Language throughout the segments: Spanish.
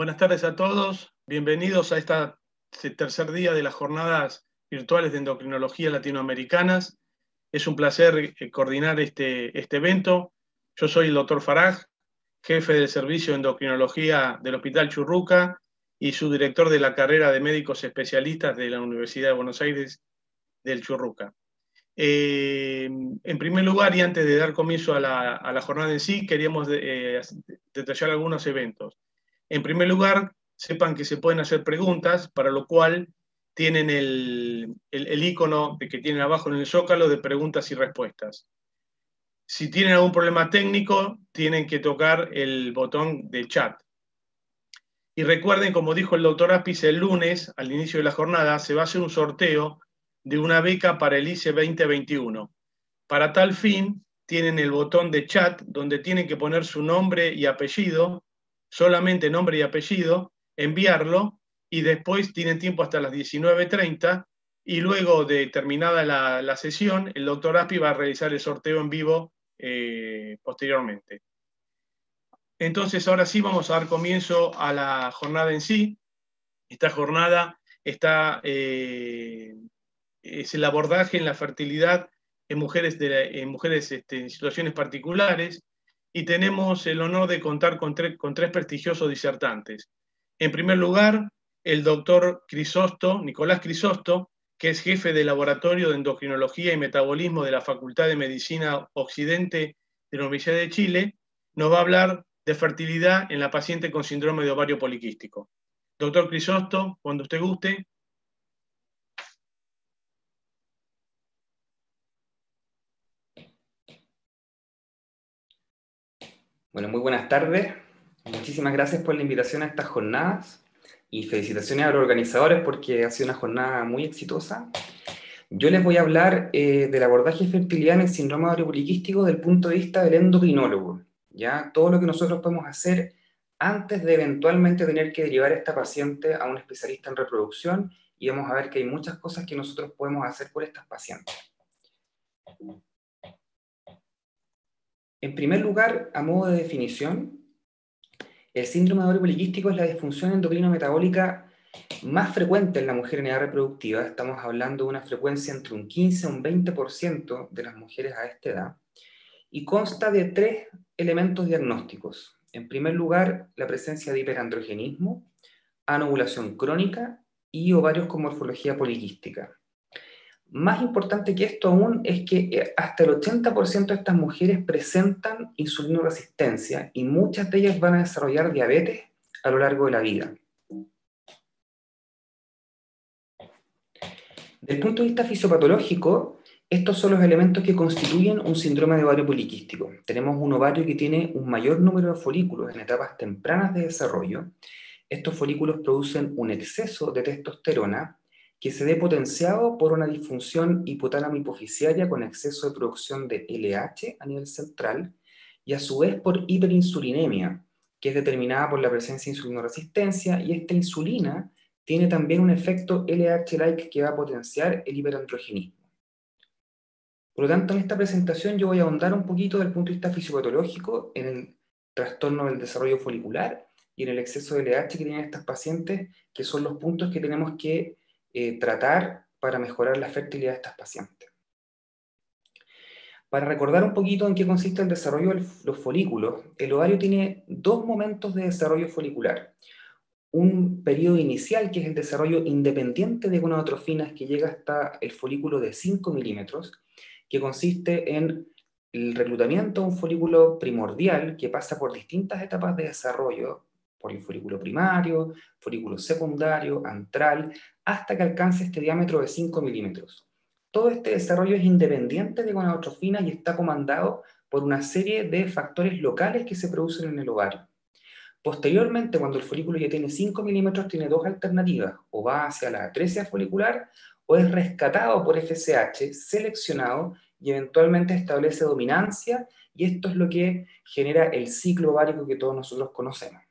Buenas tardes a todos. Bienvenidos a este tercer día de las jornadas virtuales de endocrinología latinoamericanas. Es un placer eh, coordinar este, este evento. Yo soy el doctor Faraj, jefe del servicio de endocrinología del Hospital Churruca y subdirector de la carrera de médicos especialistas de la Universidad de Buenos Aires del Churruca. Eh, en primer lugar, y antes de dar comienzo a la, jornada en sí, queríamos eh, detallar algunos eventos. En primer lugar, sepan que se pueden hacer preguntas, para lo cual tienen el, el, icono que tienen abajo en el zócalo de preguntas y respuestas. Si tienen algún problema técnico, tienen que tocar el botón de chat. Y recuerden, como dijo el doctor Apis el lunes, al inicio de la jornada, se va a hacer un sorteo de una beca para el ICE 2021. Para tal fin, tienen el botón de chat donde tienen que poner su nombre y apellido solamente nombre y apellido, enviarlo y después tienen tiempo hasta las 19.30 y luego de terminada la, sesión, el doctor Aspi va a realizar el sorteo en vivo eh, posteriormente. Entonces, ahora sí vamos a dar comienzo a la jornada en sí. Esta jornada está, eh, es el abordaje en la fertilidad en mujeres, en, mujeres este, en situaciones particulares y tenemos el honor de contar con, tres prestigiosos disertantes. En primer lugar, el doctor Crisosto, Nicolás Crisosto, que es jefe del Laboratorio de Endocrinología y Metabolismo de la Facultad de Medicina Occidente de la Universidad de Chile, nos va a hablar de fertilidad en la paciente con síndrome de ovario poliquístico. Doctor Crisosto, cuando usted guste. Bueno, muy buenas tardes. Muchísimas gracias por la invitación a estas jornadas y felicitaciones a los organizadores porque ha sido una jornada muy exitosa. Yo les voy a hablar eh, del abordaje de fertilidad en el síndrome ovario poliquístico desde el punto de vista del endocrinólogo. ¿ya? Todo lo que nosotros podemos hacer antes de eventualmente tener que derivar a esta paciente a un especialista en reproducción y vamos a ver que hay muchas cosas que nosotros podemos hacer por estas pacientes. En primer lugar, a modo de definición, el síndrome de ovario es la disfunción endocrino-metabólica más frecuente en la mujer en edad reproductiva. Estamos hablando de una frecuencia entre un 15 y un 20% de las mujeres a esta edad. Y consta de tres elementos diagnósticos. En primer lugar, la presencia de hiperandrogenismo, anovulación crónica y ovarios con morfología poliquística. Más importante que esto aún es que eh, hasta el 80% de estas mujeres presentan insulinoresistencia y muchas de ellas van a desarrollar diabetes a lo largo de la vida. Desde el punto de vista fisiopatológico, estos son los elementos que constituyen un síndrome de ovario poliquístico. Tenemos un ovario que tiene un mayor número de folículos en etapas tempranas de desarrollo. Estos folículos producen un exceso de testosterona que se ve potenciado por una disfunción hipotálamo hipoficiaria con exceso de producción de LH a nivel central y a su vez por hiperinsulinemia, que es determinada por la presencia de insulinoresistencia y esta insulina tiene también un efecto LH-like que va a potenciar el hiperandrogenismo. Por lo tanto, en esta presentación yo voy a ahondar un poquito desde el punto de vista fisiopatológico en el trastorno del desarrollo folicular y en el exceso de LH que tienen estas pacientes, que son los puntos que tenemos que eh, tratar para mejorar la fertilidad de estas pacientes. Para recordar un poquito en qué consiste el desarrollo de los folículos, el ovario tiene dos momentos de desarrollo folicular. Un periodo inicial, que es el desarrollo independiente de gonadotrofinas, que llega hasta el folículo de 5 milímetros, que consiste en el reclutamiento de un folículo primordial que pasa por distintas etapas de desarrollo, folículo primario, folículo secundario, antral, hasta que alcance este diámetro de 5 milímetros. Todo este desarrollo es independiente de gonadotrofinas y está comandado por una serie de factores locales que se producen en el ovario. Posteriormente, cuando el folículo ya tiene 5 milímetros, tiene dos alternativas, o va hacia la atresia folicular o es rescatado por FSH, seleccionado y eventualmente establece dominancia, y esto es lo que genera el ciclo ovárico que todos nosotros conocemos.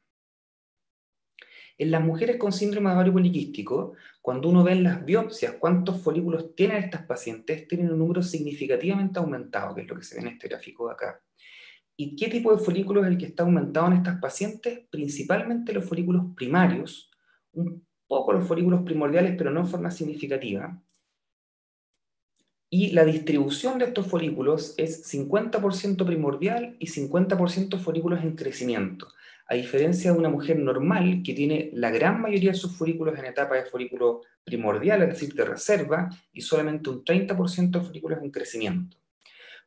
En las mujeres con síndrome de ovario poliquístico, cuando uno ve en las biopsias cuántos folículos tienen estas pacientes, tienen un número significativamente aumentado, que es lo que se ve en este gráfico de acá. ¿Y qué tipo de folículo es el que está aumentado en estas pacientes? Principalmente los folículos primarios, un poco los folículos primordiales, pero no en forma significativa. Y la distribución de estos folículos es 50% primordial y 50% folículos en crecimiento, a diferencia de una mujer normal que tiene la gran mayoría de sus folículos en etapa de folículo primordial, es decir, de reserva, y solamente un 30% de folículos en crecimiento.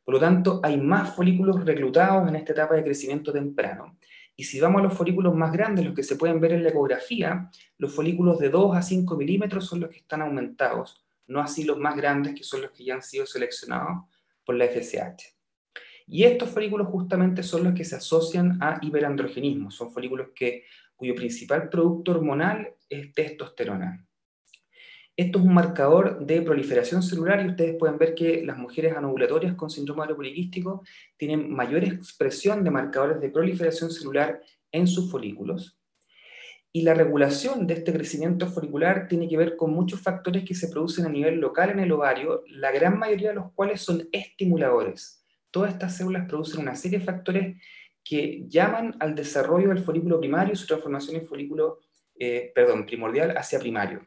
Por lo tanto, hay más folículos reclutados en esta etapa de crecimiento temprano. Y si vamos a los folículos más grandes, los que se pueden ver en la ecografía, los folículos de 2 a 5 milímetros son los que están aumentados, no así los más grandes, que son los que ya han sido seleccionados por la FSH. Y estos folículos justamente son los que se asocian a hiperandrogenismo, son folículos que, cuyo principal producto hormonal es testosterona. Esto es un marcador de proliferación celular y ustedes pueden ver que las mujeres anovulatorias con síndrome ovario poliquístico tienen mayor expresión de marcadores de proliferación celular en sus folículos. Y la regulación de este crecimiento folicular tiene que ver con muchos factores que se producen a nivel local en el ovario, la gran mayoría de los cuales son estimuladores. Todas estas células producen una serie de factores que llaman al desarrollo del folículo primario y su transformación en folículo, eh, perdón, primordial hacia primario.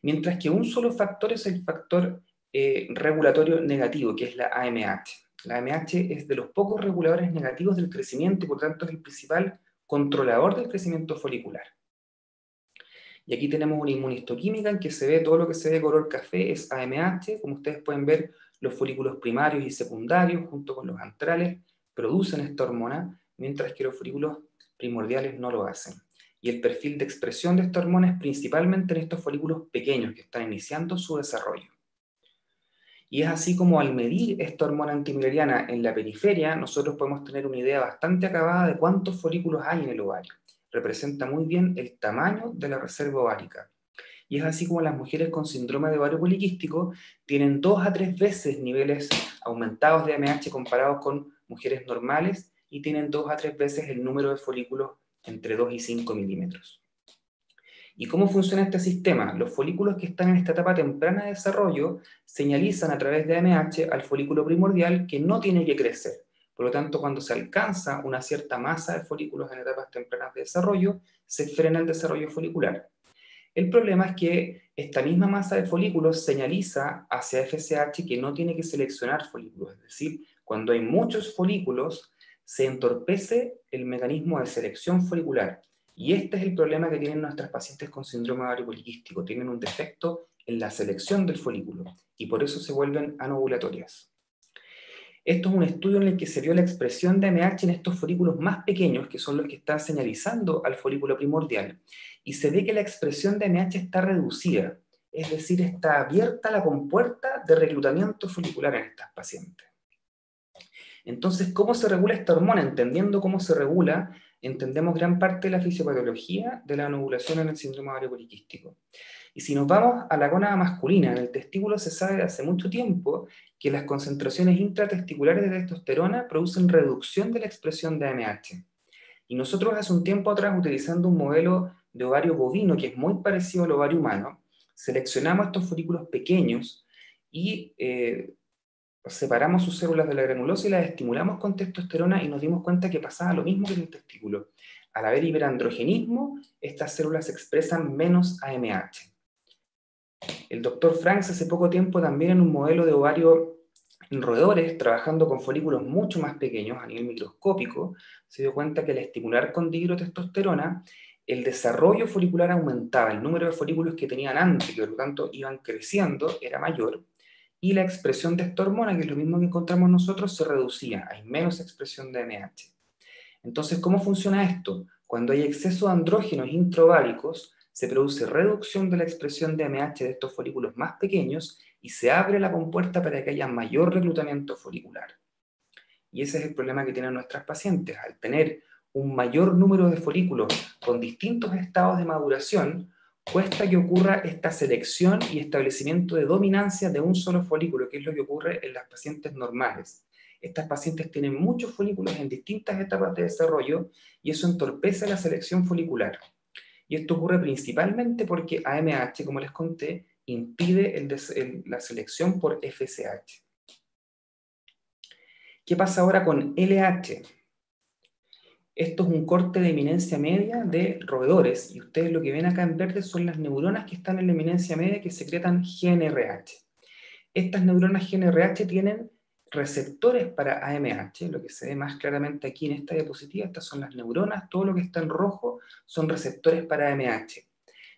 Mientras que un solo factor es el factor eh, regulatorio negativo, que es la AMH. La AMH es de los pocos reguladores negativos del crecimiento y por tanto es el principal controlador del crecimiento folicular. Y aquí tenemos una inmunistoquímica en que se ve todo lo que se ve color café es AMH, como ustedes pueden ver, los folículos primarios y secundarios junto con los antrales producen esta hormona, mientras que los folículos primordiales no lo hacen. Y el perfil de expresión de esta hormona es principalmente en estos folículos pequeños que están iniciando su desarrollo. Y es así como al medir esta hormona antimileriana en la periferia, nosotros podemos tener una idea bastante acabada de cuántos folículos hay en el ovario representa muy bien el tamaño de la reserva ovárica. Y es así como las mujeres con síndrome de ovario poliquístico tienen dos a tres veces niveles aumentados de AMH comparados con mujeres normales y tienen dos a tres veces el número de folículos entre 2 y 5 milímetros. ¿Y cómo funciona este sistema? Los folículos que están en esta etapa temprana de desarrollo señalizan a través de AMH al folículo primordial que no tiene que crecer por lo tanto, cuando se alcanza una cierta masa de folículos en etapas tempranas de desarrollo, se frena el desarrollo folicular. El problema es que esta misma masa de folículos señaliza hacia FSH que no tiene que seleccionar folículos, es decir, cuando hay muchos folículos, se entorpece el mecanismo de selección folicular. Y este es el problema que tienen nuestras pacientes con síndrome ovario poliquístico. Tienen un defecto en la selección del folículo y por eso se vuelven anovulatorias. Esto es un estudio en el que se vio la expresión de AMH en estos folículos más pequeños, que son los que están señalizando al folículo primordial, y se ve que la expresión de AMH está reducida, es decir, está abierta la compuerta de reclutamiento folicular en estas pacientes. Entonces, ¿cómo se regula esta hormona? Entendiendo cómo se regula, entendemos gran parte de la fisiopatología de la anovulación en el síndrome ovario. Y si nos vamos a la gónada masculina, en el testículo se sabe hace mucho tiempo que las concentraciones intratesticulares de testosterona producen reducción de la expresión de AMH. Y nosotros hace un tiempo atrás, utilizando un modelo de ovario bovino que es muy parecido al ovario humano, seleccionamos estos folículos pequeños y eh, separamos sus células de la granulosa y las estimulamos con testosterona y nos dimos cuenta que pasaba lo mismo que en el testículo. Al haber hiperandrogenismo, estas células expresan menos AMH. El doctor Franks hace poco tiempo también en un modelo de ovario en roedores, trabajando con folículos mucho más pequeños a nivel microscópico, se dio cuenta que al estimular con dihidrotestosterona, el desarrollo folicular aumentaba, el número de folículos que tenían antes, que por lo tanto iban creciendo, era mayor, y la expresión de esta hormona, que es lo mismo que encontramos nosotros, se reducía, hay menos expresión de MH. Entonces, ¿cómo funciona esto? Cuando hay exceso de andrógenos introváricos, se produce reducción de la expresión de AMH de estos folículos más pequeños y se abre la compuerta para que haya mayor reclutamiento folicular. Y ese es el problema que tienen nuestras pacientes. Al tener un mayor número de folículos con distintos estados de maduración, cuesta que ocurra esta selección y establecimiento de dominancia de un solo folículo, que es lo que ocurre en las pacientes normales. Estas pacientes tienen muchos folículos en distintas etapas de desarrollo y eso entorpece la selección folicular. Y esto ocurre principalmente porque AMH, como les conté, impide la selección por FSH. ¿Qué pasa ahora con LH? Esto es un corte de eminencia media de roedores y ustedes lo que ven acá en verde son las neuronas que están en la eminencia media que secretan GNRH. Estas neuronas GNRH tienen receptores para AMH, lo que se ve más claramente aquí en esta diapositiva, estas son las neuronas, todo lo que está en rojo son receptores para AMH.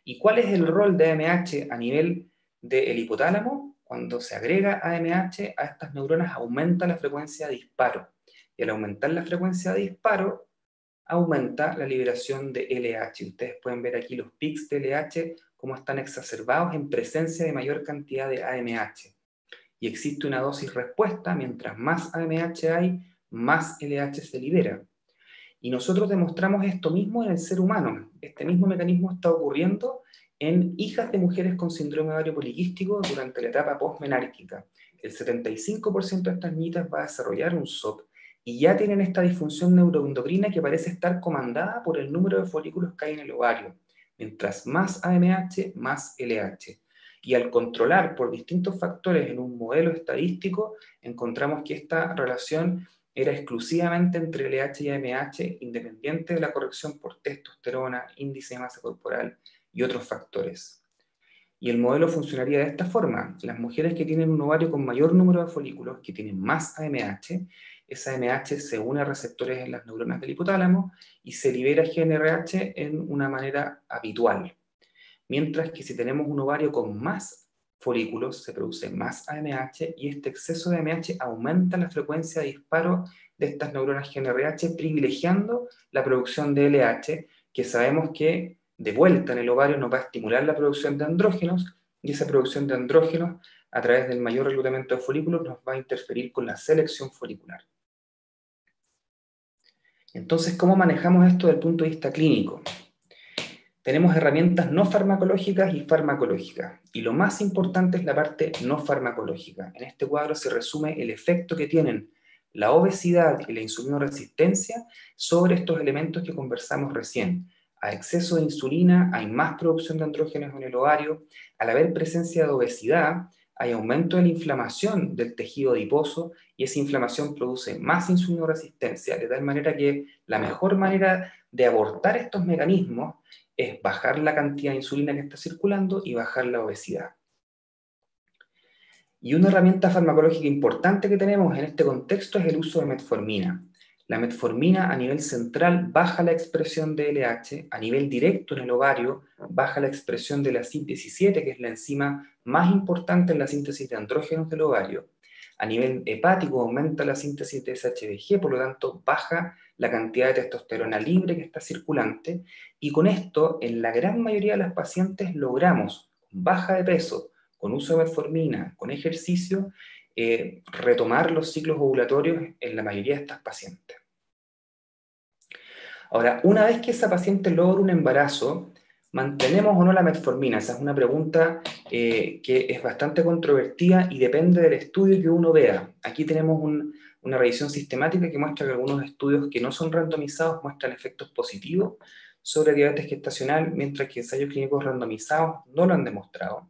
¿Y cuál es el rol de AMH a nivel del hipotálamo? Cuando se agrega AMH a estas neuronas aumenta la frecuencia de disparo. Y al aumentar la frecuencia de disparo, aumenta la liberación de LH. Ustedes pueden ver aquí los pics de LH, cómo están exacerbados en presencia de mayor cantidad de AMH y existe una dosis respuesta, mientras más AMH hay, más LH se libera. Y nosotros demostramos esto mismo en el ser humano. Este mismo mecanismo está ocurriendo en hijas de mujeres con síndrome ovario poliquístico durante la etapa postmenárquica. El 75% de estas niñas va a desarrollar un SOP y ya tienen esta disfunción neuroendocrina que parece estar comandada por el número de folículos que hay en el ovario. Mientras más AMH, más LH. Y al controlar por distintos factores en un modelo estadístico, encontramos que esta relación era exclusivamente entre LH y AMH, independiente de la corrección por testosterona, índice de masa corporal y otros factores. Y el modelo funcionaría de esta forma. Las mujeres que tienen un ovario con mayor número de folículos, que tienen más AMH, esa AMH se une a receptores en las neuronas del hipotálamo y se libera GNRH en una manera habitual mientras que si tenemos un ovario con más folículos se produce más AMH y este exceso de AMH aumenta la frecuencia de disparo de estas neuronas GNRH, privilegiando la producción de LH, que sabemos que de vuelta en el ovario nos va a estimular la producción de andrógenos y esa producción de andrógenos a través del mayor reclutamiento de folículos nos va a interferir con la selección folicular. Entonces, ¿cómo manejamos esto desde el punto de vista clínico? Tenemos herramientas no farmacológicas y farmacológicas. Y lo más importante es la parte no farmacológica. En este cuadro se resume el efecto que tienen la obesidad y la insulinoresistencia sobre estos elementos que conversamos recién. A exceso de insulina hay más producción de andrógenos en el ovario. Al haber presencia de obesidad, hay aumento de la inflamación del tejido adiposo y esa inflamación produce más insulinoresistencia, de tal manera que la mejor manera de abortar estos mecanismos es bajar la cantidad de insulina que está circulando y bajar la obesidad. Y una herramienta farmacológica importante que tenemos en este contexto es el uso de metformina. La metformina a nivel central baja la expresión de LH, a nivel directo en el ovario baja la expresión de la síntesis 7, que es la enzima más importante en la síntesis de andrógenos del ovario. A nivel hepático aumenta la síntesis de SHBG, por lo tanto baja la cantidad de testosterona libre que está circulante y con esto en la gran mayoría de las pacientes logramos baja de peso, con uso de metformina, con ejercicio, eh, retomar los ciclos ovulatorios en la mayoría de estas pacientes. Ahora, una vez que esa paciente logra un embarazo, ¿mantenemos o no la metformina? Esa es una pregunta eh, que es bastante controvertida y depende del estudio que uno vea. Aquí tenemos una revisión sistemática que muestra que algunos estudios que no son randomizados muestran efectos positivos sobre diabetes gestacional, mientras que ensayos clínicos randomizados no lo han demostrado.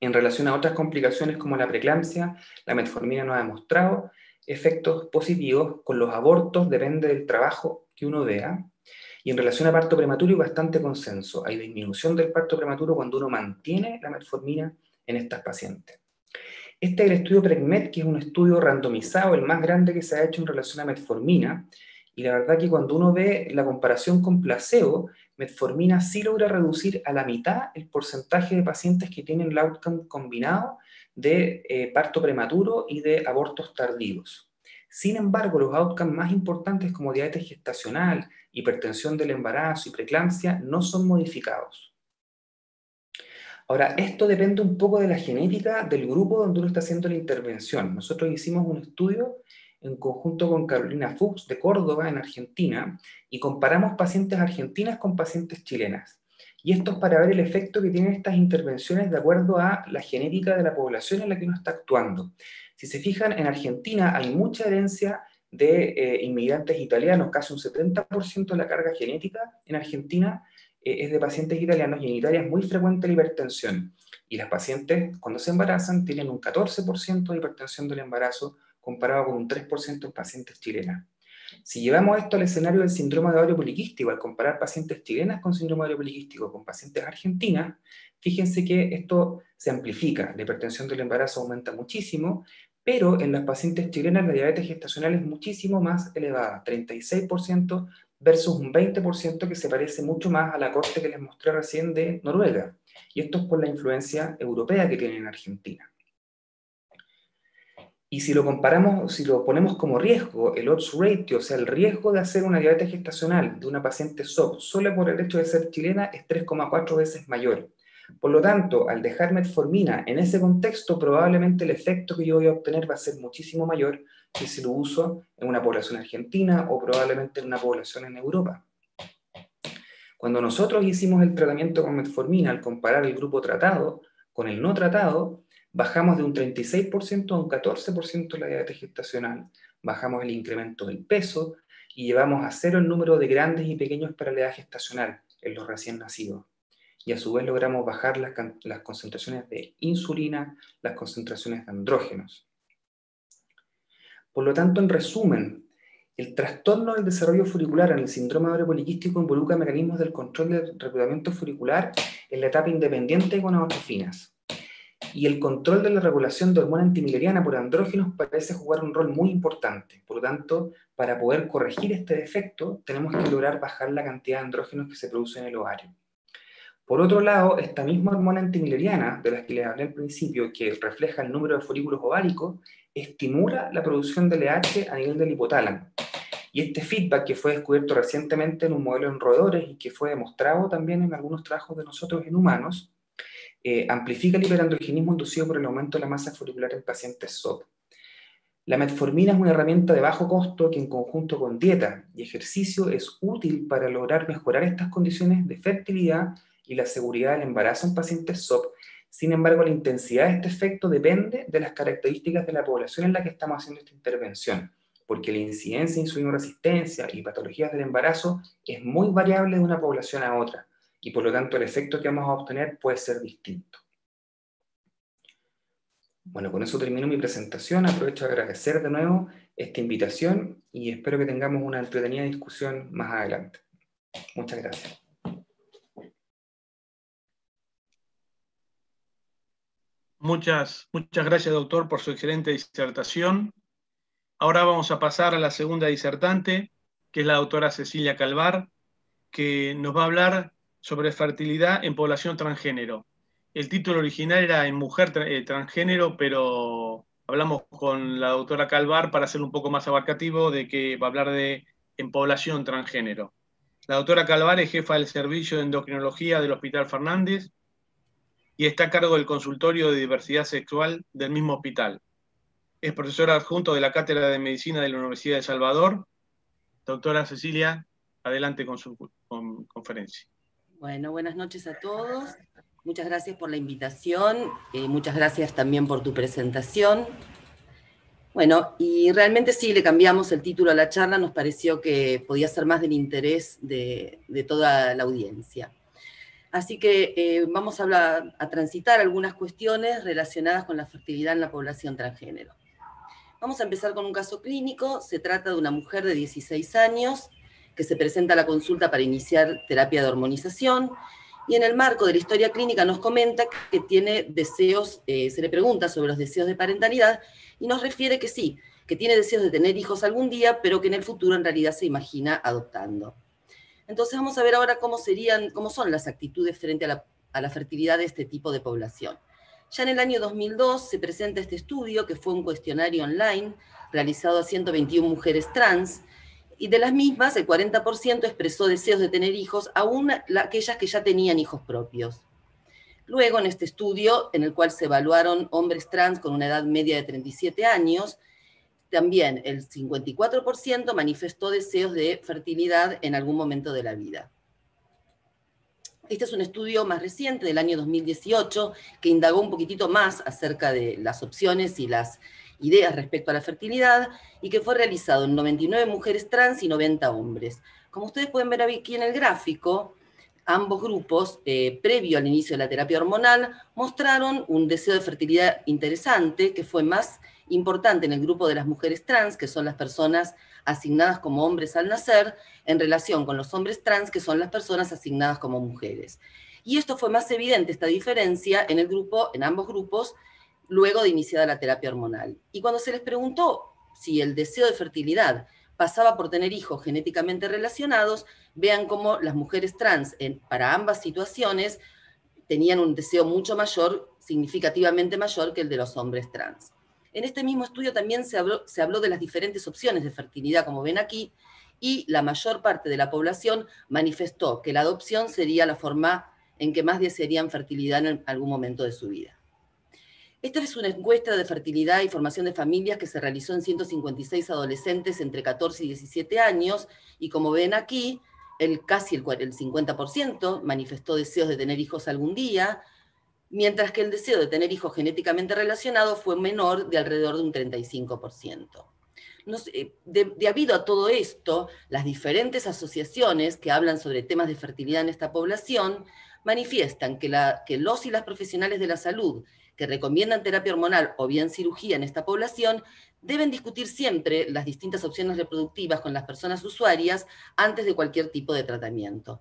En relación a otras complicaciones como la preeclampsia, la metformina no ha demostrado efectos positivos. Con los abortos depende del trabajo que uno vea. Y en relación a parto prematuro hay bastante consenso. Hay disminución del parto prematuro cuando uno mantiene la metformina en estas pacientes. Este es el estudio PREGMET, que es un estudio randomizado, el más grande que se ha hecho en relación a metformina. Y la verdad que cuando uno ve la comparación con placebo, metformina sí logra reducir a la mitad el porcentaje de pacientes que tienen el outcome combinado de eh, parto prematuro y de abortos tardíos. Sin embargo, los outcomes más importantes como diabetes gestacional, hipertensión del embarazo y preeclampsia no son modificados. Ahora, esto depende un poco de la genética del grupo donde uno está haciendo la intervención. Nosotros hicimos un estudio en conjunto con Carolina Fuchs de Córdoba, en Argentina, y comparamos pacientes argentinas con pacientes chilenas. Y esto es para ver el efecto que tienen estas intervenciones de acuerdo a la genética de la población en la que uno está actuando. Si se fijan, en Argentina hay mucha herencia de eh, inmigrantes italianos, casi un 70% de la carga genética en Argentina eh, es de pacientes italianos y en Italia es muy frecuente la hipertensión. Y las pacientes cuando se embarazan tienen un 14% de hipertensión del embarazo comparado con un 3% en pacientes chilenas. Si llevamos esto al escenario del síndrome de ovario poliquístico, al comparar pacientes chilenas con síndrome de ovario poliquístico con pacientes argentinas, fíjense que esto se amplifica, la hipertensión del embarazo aumenta muchísimo, pero en las pacientes chilenas la diabetes gestacional es muchísimo más elevada, 36% versus un 20% que se parece mucho más a la corte que les mostré recién de Noruega. Y esto es por la influencia europea que tiene en Argentina. Y si lo comparamos, si lo ponemos como riesgo, el odds ratio, o sea, el riesgo de hacer una diabetes gestacional de una paciente SOP solo por el hecho de ser chilena es 3,4 veces mayor. Por lo tanto, al dejar metformina en ese contexto, probablemente el efecto que yo voy a obtener va a ser muchísimo mayor que si lo uso en una población argentina o probablemente en una población en Europa. Cuando nosotros hicimos el tratamiento con metformina, al comparar el grupo tratado con el no tratado, bajamos de un 36% a un 14% la diabetes gestacional, bajamos el incremento del peso y llevamos a cero el número de grandes y pequeños para la edad gestacional en los recién nacidos. Y a su vez logramos bajar las, concentraciones de insulina, las concentraciones de andrógenos. Por lo tanto, en resumen, el trastorno del desarrollo folicular en el síndrome ovario poliquístico involucra mecanismos del control del reclutamiento folicular en la etapa independiente de gonadotrofinas y el control de la regulación de hormona antimileriana por andrógenos parece jugar un rol muy importante. Por lo tanto, para poder corregir este defecto, tenemos que lograr bajar la cantidad de andrógenos que se producen en el ovario. Por otro lado, esta misma hormona antimileriana, de la que les hablé al principio, que refleja el número de folículos ováricos, estimula la producción de LH a nivel del hipotálamo. Y este feedback que fue descubierto recientemente en un modelo en roedores y que fue demostrado también en algunos trabajos de nosotros en humanos, eh, amplifica el hiperandrogenismo inducido por el aumento de la masa folicular en pacientes SOP. La metformina es una herramienta de bajo costo que en conjunto con dieta y ejercicio es útil para lograr mejorar estas condiciones de fertilidad y la seguridad del embarazo en pacientes SOP. Sin embargo, la intensidad de este efecto depende de las características de la población en la que estamos haciendo esta intervención, porque la incidencia de resistencia y patologías del embarazo es muy variable de una población a otra y por lo tanto el efecto que vamos a obtener puede ser distinto. Bueno, con eso termino mi presentación. Aprovecho de agradecer de nuevo esta invitación y espero que tengamos una entretenida discusión más adelante. Muchas gracias. Muchas, muchas gracias, doctor, por su excelente disertación. Ahora vamos a pasar a la segunda disertante, que es la doctora Cecilia Calvar, que nos va a hablar sobre fertilidad en población transgénero. El título original era en mujer eh, transgénero, pero hablamos con la doctora Calvar para hacerlo un poco más abarcativo de que va a hablar de en población transgénero. La doctora Calvar es jefa del servicio de endocrinología del Hospital Fernández y está a cargo del consultorio de diversidad sexual del mismo hospital. Es profesora adjunto de la Cátedra de Medicina de la Universidad de Salvador. Doctora Cecilia, adelante con su conferencia. Bueno, buenas noches a todos. Muchas gracias por la invitación, eh, muchas gracias también por tu presentación. Bueno, y realmente sí le cambiamos el título a la charla, nos pareció que podía ser más del interés de, toda la audiencia. Así que eh, vamos a, hablar, a transitar algunas cuestiones relacionadas con la fertilidad en la población transgénero. Vamos a empezar con un caso clínico. Se trata de una mujer de 16 años que se presenta a la consulta para iniciar terapia de hormonización. Y en el marco de la historia clínica nos comenta que tiene deseos, eh, se le pregunta sobre los deseos de parentalidad y nos refiere que sí, que tiene deseos de tener hijos algún día, pero que en el futuro en realidad se imagina adoptando. Entonces vamos a ver ahora cómo serían, cómo son las actitudes frente a la, a la fertilidad de este tipo de población. Ya en el año 2002 se presenta este estudio, que fue un cuestionario online realizado a 121 mujeres trans, y de las mismas el 40% expresó deseos de tener hijos, aún aquellas que ya tenían hijos propios. Luego, en este estudio, en el cual se evaluaron hombres trans con una edad media de 37 años, también el 54% manifestó deseos de fertilidad en algún momento de la vida. Este es un estudio más reciente del año 2018 que indagó un poquitito más acerca de las opciones y las ideas respecto a la fertilidad y que fue realizado en 99 mujeres trans y 90 hombres. Como ustedes pueden ver aquí en el gráfico, ambos grupos, eh, previo al inicio de la terapia hormonal, mostraron un deseo de fertilidad interesante que fue más importante en el grupo de las mujeres trans, que son las personas asignadas como hombres al nacer en relación con los hombres trans, que son las personas asignadas como mujeres. Y esto fue más evidente, esta diferencia, en el grupo, en ambos grupos, luego de iniciada la terapia hormonal. Y cuando se les preguntó si el deseo de fertilidad pasaba por tener hijos genéticamente relacionados, vean cómo las mujeres trans para ambas situaciones tenían un deseo mucho mayor, significativamente mayor que el de los hombres trans. En este mismo estudio también se habló, de las diferentes opciones de fertilidad, como ven aquí, y la mayor parte de la población manifestó que la adopción sería la forma en que más desearían fertilidad en algún momento de su vida. Esta es una encuesta de fertilidad y formación de familias que se realizó en 156 adolescentes entre 14 y 17 años y como ven aquí, el, casi el, el 50% manifestó deseos de tener hijos algún día, mientras que el deseo de tener hijos genéticamente relacionados fue menor de alrededor de un 35%. de, de, habido a todo esto, las diferentes asociaciones que hablan sobre temas de fertilidad en esta población manifiestan que los y las profesionales de la salud que recomiendan terapia hormonal o bien cirugía en esta población deben discutir siempre las distintas opciones reproductivas con las personas usuarias antes de cualquier tipo de tratamiento.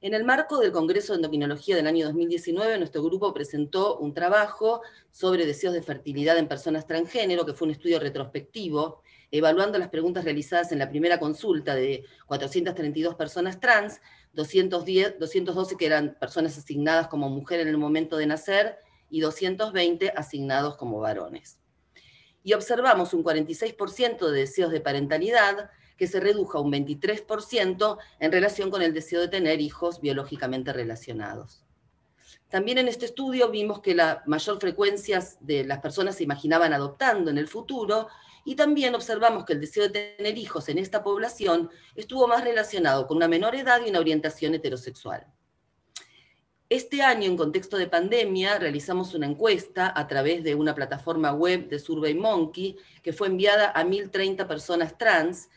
En el marco del Congreso de Endocrinología del año 2019, nuestro grupo presentó un trabajo sobre deseos de fertilidad en personas transgénero, que fue un estudio retrospectivo, evaluando las preguntas realizadas en la primera consulta de 432 personas trans, 210, 212 que eran personas asignadas como mujer en el momento de nacer y 220 asignados como varones. Y observamos un 46% de deseos de parentalidad que se redujo a un 23% en relación con el deseo de tener hijos biológicamente relacionados. También en este estudio vimos que la mayor frecuencia de las personas se imaginaban adoptando en el futuro y también observamos que el deseo de tener hijos en esta población estuvo más relacionado con una menor edad y una orientación heterosexual. Este año, en contexto de pandemia, realizamos una encuesta a través de una plataforma web de SurveyMonkey que fue enviada a 1.030 personas trans,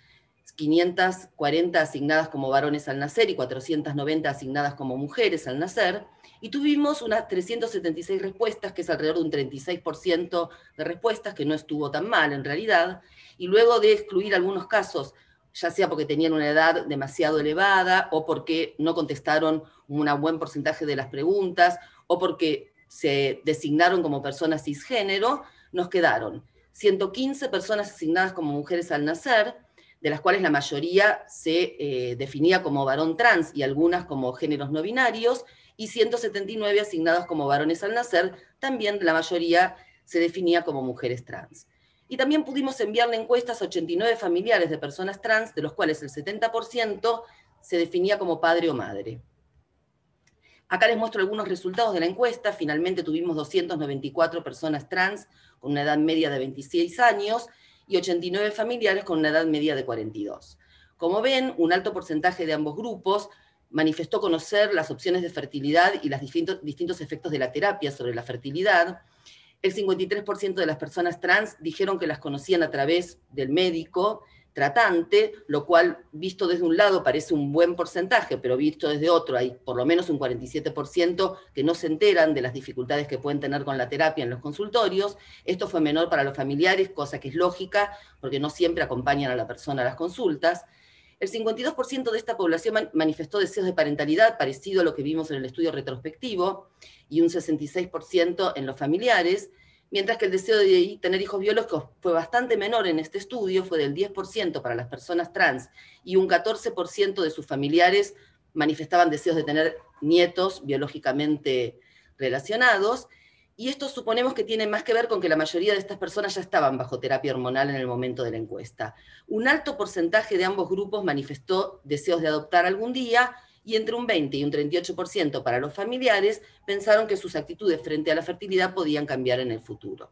540 asignadas como varones al nacer y 490 asignadas como mujeres al nacer, y tuvimos unas 376 respuestas, que es alrededor de un 36% de respuestas, que no estuvo tan mal en realidad, y luego de excluir algunos casos ya sea porque tenían una edad demasiado elevada o porque no contestaron un buen porcentaje de las preguntas o porque se designaron como personas cisgénero, nos quedaron 115 personas asignadas como mujeres al nacer, de las cuales la mayoría se eh, definía como varón trans y algunas como géneros no binarios, y 179 asignados como varones al nacer, también la mayoría se definía como mujeres trans. Y también pudimos enviarle encuestas a 89 familiares de personas trans, de los cuales el 70% se definía como padre o madre. Acá les muestro algunos resultados de la encuesta. Finalmente tuvimos 294 personas trans con una edad media de 26 años y 89 familiares con una edad media de 42. Como ven, un alto porcentaje de ambos grupos manifestó conocer las opciones de fertilidad y los distintos, distintos efectos de la terapia sobre la fertilidad, el 53% de las personas trans dijeron que las conocían a través del médico tratante, lo cual visto desde un lado parece un buen porcentaje, pero visto desde otro hay por lo menos un 47% que no se enteran de las dificultades que pueden tener con la terapia en los consultorios. Esto fue menor para los familiares, cosa que es lógica, porque no siempre acompañan a la persona a las consultas. El 52% de esta población manifestó deseos de parentalidad, parecido a lo que vimos en el estudio retrospectivo, y un 66% en los familiares, mientras que el deseo de tener hijos biológicos fue bastante menor en este estudio, fue del 10% para las personas trans, y un 14% de sus familiares manifestaban deseos de tener nietos biológicamente relacionados, y esto suponemos que tiene más que ver con que la mayoría de estas personas ya estaban bajo terapia hormonal en el momento de la encuesta. Un alto porcentaje de ambos grupos manifestó deseos de adoptar algún día y entre un 20 y un 38% para los familiares pensaron que sus actitudes frente a la fertilidad podían cambiar en el futuro.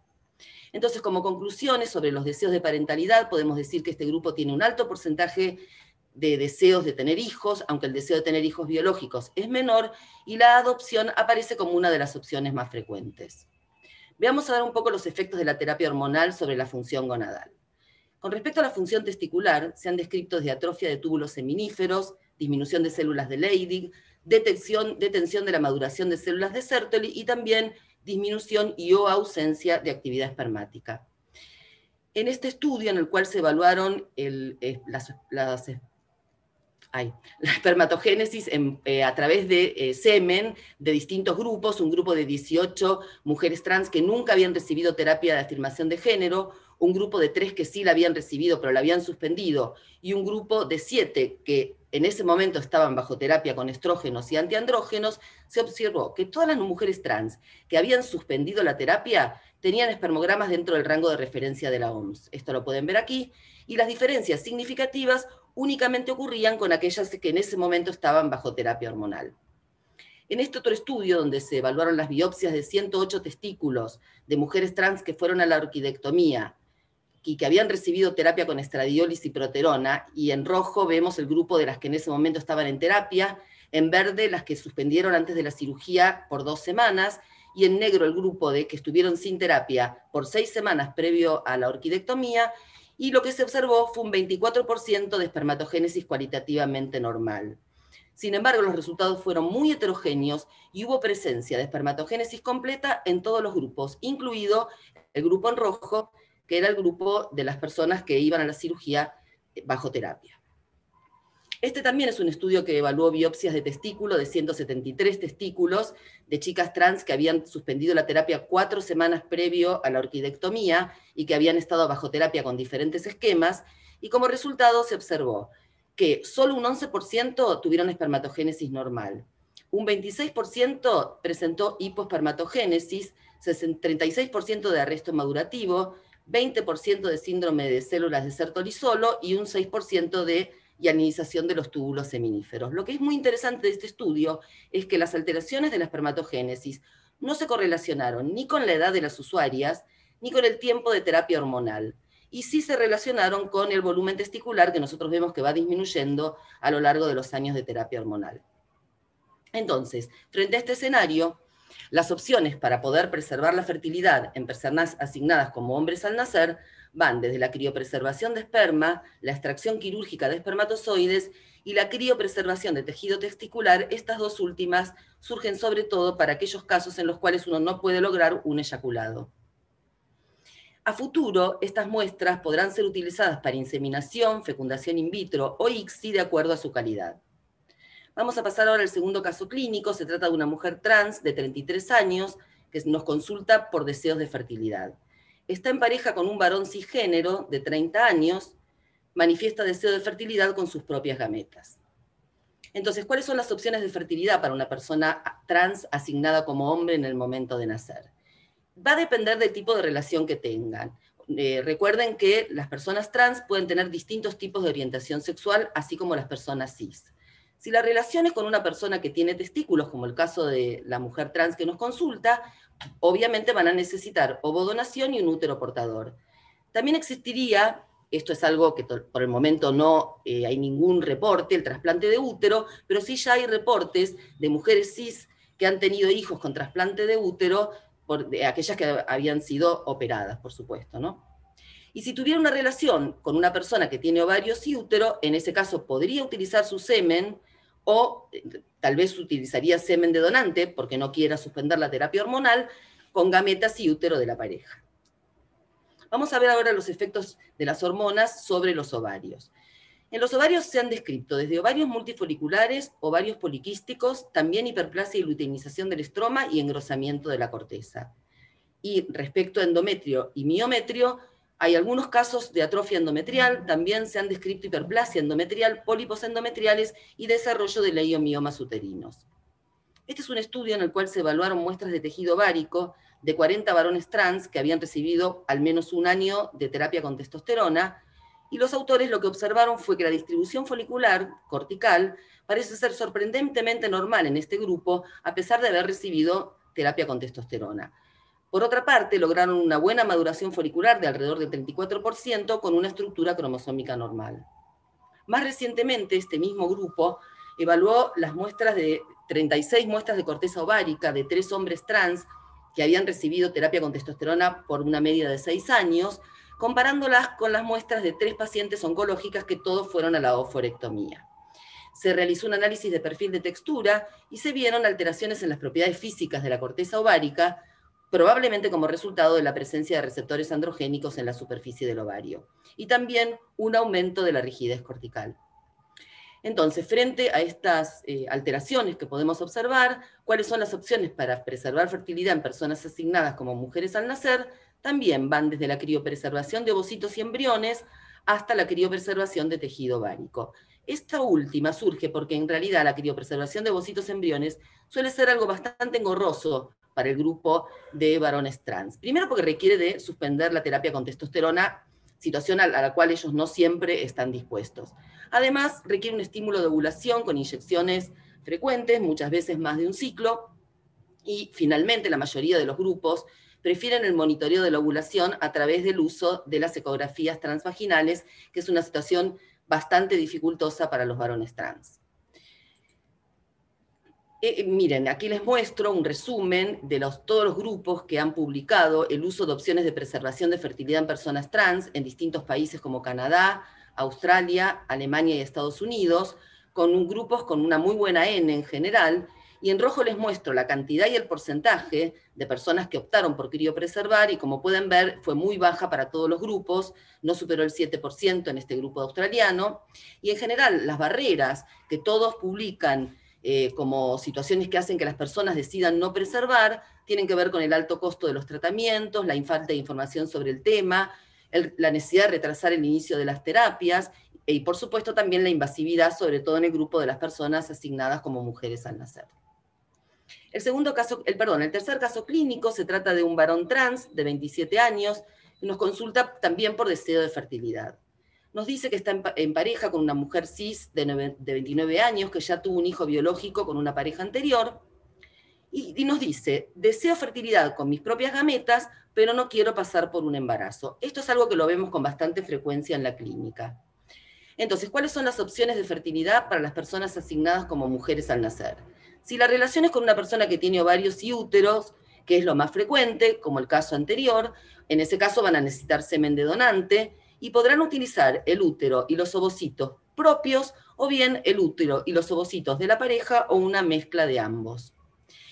Entonces, como conclusiones sobre los deseos de parentalidad, podemos decir que este grupo tiene un alto porcentaje de deseos de tener hijos, aunque el deseo de tener hijos biológicos es menor, y la adopción aparece como una de las opciones más frecuentes. Veamos ahora un poco los efectos de la terapia hormonal sobre la función gonadal. Con respecto a la función testicular, se han descrito de atrofia de túbulos seminíferos, disminución de células de Leydig, detención de la maduración de células de Sertoli y también disminución y o ausencia de actividad espermática. en este estudio en el cual se evaluaron las, la espermatogénesis eh, a través de eh, semen de distintos grupos, un grupo de 18 mujeres trans que nunca habían recibido terapia de afirmación de género, un grupo de tres que sí la habían recibido pero la habían suspendido, y un grupo de siete que en ese momento estaban bajo terapia con estrógenos y antiandrógenos, se observó que todas las mujeres trans que habían suspendido la terapia tenían espermogramas dentro del rango de referencia de la OMS. Esto lo pueden ver aquí. Y las diferencias significativas únicamente ocurrían con aquellas que en ese momento estaban bajo terapia hormonal. En este otro estudio, donde se evaluaron las biopsias de 108 testículos de mujeres trans que fueron a la orquidectomía y que habían recibido terapia con estradiolis y proterona, y en rojo vemos el grupo de las que en ese momento estaban en terapia, en verde las que suspendieron antes de la cirugía por dos semanas, y en negro el grupo de que estuvieron sin terapia por seis semanas previo a la orquidectomía, y lo que se observó fue un 24% de espermatogénesis cualitativamente normal. Sin embargo, los resultados fueron muy heterogéneos y hubo presencia de espermatogénesis completa en todos los grupos, incluido el grupo en rojo, que era el grupo de las personas que iban a la cirugía bajo terapia. Este también es un estudio que evaluó biopsias de testículo de 173 testículos de chicas trans que habían suspendido la terapia cuatro semanas previo a la orquidectomía y que habían estado bajo terapia con diferentes esquemas, y como resultado se observó que solo un 11% tuvieron espermatogénesis normal, un 26% presentó hipospermatogénesis, 36% de arresto madurativo, 20% de síndrome de células de sertolisolo y un 6% de ionización de los túbulos seminíferos. Lo que es muy interesante de este estudio es que las alteraciones de la espermatogénesis no se correlacionaron ni con la edad de las usuarias, ni con el tiempo de terapia hormonal, y sí se relacionaron con el volumen testicular que nosotros vemos que va disminuyendo a lo largo de los años de terapia hormonal. Entonces, frente a este escenario, las opciones para poder preservar la fertilidad en personas asignadas como hombres al nacer van desde la criopreservación de esperma, la extracción quirúrgica de espermatozoides y la criopreservación de tejido testicular. Estas dos últimas surgen sobre todo para aquellos casos en los cuales uno no puede lograr un eyaculado. A futuro, estas muestras podrán ser utilizadas para inseminación, fecundación in vitro o ICSI de acuerdo a su calidad. Vamos a pasar ahora al segundo caso clínico. Se trata de una mujer trans de 33 años que nos consulta por deseos de fertilidad. Está en pareja con un varón cisgénero de 30 años, manifiesta deseo de fertilidad con sus propias gametas. Entonces, ¿cuáles son las opciones de fertilidad para una persona trans asignada como hombre en el momento de nacer? Va a depender del tipo de relación que tengan. Eh, recuerden que las personas trans pueden tener distintos tipos de orientación sexual, así como las personas cis. Si la relación es con una persona que tiene testículos, como el caso de la mujer trans que nos consulta, obviamente van a necesitar ovodonación y un útero portador. También existiría, esto es algo que por el momento no eh, hay ningún reporte, el trasplante de útero, pero sí ya hay reportes de mujeres cis que han tenido hijos con trasplante de útero, por, aquellas que habían sido operadas, por supuesto, ¿no? Y si tuviera una relación con una persona que tiene ovarios y útero, en ese caso podría utilizar su semen o tal vez utilizaría semen de donante porque no quiera suspender la terapia hormonal con gametas y útero de la pareja. Vamos a ver ahora los efectos de las hormonas sobre los ovarios. En los ovarios se han descrito desde ovarios multifoliculares, ovarios poliquísticos, también hiperplasia y luteinización del estroma y engrosamiento de la corteza. Y respecto a endometrio y miometrio, hay algunos casos de atrofia endometrial, también se han descrito hiperplasia endometrial, pólipos endometriales y desarrollo de leiomiomas uterinos. Este es un estudio en el cual se evaluaron muestras de tejido ovárico de 40 varones trans que habían recibido al menos un año de terapia con testosterona, y los autores lo que observaron fue que la distribución folicular cortical parece ser sorprendentemente normal en este grupo, a pesar de haber recibido terapia con testosterona. Por otra parte, lograron una buena maduración folicular de alrededor del 34% con una estructura cromosómica normal. Más recientemente, este mismo grupo evaluó las muestras de 36 muestras de corteza ovárica de tres hombres trans que habían recibido terapia con testosterona por una media de seis años, comparándolas con las muestras de tres pacientes oncológicas que todos fueron a la oforectomía. Se realizó un análisis de perfil de textura y se vieron alteraciones en las propiedades físicas de la corteza ovárica, probablemente como resultado de la presencia de receptores androgénicos en la superficie del ovario, y también un aumento de la rigidez cortical. Entonces, frente a estas eh, alteraciones que podemos observar, ¿cuáles son las opciones para preservar fertilidad en personas asignadas como mujeres al nacer? También van desde la criopreservación de ovocitos y embriones hasta la criopreservación de tejido ovárico. Esta última surge porque en realidad la criopreservación de ovocitos y embriones suele ser algo bastante engorroso para el grupo de varones trans. Primero porque requiere de suspender la terapia con testosterona, situación a la cual ellos no siempre están dispuestos. Además, requiere un estímulo de ovulación con inyecciones frecuentes, muchas veces más de un ciclo, y finalmente la mayoría de los grupos prefieren el monitoreo de la ovulación a través del uso de las ecografías transvaginales, que es una situación bastante dificultosa para los varones trans. Eh, eh, miren, aquí les muestro un resumen de los, todos los grupos que han publicado el uso de opciones de preservación de fertilidad en personas trans en distintos países como Canadá, Australia, Alemania y Estados Unidos, con grupos con una muy buena N en general, y en rojo les muestro la cantidad y el porcentaje de personas que optaron por criopreservar y como pueden ver fue muy baja para todos los grupos, no superó el 7% en este grupo australiano, y en general las barreras que todos publican eh, como situaciones que hacen que las personas decidan no preservar tienen que ver con el alto costo de los tratamientos, la falta de información sobre el tema, la necesidad de retrasar el inicio de las terapias y por supuesto también la invasividad, sobre todo en el grupo de las personas asignadas como mujeres al nacer. El segundo caso, el, perdón, el tercer caso clínico se trata de un varón trans de 27 años y nos consulta también por deseo de fertilidad. Nos dice que está en, pareja con una mujer cis de, de 29 años que ya tuvo un hijo biológico con una pareja anterior y, nos dice, deseo fertilidad con mis propias gametas, pero no quiero pasar por un embarazo. Esto es algo que lo vemos con bastante frecuencia en la clínica. Entonces, ¿cuáles son las opciones de fertilidad para las personas asignadas como mujeres al nacer? Si la relación es con una persona que tiene ovarios y úteros, que es lo más frecuente, como el caso anterior, en ese caso van a necesitar semen de donante y podrán utilizar el útero y los ovocitos propios o bien el útero y los ovocitos de la pareja o una mezcla de ambos.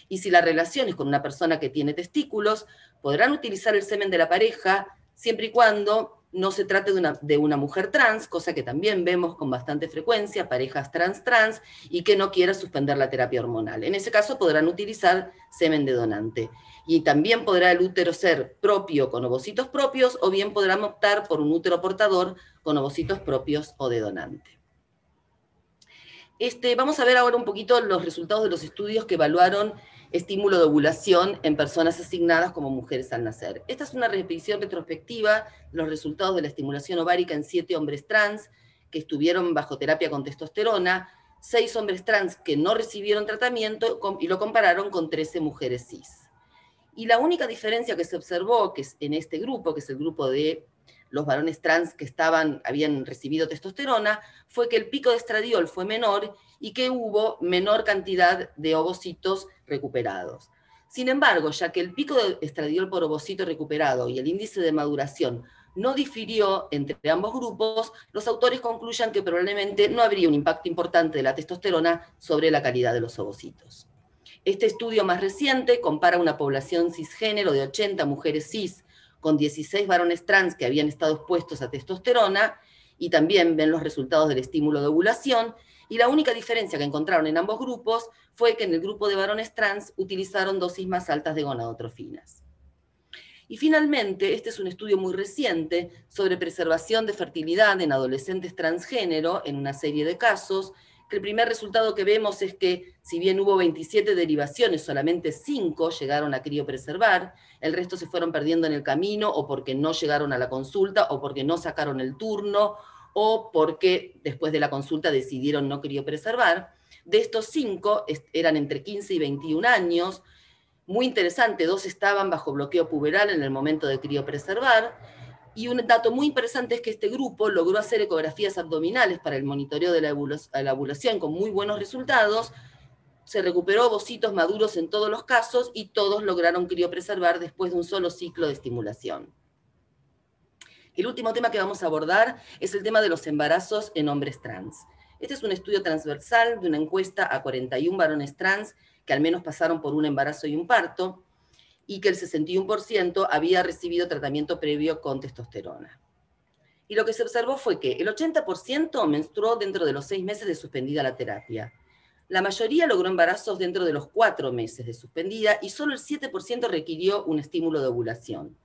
Y si la relación es con una persona que tiene testículos, podrán utilizar el semen de la pareja siempre y cuando no se trate de una, de una mujer trans, cosa que también vemos con bastante frecuencia, parejas trans-trans, y que no quiera suspender la terapia hormonal. En ese caso podrán utilizar semen de donante. Y también podrá el útero ser propio con ovocitos propios, o bien podrán optar por un útero portador con ovocitos propios o de donante. Este, vamos a ver ahora un poquito los resultados de los estudios que evaluaron estímulo de ovulación en personas asignadas como mujeres al nacer. Esta es una repetición retrospectiva los resultados de la estimulación ovárica en siete hombres trans que estuvieron bajo terapia con testosterona, seis hombres trans que no recibieron tratamiento y lo compararon con 13 mujeres cis. Y la única diferencia que se observó que es en este grupo, que es el grupo de los varones trans que estaban, habían recibido testosterona, fue que el pico de estradiol fue menor y que hubo menor cantidad de ovocitos recuperados. Sin embargo, ya que el pico de estradiol por ovocito recuperado y el índice de maduración no difirió entre ambos grupos, los autores concluyen que probablemente no habría un impacto importante de la testosterona sobre la calidad de los ovocitos. Este estudio más reciente compara una población cisgénero de 80 mujeres cis con 16 varones trans que habían estado expuestos a testosterona y también ven los resultados del estímulo de ovulación. Y la única diferencia que encontraron en ambos grupos fue que en el grupo de varones trans utilizaron dosis más altas de gonadotrofinas. Y finalmente, este es un estudio muy reciente sobre preservación de fertilidad en adolescentes transgénero en una serie de casos, que el primer resultado que vemos es que si bien hubo 27 derivaciones, solamente 5 llegaron a criopreservar, el resto se fueron perdiendo en el camino o porque no llegaron a la consulta o porque no sacaron el turno o porque después de la consulta decidieron no criopreservar. De estos 5 eran entre 15 y 21 años, muy interesante, dos estaban bajo bloqueo puberal en el momento de criopreservar, y un dato muy interesante es que este grupo logró hacer ecografías abdominales para el monitoreo de la, ovulación con muy buenos resultados. Se recuperó ovocitos maduros en todos los casos y todos lograron criopreservar después de un solo ciclo de estimulación. El último tema que vamos a abordar es el tema de los embarazos en hombres trans. Este es un estudio transversal de una encuesta a 41 varones trans que al menos pasaron por un embarazo y un parto y que el 61% había recibido tratamiento previo con testosterona. Y lo que se observó fue que el 80% menstruó dentro de los seis meses de suspendida la terapia. La mayoría logró embarazos dentro de los cuatro meses de suspendida y solo el 7% requirió un estímulo de ovulación.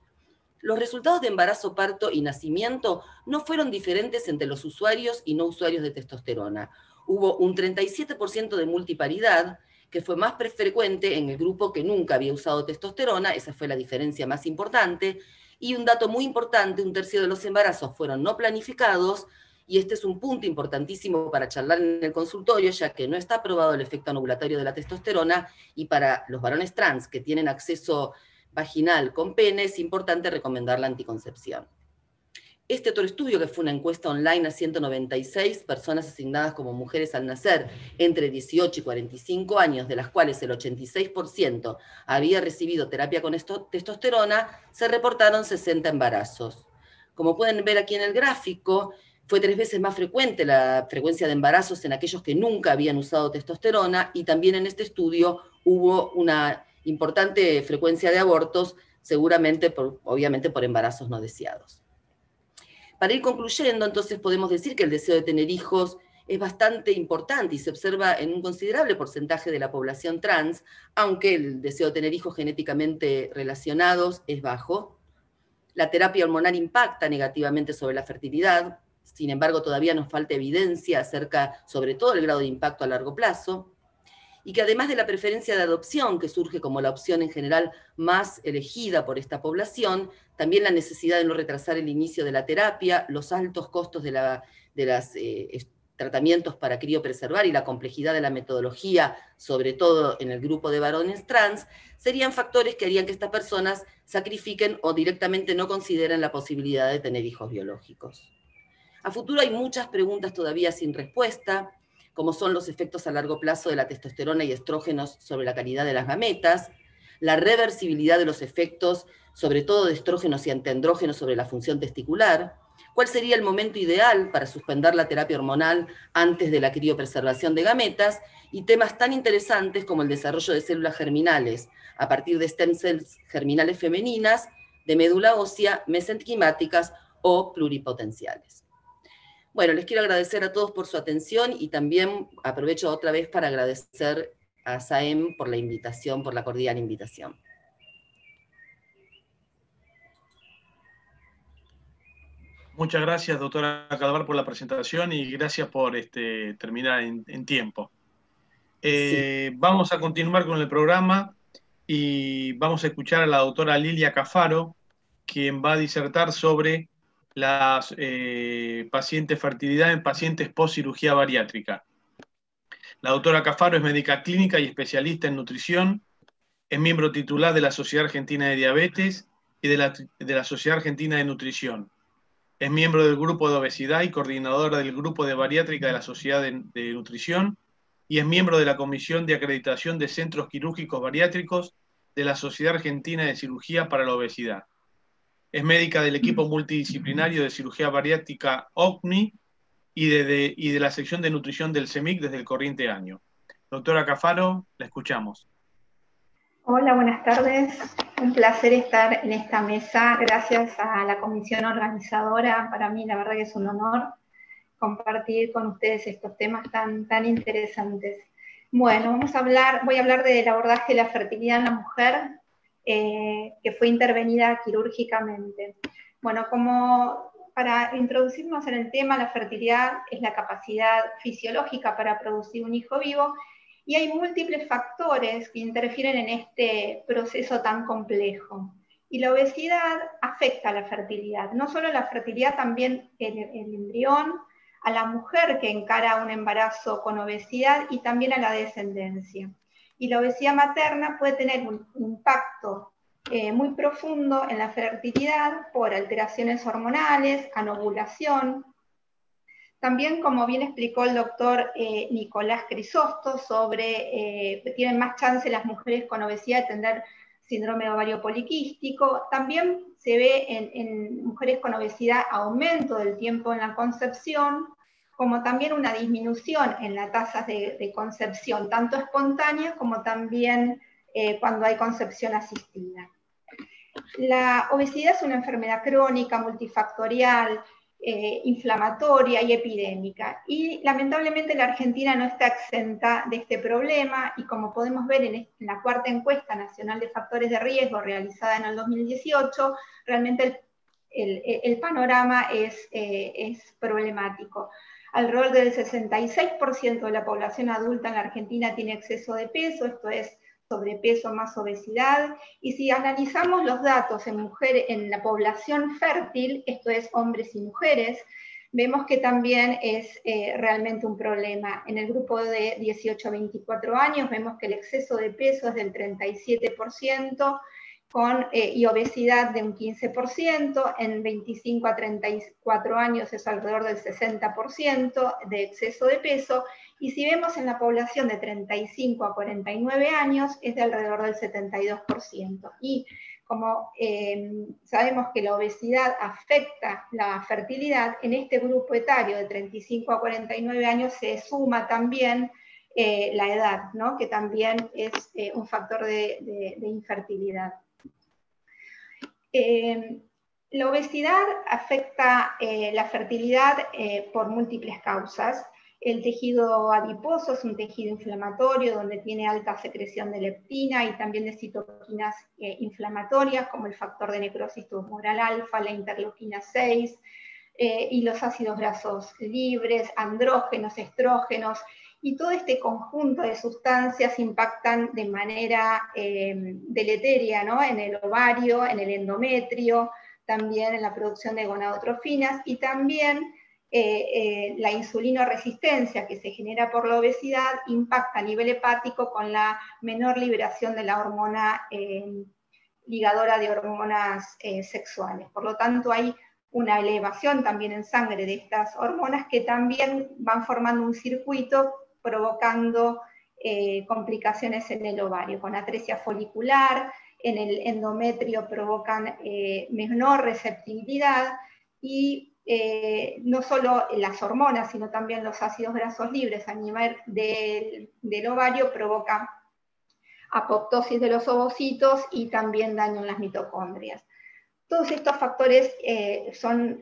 Los resultados de embarazo, parto y nacimiento no fueron diferentes entre los usuarios y no usuarios de testosterona. Hubo un 37% de multiparidad, que fue más frecuente en el grupo que nunca había usado testosterona, esa fue la diferencia más importante, y un dato muy importante, un tercio de los embarazos fueron no planificados, y este es un punto importantísimo para charlar en el consultorio, ya que no está aprobado el efecto anovulatorio de la testosterona, y para los varones trans que tienen acceso vaginal con pene, es importante recomendar la anticoncepción. Este otro estudio, que fue una encuesta online a 196 personas asignadas como mujeres al nacer entre 18 y 45 años, de las cuales el 86% había recibido terapia con testosterona, se reportaron 60 embarazos. Como pueden ver aquí en el gráfico, fue tres veces más frecuente la frecuencia de embarazos en aquellos que nunca habían usado testosterona y también en este estudio hubo una importante frecuencia de abortos, seguramente, obviamente, por embarazos no deseados. Para ir concluyendo, entonces podemos decir que el deseo de tener hijos es bastante importante y se observa en un considerable porcentaje de la población trans, aunque el deseo de tener hijos genéticamente relacionados es bajo. La terapia hormonal impacta negativamente sobre la fertilidad, sin embargo todavía nos falta evidencia acerca sobre todo el grado de impacto a largo plazo y que además de la preferencia de adopción, que surge como la opción en general más elegida por esta población, también la necesidad de no retrasar el inicio de la terapia, los altos costos de, los eh, tratamientos para criopreservar y la complejidad de la metodología, sobre todo en el grupo de varones trans, serían factores que harían que estas personas sacrifiquen o directamente no consideren la posibilidad de tener hijos biológicos. A futuro hay muchas preguntas todavía sin respuesta, como son los efectos a largo plazo de la testosterona y estrógenos sobre la calidad de las gametas, la reversibilidad de los efectos, sobre todo de estrógenos y antiandrógenos sobre la función testicular, cuál sería el momento ideal para suspender la terapia hormonal antes de la criopreservación de gametas, y temas tan interesantes como el desarrollo de células germinales a partir de stem cells germinales femeninas, de médula ósea, mesenquimáticas o pluripotenciales. Bueno, les quiero agradecer a todos por su atención y también aprovecho otra vez para agradecer a SAEM por la invitación, por la cordial invitación. Muchas gracias, doctora Cadavar, por la presentación y gracias por este, terminar en, tiempo. Eh, vamos a continuar con el programa y vamos a escuchar a la doctora Lilia Cafaro, quien va a disertar sobre las eh, pacientes fertilidad en pacientes post cirugía bariátrica. La doctora Cafaro es médica clínica y especialista en nutrición, es miembro titular de la Sociedad Argentina de Diabetes y de la, de la Sociedad Argentina de Nutrición. Es miembro del grupo de obesidad y coordinadora del grupo de bariátrica de la Sociedad de, de Nutrición y es miembro de la Comisión de Acreditación de Centros Quirúrgicos Bariátricos de la Sociedad Argentina de Cirugía para la Obesidad. Es médica del equipo multidisciplinario de cirugía bariátrica OCNI y de, y de la sección de nutrición del CEMIC desde el corriente año. Doctora Cafaro, la escuchamos. Hola, buenas tardes. Un placer estar en esta mesa. Gracias a la comisión organizadora. Para mí, la verdad que es un honor compartir con ustedes estos temas tan, tan interesantes. Bueno, vamos a hablar, voy a hablar del abordaje de la fertilidad en la mujer eh, que fue intervenida quirúrgicamente. Bueno, como para introducirnos en el tema, la fertilidad es la capacidad fisiológica para producir un hijo vivo y hay múltiples factores que interfieren en este proceso tan complejo. Y la obesidad afecta a la fertilidad, no solo la fertilidad, también el, el embrión, a la mujer que encara un embarazo con obesidad y también a la descendencia y la obesidad materna puede tener un impacto eh, muy profundo en la fertilidad por alteraciones hormonales, anovulación. También, como bien explicó el doctor eh, Nicolás Crisosto, sobre eh, tienen más chance las mujeres con obesidad de tener síndrome ovario poliquístico. También se ve en, en mujeres con obesidad aumento del tiempo en la concepción, como también una disminución en las tasas de, concepción, tanto espontánea como también eh, cuando hay concepción asistida. la obesidad es una enfermedad crónica, multifactorial, eh, inflamatoria y epidémica. Y lamentablemente la Argentina no está exenta de este problema y como podemos ver en, la cuarta encuesta nacional de factores de riesgo realizada en el 2018, realmente el, panorama es, eh, es problemático. Alrededor del 66% de la población adulta en la Argentina tiene exceso de peso, esto es sobrepeso más obesidad. Y si analizamos los datos en, mujeres, en la población fértil, esto es hombres y mujeres, vemos que también es eh, realmente un problema. En el grupo de 18 a 24 años vemos que el exceso de peso es del 37%, con, eh, y obesidad de un 15%, en 25 a 34 años es alrededor del 60% de exceso de peso, y si vemos en la población de 35 a 49 años es de alrededor del 72%. Y como eh, sabemos que la obesidad afecta la fertilidad, en este grupo etario de 35 a 49 años se suma también eh, la edad, ¿no? que también es un factor de infertilidad. Eh, la obesidad afecta eh, la fertilidad eh, por múltiples causas. El tejido adiposo es un tejido inflamatorio donde tiene alta secreción de leptina y también de citoquinas inflamatorias como el factor de necrosis tumoral alfa, la interleuquina 6 y los ácidos grasos libres, andrógenos, estrógenos y todo este conjunto de sustancias impactan de manera eh, deleteria ¿no? en el ovario, en el endometrio, también en la producción de gonadotrofinas y también eh, eh, la insulinoresistencia que se genera por la obesidad impacta a nivel hepático con la menor liberación de la hormona ligadora de hormonas sexuales. Por lo tanto, hay una elevación también en sangre de estas hormonas que también van formando un circuito provocando eh, complicaciones en el ovario, con atresia folicular, en el endometrio provocan eh, menor receptividad y eh, no solo las hormonas, sino también los ácidos grasos libres a nivel del, del ovario provocan apoptosis de los ovocitos y también daño en las mitocondrias. Todos estos factores son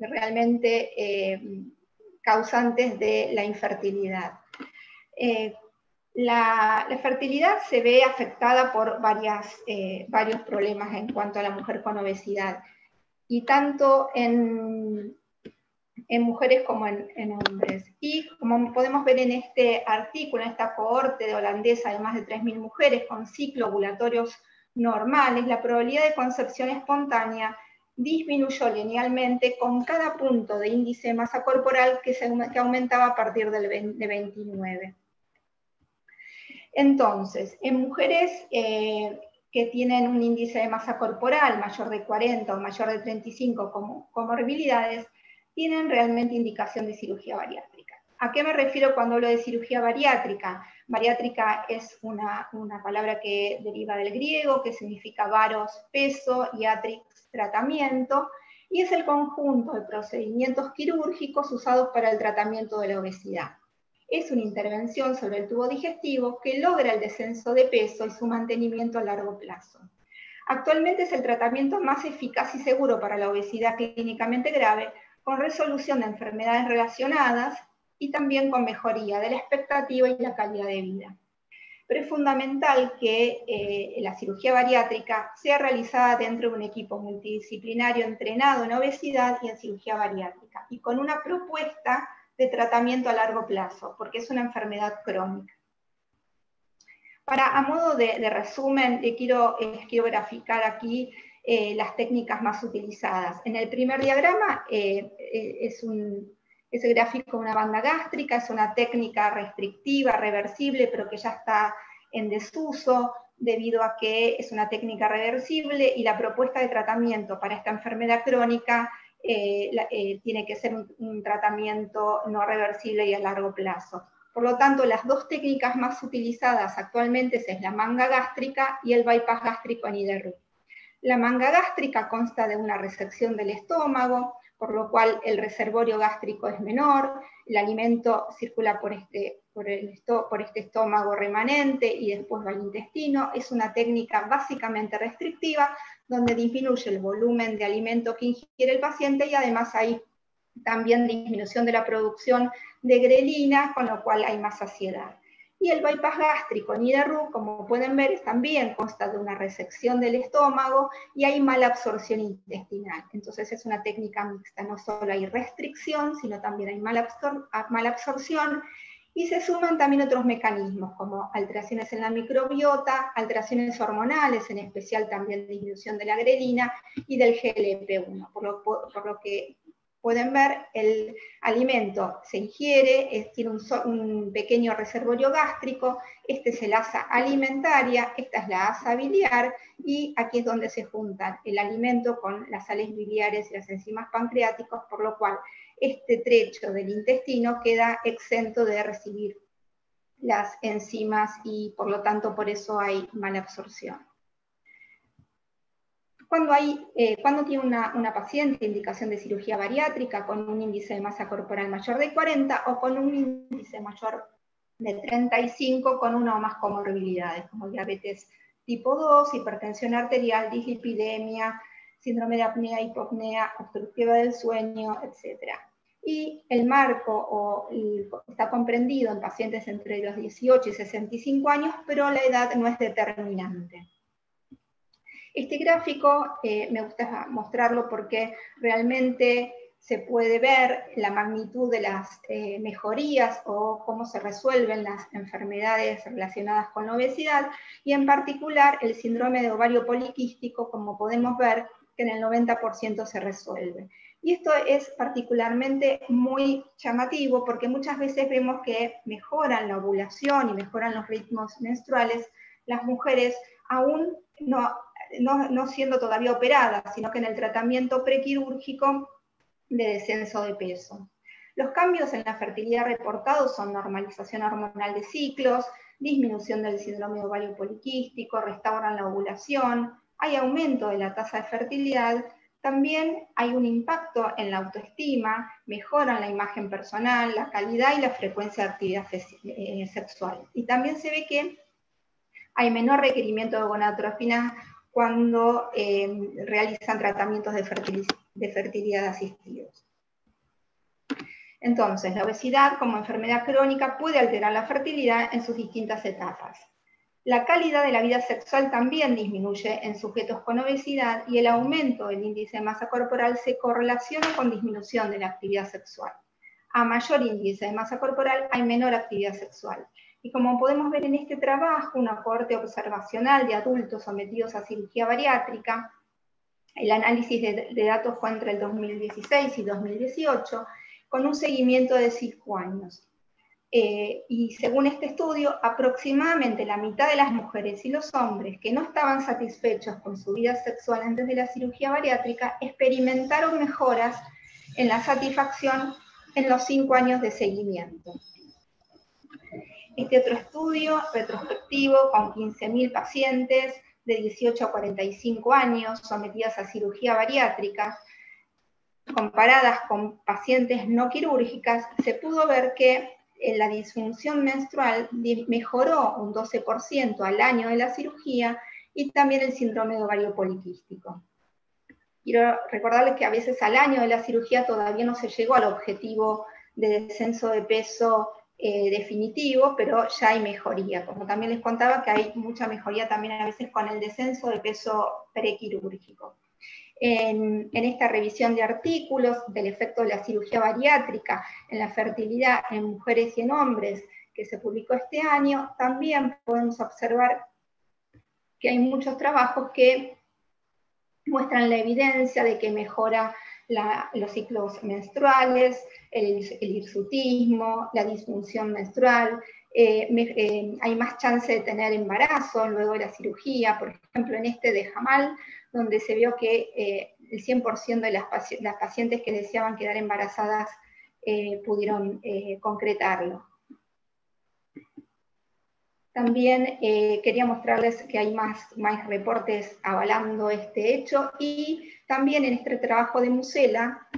realmente causantes de la infertilidad. Eh, la, fertilidad se ve afectada por eh, varios problemas en cuanto a la mujer con obesidad, y tanto en, mujeres como en, hombres. Y como podemos ver en este artículo, en esta cohorte de holandesa de más de 3.000 mujeres con ciclo ovulatorios normales, la probabilidad de concepción espontánea disminuyó linealmente con cada punto de índice de masa corporal que, se, aumentaba a partir del de 29. Entonces, en mujeres eh, que tienen un índice de masa corporal mayor de 40 o mayor de 35 como comorbilidades, tienen realmente indicación de cirugía bariátrica. ¿A qué me refiero cuando hablo de cirugía bariátrica? Bariátrica es una, una palabra que deriva del griego, que significa varos, peso, y tratamiento, y es el conjunto de procedimientos quirúrgicos usados para el tratamiento de la obesidad. Es una intervención sobre el tubo digestivo que logra el descenso de peso y su mantenimiento a largo plazo. Actualmente es el tratamiento más eficaz y seguro para la obesidad clínicamente grave, con resolución de enfermedades relacionadas y también con mejoría de la expectativa y la calidad de vida pero es fundamental que eh, la cirugía bariátrica sea realizada dentro de un equipo multidisciplinario entrenado en obesidad y en cirugía bariátrica, y con una propuesta de tratamiento a largo plazo, porque es una enfermedad crónica. Para, a modo de, resumen, eh, quiero, eh, quiero, graficar aquí las técnicas más utilizadas. En el primer diagrama es un, ese gráfico una banda gástrica, es una técnica restrictiva, reversible, pero que ya está en desuso debido a que es una técnica reversible y la propuesta de tratamiento para esta enfermedad crónica eh, eh, tiene que ser un, tratamiento no reversible y a largo plazo. Por lo tanto, las dos técnicas más utilizadas actualmente es la manga gástrica y el bypass gástrico en IDRU. La manga gástrica consta de una resección del estómago, por lo cual el reservorio gástrico es menor, el alimento circula por este, por, este estómago remanente y después va al intestino. Es una técnica básicamente restrictiva, donde disminuye el volumen de alimento que ingiere el paciente y además hay también disminución de la producción de grelina, con lo cual hay más saciedad. Y el bypass gástrico en IDRU, como pueden ver, también consta de una resección del estómago y hay mala absorción intestinal. Entonces es una técnica mixta, no solo hay restricción, sino también hay mala, mala absorción y se suman también otros mecanismos como alteraciones en la microbiota, alteraciones hormonales, en especial también disminución de la grelina y del GLP-1, por lo, por lo que pueden ver, el alimento se ingiere, tiene un, pequeño reservorio gástrico, este es el asa alimentaria, esta es la asa biliar, y aquí es donde se juntan el alimento con las sales biliares y las enzimas pancreáticas, por lo cual este trecho del intestino queda exento de recibir las enzimas y por lo tanto por eso hay mala absorción. Cuando, hay, eh, cuando tiene una, paciente indicación de cirugía bariátrica con un índice de masa corporal mayor de 40 o con un índice mayor de 35 con una o más comorbilidades, como diabetes tipo 2, hipertensión arterial, dislipidemia, síndrome de apnea, hipopnea, obstructiva del sueño, etc. Y el marco o, está comprendido en pacientes entre los 18 y 65 años, pero la edad no es determinante. Este gráfico eh, me gusta mostrarlo porque realmente se puede ver la magnitud de las eh, mejorías o cómo se resuelven las enfermedades relacionadas con la obesidad y en particular el síndrome de ovario poliquístico, como podemos ver que en el 90% se resuelve. Y esto es particularmente muy llamativo porque muchas veces vemos que mejoran la ovulación y mejoran los ritmos menstruales las mujeres aún no no, siendo todavía operada, sino que en el tratamiento prequirúrgico de descenso de peso. Los cambios en la fertilidad reportados son normalización hormonal de ciclos, disminución del síndrome ovario poliquístico, restauran la ovulación, hay aumento de la tasa de fertilidad, también hay un impacto en la autoestima, mejoran la imagen personal, la calidad y la frecuencia de actividad eh, sexual. Y también se ve que hay menor requerimiento de gonadotrofinas cuando eh, realizan tratamientos de, fertilidad asistidos. Entonces, la obesidad como enfermedad crónica puede alterar la fertilidad en sus distintas etapas. La calidad de la vida sexual también disminuye en sujetos con obesidad y el aumento del índice de masa corporal se correlaciona con disminución de la actividad sexual. A mayor índice de masa corporal hay menor actividad sexual. Y como podemos ver en este trabajo, una corte observacional de adultos sometidos a cirugía bariátrica, el análisis de, datos fue entre el 2016 y 2018, con un seguimiento de cinco años. Eh, y según este estudio, aproximadamente la mitad de las mujeres y los hombres que no estaban satisfechos con su vida sexual antes de la cirugía bariátrica experimentaron mejoras en la satisfacción en los cinco años de seguimiento. Este otro estudio retrospectivo con 15.000 pacientes de 18 a 45 años sometidas a cirugía bariátrica, comparadas con pacientes no quirúrgicas, se pudo ver que la disfunción menstrual mejoró un 12% al año de la cirugía y también el síndrome de ovario poliquístico. Quiero recordarles que a veces al año de la cirugía todavía no se llegó al objetivo de descenso de peso eh, definitivo, pero ya hay mejoría. Como también les contaba que hay mucha mejoría también a veces con el descenso de peso prequirúrgico. En, en, esta revisión de artículos del efecto de la cirugía bariátrica en la fertilidad en mujeres y en hombres que se publicó este año, también podemos observar que hay muchos trabajos que muestran la evidencia de que mejora los ciclos menstruales, el, hirsutismo, la disfunción menstrual, eh, eh, hay más chance de tener embarazo luego de la cirugía, por ejemplo en este de Jamal, donde se vio que eh, el 100% de las, pacientes que deseaban quedar embarazadas pudieron concretarlo. También quería mostrarles que hay más, más reportes avalando este hecho y también en este trabajo de Musela,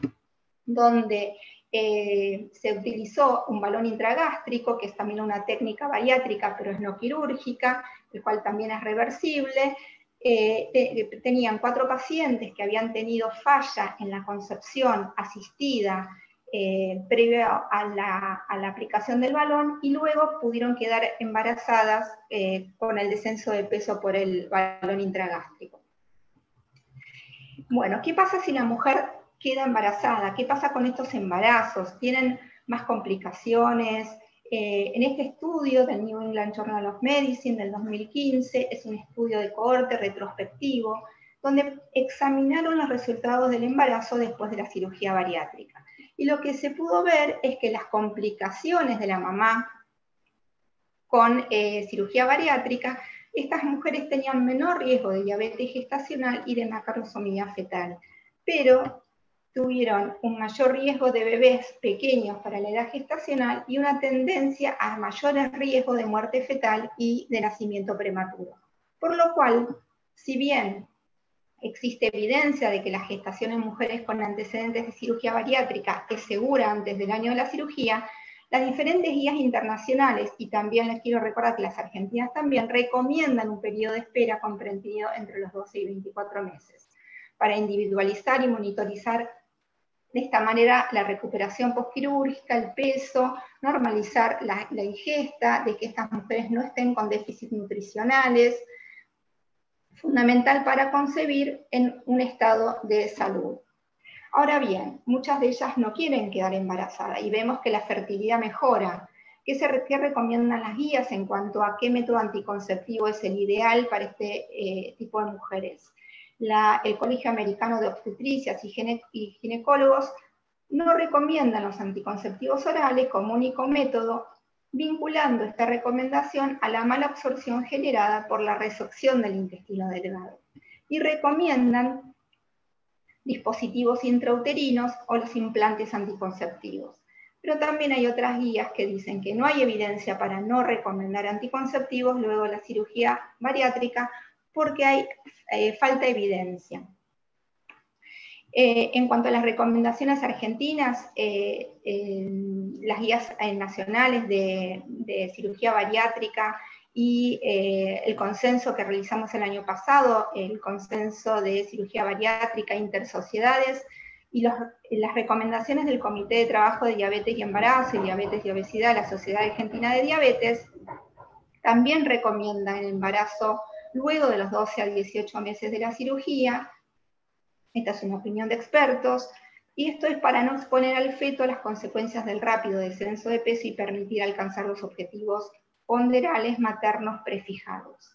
donde eh, se utilizó un balón intragástrico, que es también una técnica bariátrica, pero es no quirúrgica, el cual también es reversible. eh, tenían cuatro pacientes que habían tenido falla en la concepción asistida eh, previo a la, aplicación del balón y luego pudieron quedar embarazadas eh, con el descenso de peso por el balón intragástrico. Bueno, ¿qué pasa si la mujer queda embarazada? ¿Qué pasa con estos embarazos? ¿Tienen más complicaciones? Eh, en este estudio del New England Journal of Medicine del 2015, es un estudio de cohorte retrospectivo, donde examinaron los resultados del embarazo después de la cirugía bariátrica. Y lo que se pudo ver es que las complicaciones de la mamá con eh, cirugía bariátrica, estas mujeres tenían menor riesgo de diabetes gestacional y de macrosomía fetal, pero tuvieron un mayor riesgo de bebés pequeños para la edad gestacional y una tendencia a mayores riesgos de muerte fetal y de nacimiento prematuro. Por lo cual, si bien existe evidencia de que la gestación en mujeres con antecedentes de cirugía bariátrica es segura antes del año de la cirugía, las diferentes guías internacionales, y también les quiero recordar que las argentinas también, recomiendan un periodo de espera comprendido entre los 12 y 24 meses, para individualizar y monitorizar de esta manera la recuperación postquirúrgica, el peso, normalizar la, la ingesta, de que estas mujeres no estén con déficits nutricionales, fundamental para concebir en un estado de salud. Ahora bien, muchas de ellas no quieren quedar embarazadas y vemos que la fertilidad mejora. ¿Qué, se, recomiendan las guías en cuanto a qué método anticonceptivo es el ideal para este eh, tipo de mujeres? el Colegio Americano de Obstetricias y, Ginecólogos no recomiendan los anticonceptivos orales como único método vinculando esta recomendación a la mala absorción generada por la resorción del intestino delgado. Y recomiendan dispositivos intrauterinos o los implantes anticonceptivos. Pero también hay otras guías que dicen que no hay evidencia para no recomendar anticonceptivos luego de la cirugía bariátrica porque hay eh, falta de evidencia. Eh, en cuanto a las recomendaciones argentinas, eh, las guías nacionales de, cirugía bariátrica y el consenso que realizamos el año pasado, el consenso de cirugía bariátrica intersociedades, y las recomendaciones del Comité de Trabajo de Diabetes y Embarazo y Diabetes y Obesidad, la Sociedad Argentina de Diabetes, también recomiendan el embarazo luego de los 12 a 18 meses de la cirugía, esta es una opinión de expertos. Y esto es para no exponer al feto a las consecuencias del rápido descenso de peso y permitir alcanzar los objetivos ponderales maternos prefijados.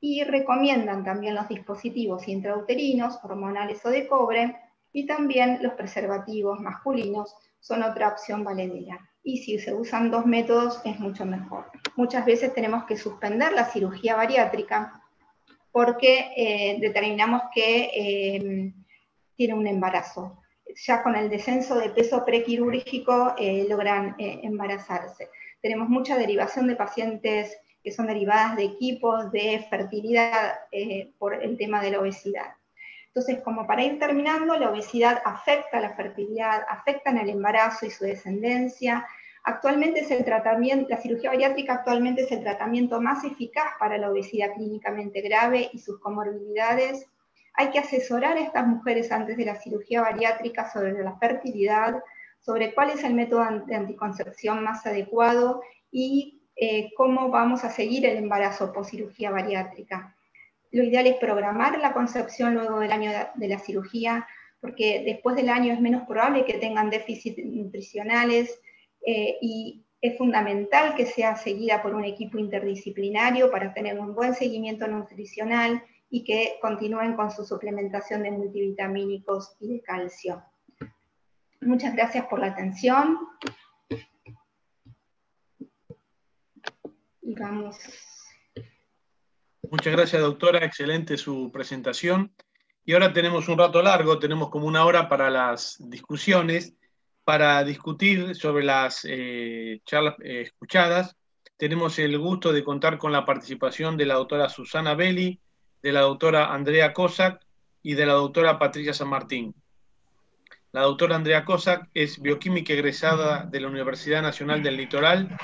Y recomiendan también los dispositivos intrauterinos, hormonales o de cobre, y también los preservativos masculinos son otra opción valedera. Y si se usan dos métodos es mucho mejor. Muchas veces tenemos que suspender la cirugía bariátrica porque eh, determinamos que eh, tiene un embarazo. Ya con el descenso de peso prequirúrgico eh, logran eh, embarazarse. Tenemos mucha derivación de pacientes que son derivadas de equipos de fertilidad eh, por el tema de la obesidad. Entonces, como para ir terminando, la obesidad afecta la fertilidad, afecta en el embarazo y su descendencia. Actualmente es el tratamiento, la cirugía bariátrica actualmente es el tratamiento más eficaz para la obesidad clínicamente grave y sus comorbilidades hay que asesorar a estas mujeres antes de la cirugía bariátrica sobre la fertilidad, sobre cuál es el método de anticoncepción más adecuado y eh, cómo vamos a seguir el embarazo post cirugía bariátrica. Lo ideal es programar la concepción luego del año de la cirugía, porque después del año es menos probable que tengan déficits nutricionales eh, y es fundamental que sea seguida por un equipo interdisciplinario para tener un buen seguimiento nutricional y que continúen con su suplementación de multivitamínicos y de calcio. Muchas gracias por la atención. Muchas gracias, doctora. Excelente su presentación. Y ahora tenemos un rato largo, tenemos como una hora para las discusiones, para discutir sobre las eh, charlas eh, escuchadas. Tenemos el gusto de contar con la participación de la doctora Susana Belli, de la doctora Andrea Cossack y de la doctora Patricia San Martín. La doctora Andrea Cossack es bioquímica egresada de la Universidad Nacional del Litoral,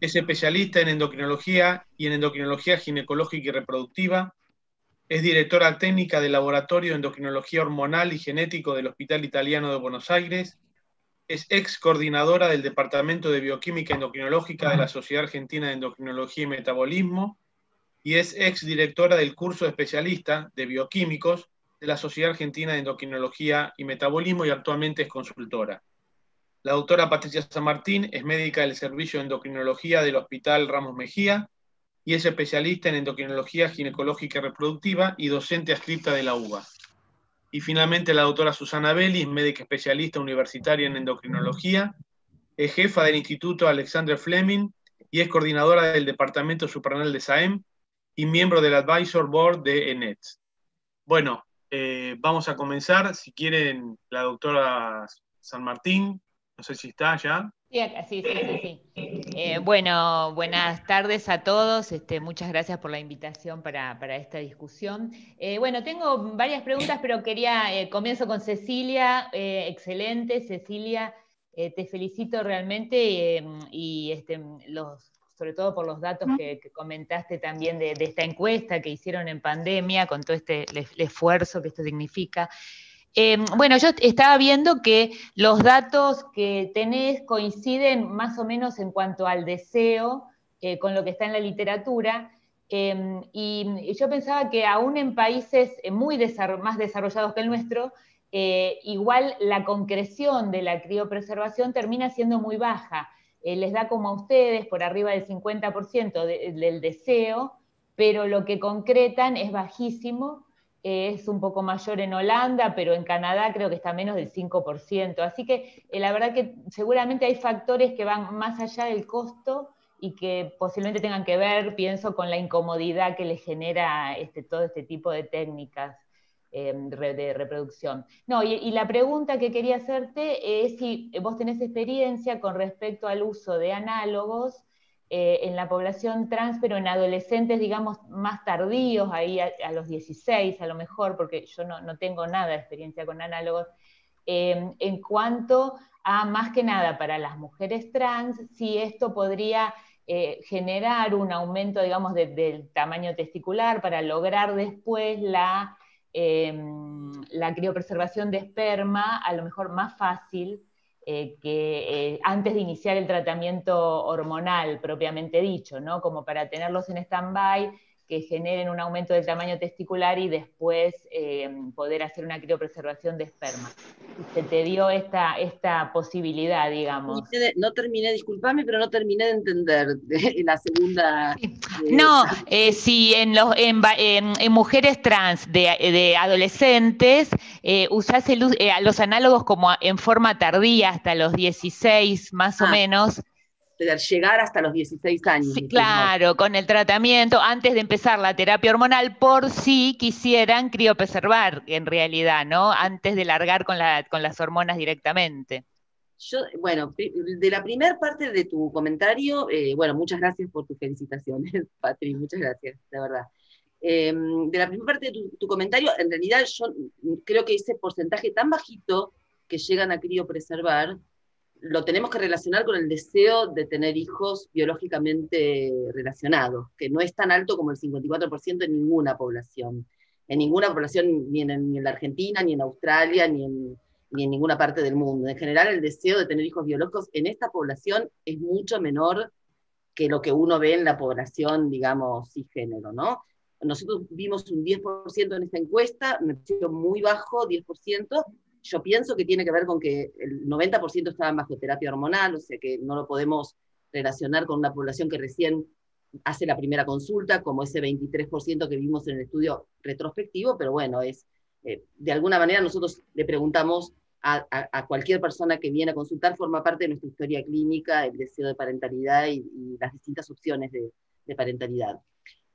es especialista en endocrinología y en endocrinología ginecológica y reproductiva, Es directora técnica del Laboratorio de Endocrinología Hormonal y Genético del Hospital Italiano de Buenos Aires. Es ex coordinadora del Departamento de Bioquímica Endocrinológica de la Sociedad Argentina de Endocrinología y Metabolismo y es ex directora del curso especialista de bioquímicos de la Sociedad Argentina de Endocrinología y Metabolismo y actualmente es consultora. La doctora Patricia San Martín es médica del Servicio de Endocrinología del Hospital Ramos Mejía y es especialista en endocrinología ginecológica y reproductiva y docente adscripta de la UBA. Y finalmente la doctora Susana Belli, médica especialista universitaria en endocrinología, es jefa del Instituto Alexander Fleming y es coordinadora del Departamento Supernal de SAEM y miembro del Advisor Board de ENET. Bueno, eh, vamos a comenzar. Si quieren, la doctora San Martín, no sé si está ya. Sí, sí, sí. Eh, bueno, buenas tardes a todos. Este, muchas gracias por la invitación para, esta discusión. Eh, bueno, tengo varias preguntas, pero quería, comienzo con Cecilia. excelente, Cecilia. te felicito realmente y este, los sobre todo por los datos que, comentaste también de, esta encuesta que hicieron en pandemia, con todo este esfuerzo que esto significa. Em, bueno, yo estaba viendo que los datos que tenés coinciden más o menos en cuanto al deseo eh, con lo que está en la literatura. Em, y yo pensaba que aún en países muy más desarrollados que el nuestro, eh, igual la concreción de la criopreservación termina siendo muy baja. Eh, les da como a ustedes por arriba del 50% del deseo, pero lo que concretan es bajísimo, eh, es un poco mayor en Holanda, pero en Canadá creo que está menos del 5%. Así que eh, la verdad que seguramente hay factores que van más allá del costo y que posiblemente tengan que ver, pienso, con la incomodidad que les genera este, todo este tipo de técnicas. Em, de reproducción. No, y, la pregunta que quería hacerte es si vos tenés experiencia con respecto al uso de análogos eh, en la población trans, pero en adolescentes, digamos, más tardíos, ahí a, los 16 a lo mejor, porque yo no, tengo nada de experiencia con análogos, em, en cuanto a más que nada para las mujeres trans, si esto podría eh, generar un aumento, digamos, del tamaño testicular para lograr después la Em, la criopreservación de esperma a lo mejor más fácil eh, que eh, antes de iniciar el tratamiento hormonal propiamente dicho, ¿no? Como para tenerlos en stand-by que generen un aumento del tamaño testicular y después eh, poder hacer una criopreservación de esperma. Se te dio esta, esta posibilidad, digamos. No terminé, disculpame, pero no terminé de entender la segunda. No, eh, si en, los, en, en, mujeres trans de, adolescentes eh, usás el, eh, los análogos como en forma tardía, hasta los 16 más o ah. menos llegar hasta los 16 años. Sí, claro, con el tratamiento, antes de empezar la terapia hormonal, por si quisieran criopreservar, en realidad, ¿no? Antes de largar con, la, con las hormonas directamente. Yo, bueno, de la primera parte de tu comentario, eh, bueno, muchas gracias por tus felicitaciones, Patri, muchas gracias, de verdad. Em, de la primera parte de tu, tu, comentario, en realidad yo creo que ese porcentaje tan bajito que llegan a criopreservar, lo tenemos que relacionar con el deseo de tener hijos biológicamente relacionados, que no es tan alto como el 54% en ninguna población. En ninguna población, ni en, la Argentina, ni en Australia, ni en, ni en ninguna parte del mundo. En general, el deseo de tener hijos biológicos en esta población es mucho menor que lo que uno ve en la población, digamos, cisgénero, ¿no? Nosotros vimos un 10% en esta encuesta, me pareció muy bajo, 10%, yo pienso que tiene que ver con que el 90% estaban bajo terapia hormonal, o sea que no lo podemos relacionar con una población que recién hace la primera consulta, como ese 23% que vimos en el estudio retrospectivo, pero bueno, es eh, de alguna manera nosotros le preguntamos a, cualquier persona que viene a consultar, forma parte de nuestra historia clínica, el deseo de parentalidad y, las distintas opciones de parentalidad.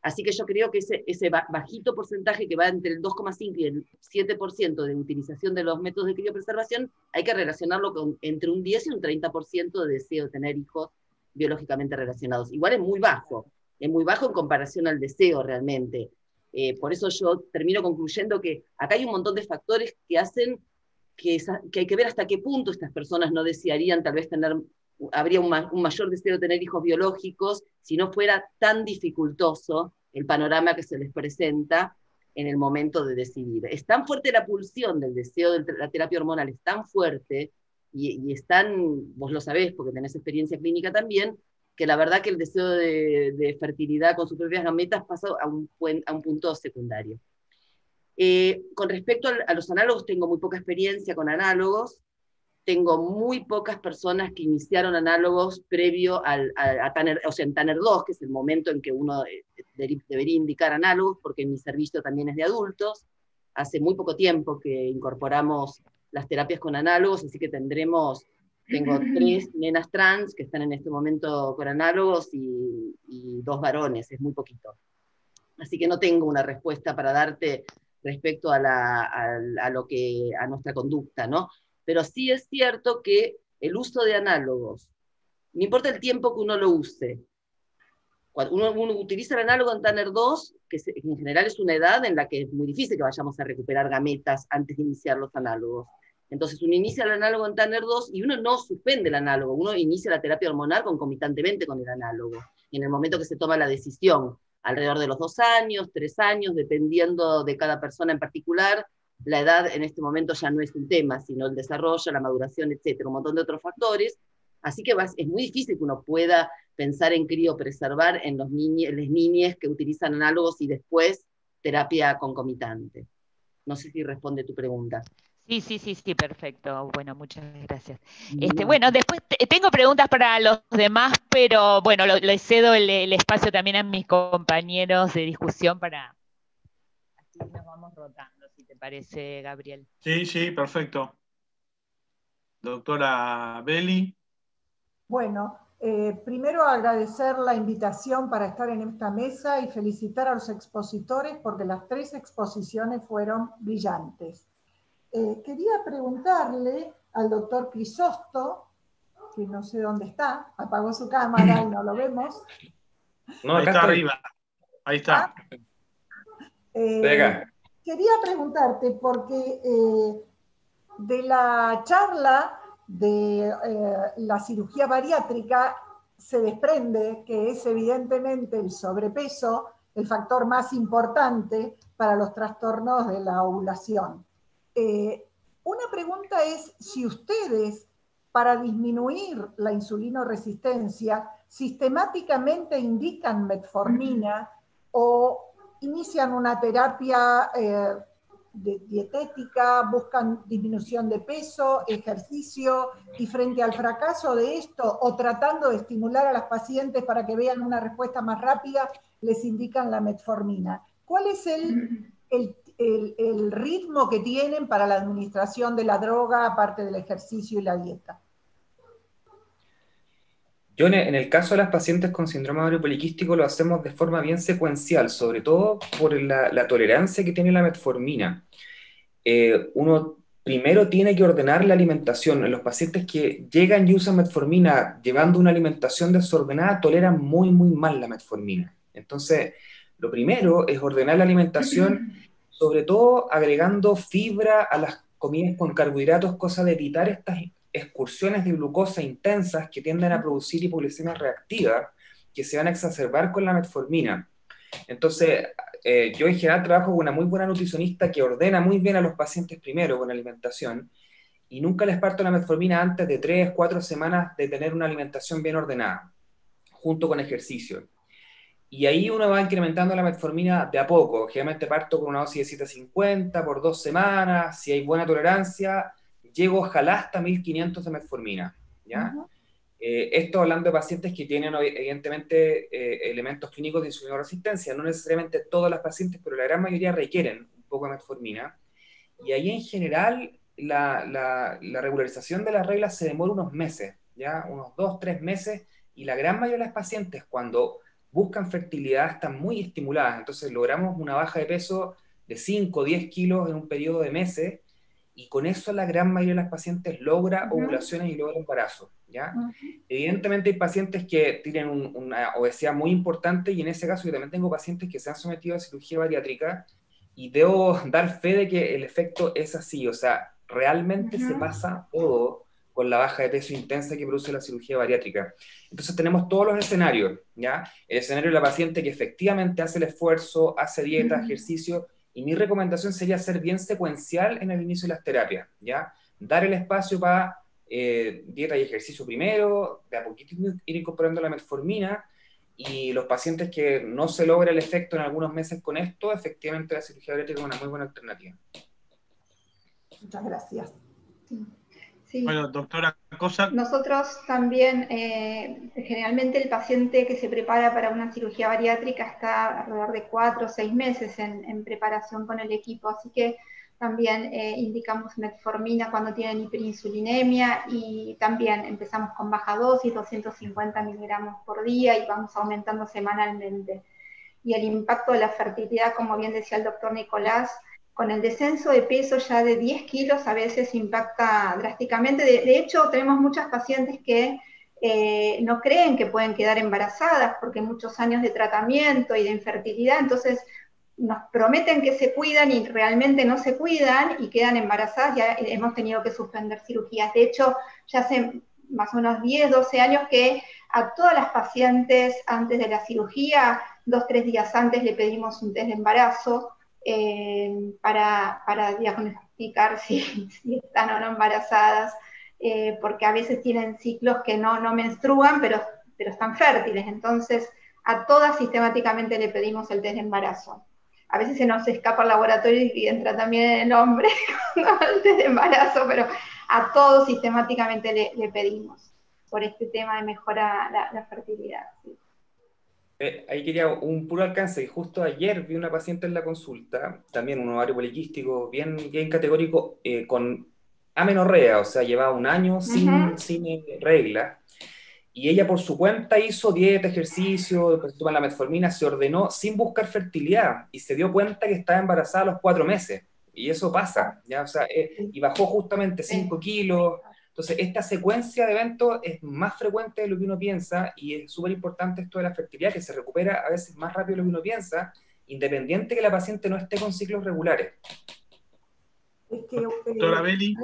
Así que yo creo que ese, bajito porcentaje que va entre el 2,5 y el 7% de utilización de los métodos de criopreservación, hay que relacionarlo con entre un 10 y un 30% de deseo de tener hijos biológicamente relacionados. Igual es muy bajo, es muy bajo en comparación al deseo realmente. Eh, por eso yo termino concluyendo que acá hay un montón de factores que hacen que hay que ver hasta qué punto estas personas no desearían tal vez tener habría un, mayor deseo de tener hijos biológicos si no fuera tan dificultoso el panorama que se les presenta en el momento de decidir. Es tan fuerte la pulsión del deseo de la terapia hormonal, es tan fuerte, y, y es tan, vos lo sabés porque tenés experiencia clínica también, que la verdad que el deseo de, fertilidad con sus propias gametas pasa a un, punto secundario. Eh, con respecto a, los análogos, tengo muy poca experiencia con análogos, tengo muy pocas personas que iniciaron análogos previo al, a, Tanner, o sea, en Tanner 2, que es el momento en que uno eh, debería indicar análogos, porque mi servicio también es de adultos. Hace muy poco tiempo que incorporamos las terapias con análogos, así que tendremos tengo tres nenas trans que están en este momento con análogos y, dos varones, es muy poquito. Así que no tengo una respuesta para darte respecto a, a, lo que, a nuestra conducta, ¿no? Pero sí es cierto que el uso de análogos, no importa el tiempo que uno lo use, cuando uno, uno, utiliza el análogo en Tanner 2, que en general es una edad en la que es muy difícil que vayamos a recuperar gametas antes de iniciar los análogos. Entonces uno inicia el análogo en Tanner 2 y uno no suspende el análogo, uno inicia la terapia hormonal concomitantemente con el análogo, en el momento que se toma la decisión, alrededor de los dos años, tres años, dependiendo de cada persona en particular. La edad en este momento ya no es un tema, sino el desarrollo, la maduración, etcétera, un montón de otros factores. Así que es muy difícil que uno pueda pensar en criopreservar en los en las niñas que utilizan análogos y después terapia concomitante. No sé si responde tu pregunta. Sí, sí, sí, sí, perfecto. Bueno, muchas gracias. Este, bueno, después tengo preguntas para los demás, pero bueno, le cedo el, espacio también a mis compañeros de discusión para así nos vamos rotando, te parece, Gabriel. Sí, sí, perfecto. Doctora Belli. Bueno, eh, primero agradecer la invitación para estar en esta mesa y felicitar a los expositores porque las tres exposiciones fueron brillantes. Eh, quería preguntarle al doctor Crisosto, que no sé dónde está, apagó su cámara y no lo vemos. No, Ahí está arriba. Ahí está. Ah. Eh, quería preguntarte, porque eh, de la charla de la cirugía bariátrica se desprende que es evidentemente el sobrepeso el factor más importante para los trastornos de la ovulación. Eh, una pregunta es si ustedes, para disminuir la insulinoresistencia, sistemáticamente indican metformina o inician una terapia eh, dietética, buscan disminución de peso, ejercicio, y frente al fracaso de esto, o tratando de estimular a las pacientes para que vean una respuesta más rápida, les indican la metformina. ¿Cuál es el, el el, ritmo que tienen para la administración de la droga, aparte del ejercicio y la dieta. Yo en el caso de las pacientes con síndrome ovario poliquístico lo hacemos de forma bien secuencial, sobre todo por la, tolerancia que tiene la metformina. Eh, uno primero tiene que ordenar la alimentación. En los pacientes que llegan y usan metformina llevando una alimentación desordenada, toleran muy, muy mal la metformina. Entonces, lo primero es ordenar la alimentación sobre todo agregando fibra a las comidas con carbohidratos, cosa de evitar estas excursiones de glucosa intensas que tienden a producir hipoglucemia reactiva, que se van a exacerbar con la metformina. Entonces, eh, yo en general trabajo con una muy buena nutricionista que ordena muy bien a los pacientes primero con alimentación y nunca les parto la metformina antes de 3, 4 semanas de tener una alimentación bien ordenada, junto con ejercicio. Y ahí uno va incrementando la metformina de a poco. Generalmente parto con una dosis de 750 por dos semanas. Si hay buena tolerancia, llego ojalá hasta 1500 de metformina. ¿ya? Eh, esto hablando de pacientes que tienen evidentemente eh, elementos clínicos de insulinoresistencia. No necesariamente todas las pacientes, pero la gran mayoría requieren un poco de metformina. Y ahí en general la, la, la regularización de las reglas se demora unos meses, ¿ya? unos dos, tres meses. Y la gran mayoría de las pacientes cuando buscan fertilidad están muy estimuladas. Entonces logramos una baja de peso de 5 o 10 kilos en un periodo de meses y con eso la gran mayoría de las pacientes logra ovulaciones y logra embarazo. ¿ya? Evidentemente hay pacientes que tienen una obesidad muy importante y en ese caso yo también tengo pacientes que se han sometido a cirugía bariátrica y debo dar fe de que el efecto es así, o sea, realmente se pasa todo con la baja de peso intensa que produce la cirugía bariátrica. Entonces tenemos todos los escenarios, ¿ya? El escenario de la paciente que efectivamente hace el esfuerzo, hace dieta, ejercicio Y mi recomendación sería ser bien secuencial en el inicio de las terapias, ¿ya? Dar el espacio para eh, dieta y ejercicio primero, de a poquito ir incorporando la metformina, y los pacientes que no se logra el efecto en algunos meses con esto, efectivamente la cirugía bariátrica es una muy buena alternativa. Muchas gracias. Bueno, doctora Cosa. Nosotros también, eh, generalmente el paciente que se prepara para una cirugía bariátrica está alrededor de cuatro o seis meses en, preparación con el equipo, así que también eh, indicamos metformina cuando tienen hiperinsulinemia y también empezamos con baja dosis, 250 miligramos por día y vamos aumentando semanalmente. Y el impacto de la fertilidad, como bien decía el doctor Nicolás, con el descenso de peso ya de 10 kilos a veces impacta drásticamente. De, hecho, tenemos muchas pacientes que eh, no creen que pueden quedar embarazadas porque muchos años de tratamiento y de infertilidad, entonces nos prometen que se cuidan y realmente no se cuidan y quedan embarazadas, ya hemos tenido que suspender cirugías. De hecho, ya hace más o menos 10, 12 años que a todas las pacientes antes de la cirugía, dos, tres días antes le pedimos un test de embarazo, eh, para, diagnosticar si, están o no embarazadas, eh, porque a veces tienen ciclos que no, no menstruan, pero, están fértiles. Entonces, a todas sistemáticamente le pedimos el test de embarazo. A veces se nos escapa el laboratorio y entra también el hombre el test de embarazo, pero a todos sistemáticamente le, pedimos por este tema de mejorar la, fertilidad. Eh, ahí quería un puro alcance. Y justo ayer vi una paciente en la consulta, también un ovario poliquístico bien, bien categórico, eh, con amenorrea, o sea, llevaba un año sin, sin eh, regla. Y ella por su cuenta hizo dieta, ejercicio, después toma la metformina, se ordenó sin buscar fertilidad y se dio cuenta que estaba embarazada a los cuatro meses. Y eso pasa, ¿ya? O sea, y bajó justamente 5 kilos, entonces, esta secuencia de eventos es más frecuente de lo que uno piensa y es súper importante esto de la fertilidad, que se recupera a veces más rápido de lo que uno piensa, independiente que la paciente no esté con ciclos regulares. Es que, eh,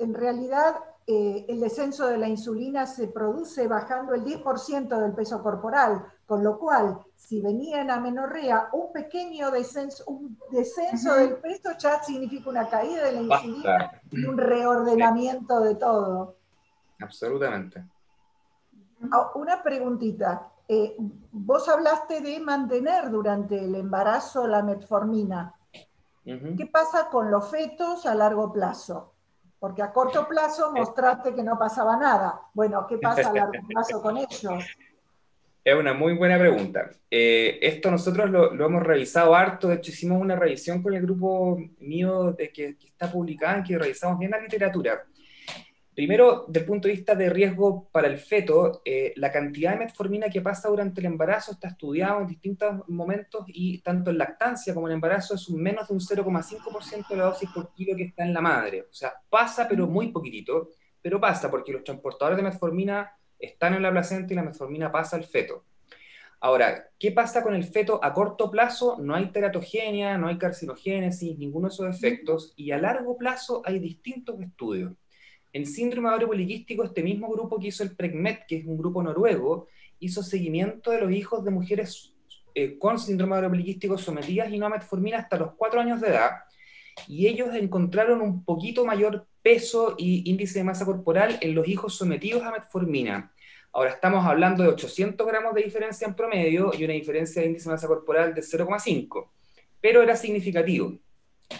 en realidad, eh, el descenso de la insulina se produce bajando el 10% del peso corporal, con lo cual, si venía en amenorrea, un pequeño descenso, un descenso del peso ya significa una caída de la insulina y un reordenamiento de todo. Absolutamente. Ah, una preguntita. Eh, vos hablaste de mantener durante el embarazo la metformina. ¿Qué pasa con los fetos a largo plazo? Porque a corto plazo mostraste que no pasaba nada. Bueno, ¿qué pasa a largo plazo con ellos? Es una muy buena pregunta. Eh, esto nosotros lo, hemos revisado harto, de hecho hicimos una revisión con el grupo mío de que, está publicada, en que revisamos bien la literatura. Primero, desde el punto de vista de riesgo para el feto, eh, la cantidad de metformina que pasa durante el embarazo está estudiado en distintos momentos y tanto en lactancia como en embarazo es un menos de un 0,5% de la dosis por kilo que está en la madre. O sea, pasa pero muy poquitito, pero pasa porque los transportadores de metformina están en la placenta y la metformina pasa al feto. Ahora, ¿qué pasa con el feto a corto plazo? No hay teratogenia, no hay carcinogénesis, ninguno de esos efectos, y a largo plazo hay distintos estudios. En síndrome ovario poliquístico, este mismo grupo que hizo el PREGMET, que es un grupo noruego, hizo seguimiento de los hijos de mujeres eh, con síndrome ovario poliquístico sometidas y no a metformina hasta los cuatro años de edad, y ellos encontraron un poquito mayor peso y índice de masa corporal en los hijos sometidos a metformina. Ahora estamos hablando de 800 gramos de diferencia en promedio y una diferencia de índice de masa corporal de 0,5, pero era significativo.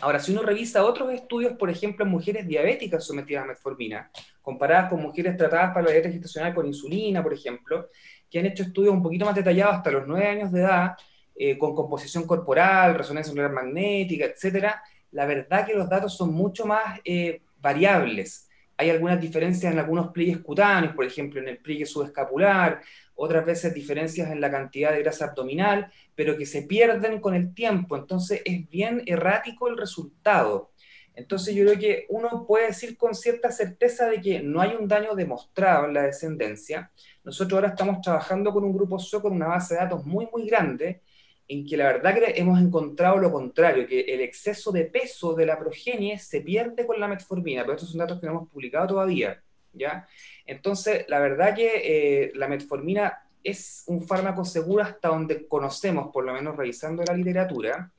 Ahora, si uno revisa otros estudios, por ejemplo, en mujeres diabéticas sometidas a metformina, comparadas con mujeres tratadas para la dieta gestacional con insulina, por ejemplo, que han hecho estudios un poquito más detallados hasta los 9 años de edad, eh, con composición corporal, resonancia celular magnética, etcétera, la verdad que los datos son mucho más eh, variables. Hay algunas diferencias en algunos pliegues cutáneos, por ejemplo, en el pliegue subescapular, otras veces diferencias en la cantidad de grasa abdominal, pero que se pierden con el tiempo. Entonces es bien errático el resultado. Entonces yo creo que uno puede decir con cierta certeza de que no hay un daño demostrado en la descendencia. Nosotros ahora estamos trabajando con un grupo SO con una base de datos muy, muy grande en que la verdad que hemos encontrado lo contrario, que el exceso de peso de la progenie se pierde con la metformina, pero estos son datos que no hemos publicado todavía, ¿ya? Entonces, la verdad que eh, la metformina es un fármaco seguro hasta donde conocemos, por lo menos revisando la literatura,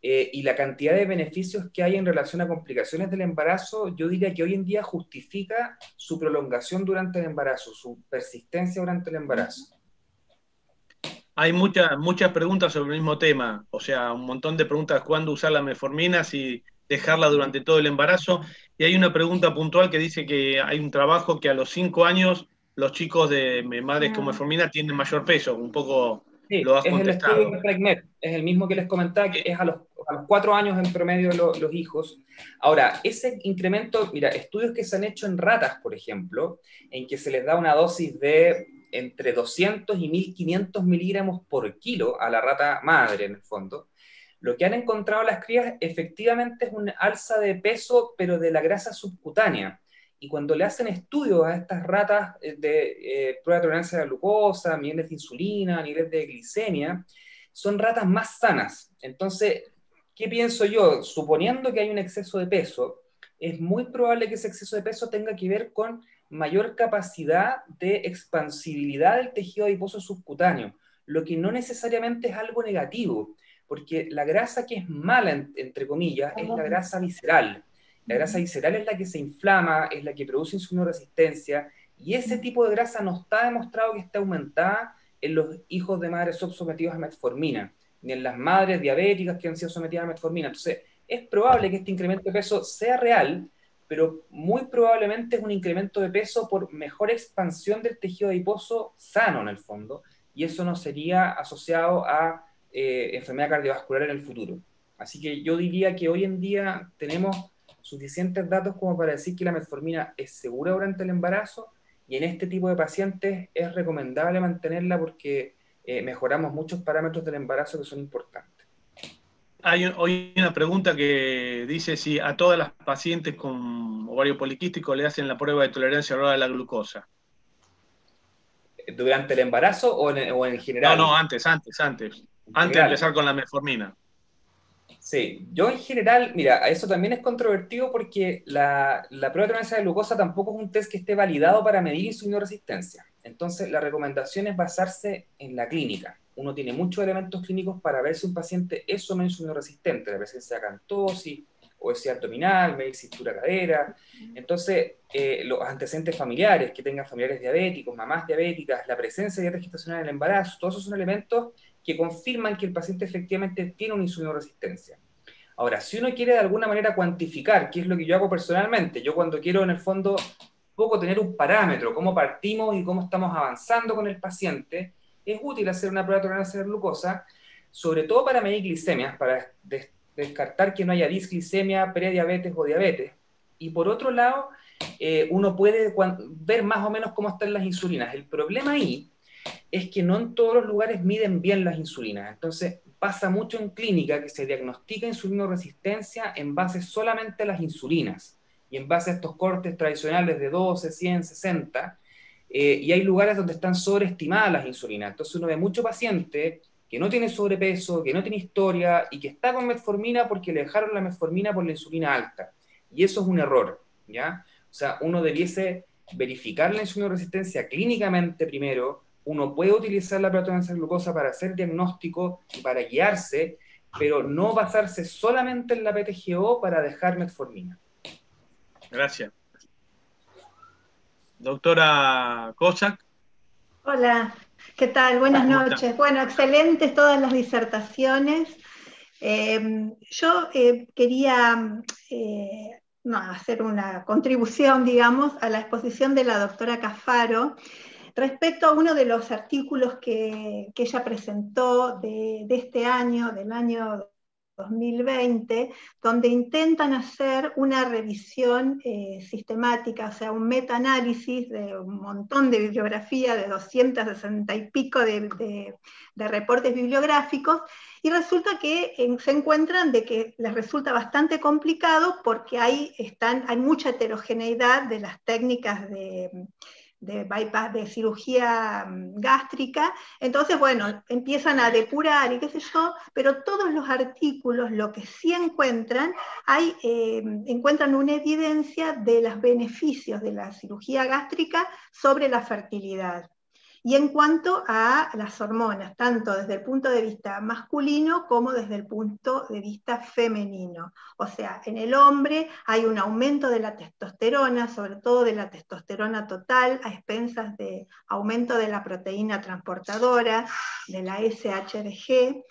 eh, y la cantidad de beneficios que hay en relación a complicaciones del embarazo, yo diría que hoy en día justifica su prolongación durante el embarazo, su persistencia durante el embarazo. Hay muchas muchas preguntas sobre el mismo tema, o sea, un montón de preguntas, ¿cuándo usar la metformina? Si dejarla durante todo el embarazo. Y hay una pregunta puntual que dice que hay un trabajo que a los cinco años los chicos de madres con ah. metformina tienen mayor peso, un poco lo has es contestado. El estudio es el mismo que les comentaba, que es a los a los cuatro años en promedio los hijos. Ahora, ese incremento, mira, estudios que se han hecho en ratas, por ejemplo, en que se les da una dosis de entre 200 y 1500 miligramos por kilo a la rata madre, en el fondo, lo que han encontrado las crías efectivamente es una alza de peso, pero de la grasa subcutánea. Y cuando le hacen estudios a estas ratas eh, de eh, prueba de tolerancia a la glucosa, niveles de insulina, niveles de glicemia, son ratas más sanas. Entonces, ¿Qué pienso yo? Suponiendo que hay un exceso de peso, es muy probable que ese exceso de peso tenga que ver con mayor capacidad de expansibilidad del tejido adiposo subcutáneo, lo que no necesariamente es algo negativo, porque la grasa que es mala, entre comillas, es la grasa visceral. La grasa visceral es la que se inflama, es la que produce insulinoresistencia, y ese tipo de grasa no está demostrado que esté aumentada en los hijos de madres sometidos a metformina ni en las madres diabéticas que han sido sometidas a metformina. Entonces, es probable que este incremento de peso sea real, pero muy probablemente es un incremento de peso por mejor expansión del tejido adiposo sano en el fondo, y eso no sería asociado a eh, enfermedad cardiovascular en el futuro. Así que yo diría que hoy en día tenemos suficientes datos como para decir que la metformina es segura durante el embarazo y en este tipo de pacientes es recomendable mantenerla porque eh, mejoramos muchos parámetros del embarazo que son importantes. Hay hoy una pregunta que dice si a todas las pacientes con ovario poliquístico le hacen la prueba de tolerancia oral a la glucosa. ¿Durante el embarazo o en, general? No, no, antes, antes, antes. Antes de empezar con la metformina. Sí, yo en general, mira, eso también es controvertido porque la, la prueba de tolerancia a la glucosa tampoco es un test que esté validado para medir insulinoresistencia. Entonces, la recomendación es basarse en la clínica. Uno tiene muchos elementos clínicos para ver si un paciente es o no resistente, la presencia de acantosis, obesidad abdominal, medir cintura cadera. Entonces, eh, los antecedentes familiares, que tengan familiares diabéticos, mamás diabéticas, la presencia de diabetes gestacional en el embarazo, todos esos son elementos que confirman que el paciente efectivamente tiene una insulinoresistencia. Ahora, si uno quiere de alguna manera cuantificar, qué es lo que yo hago personalmente, yo cuando quiero en el fondo poco tener un parámetro, cómo partimos y cómo estamos avanzando con el paciente, es útil hacer una prueba de tolerancia glucosa, sobre todo para medir glicemias, para descartar que no haya disglicemia, prediabetes o diabetes. Y por otro lado, eh, uno puede ver más o menos cómo están las insulinas. El problema ahí es que no en todos los lugares miden bien las insulinas. Entonces, pasa mucho en clínica que se diagnostica insulinoresistencia en base solamente a las insulinas y en base a estos cortes tradicionales de 12, 100, 60, y hay lugares donde están sobreestimadas las insulinas. Entonces uno ve mucho paciente que no tiene sobrepeso, que no tiene historia y que está con metformina porque le dejaron la metformina por la insulina alta. Y eso es un error, ¿ya? O sea, uno debiese verificar la insulinoresistencia clínicamente primero, uno puede utilizar la proteína de glucosa para hacer diagnóstico y para guiarse, pero no basarse solamente en la PTGO para dejar metformina. Gracias. Doctora Kosak. Hola, ¿qué tal? Buenas noches. Bueno, excelentes todas las disertaciones. Em, yo eh, quería eh, hacer una contribución, digamos, a la exposición de la doctora Cafaro respecto a uno de los artículos que, ella presentó de, de, este año, del año 2020, donde intentan hacer una revisión eh, sistemática, o sea, un metaanálisis de un montón de bibliografía, de 260 y pico de, reportes bibliográficos, y resulta que se encuentran de que les resulta bastante complicado porque hay, están, hay mucha heterogeneidad de las técnicas de de bypass, de cirugía mm, gástrica. Entonces, bueno, empiezan a depurar y qué sé yo, pero todos los artículos lo que sí encuentran, hay, eh, encuentran una evidencia de los beneficios de la cirugía gástrica sobre la fertilidad. Y en cuanto a las hormonas, tanto desde el punto de vista masculino como desde el punto de vista femenino. O sea, en el hombre hay un aumento de la testosterona, sobre todo de la testosterona total, a expensas de aumento de la proteína transportadora, de la SHBG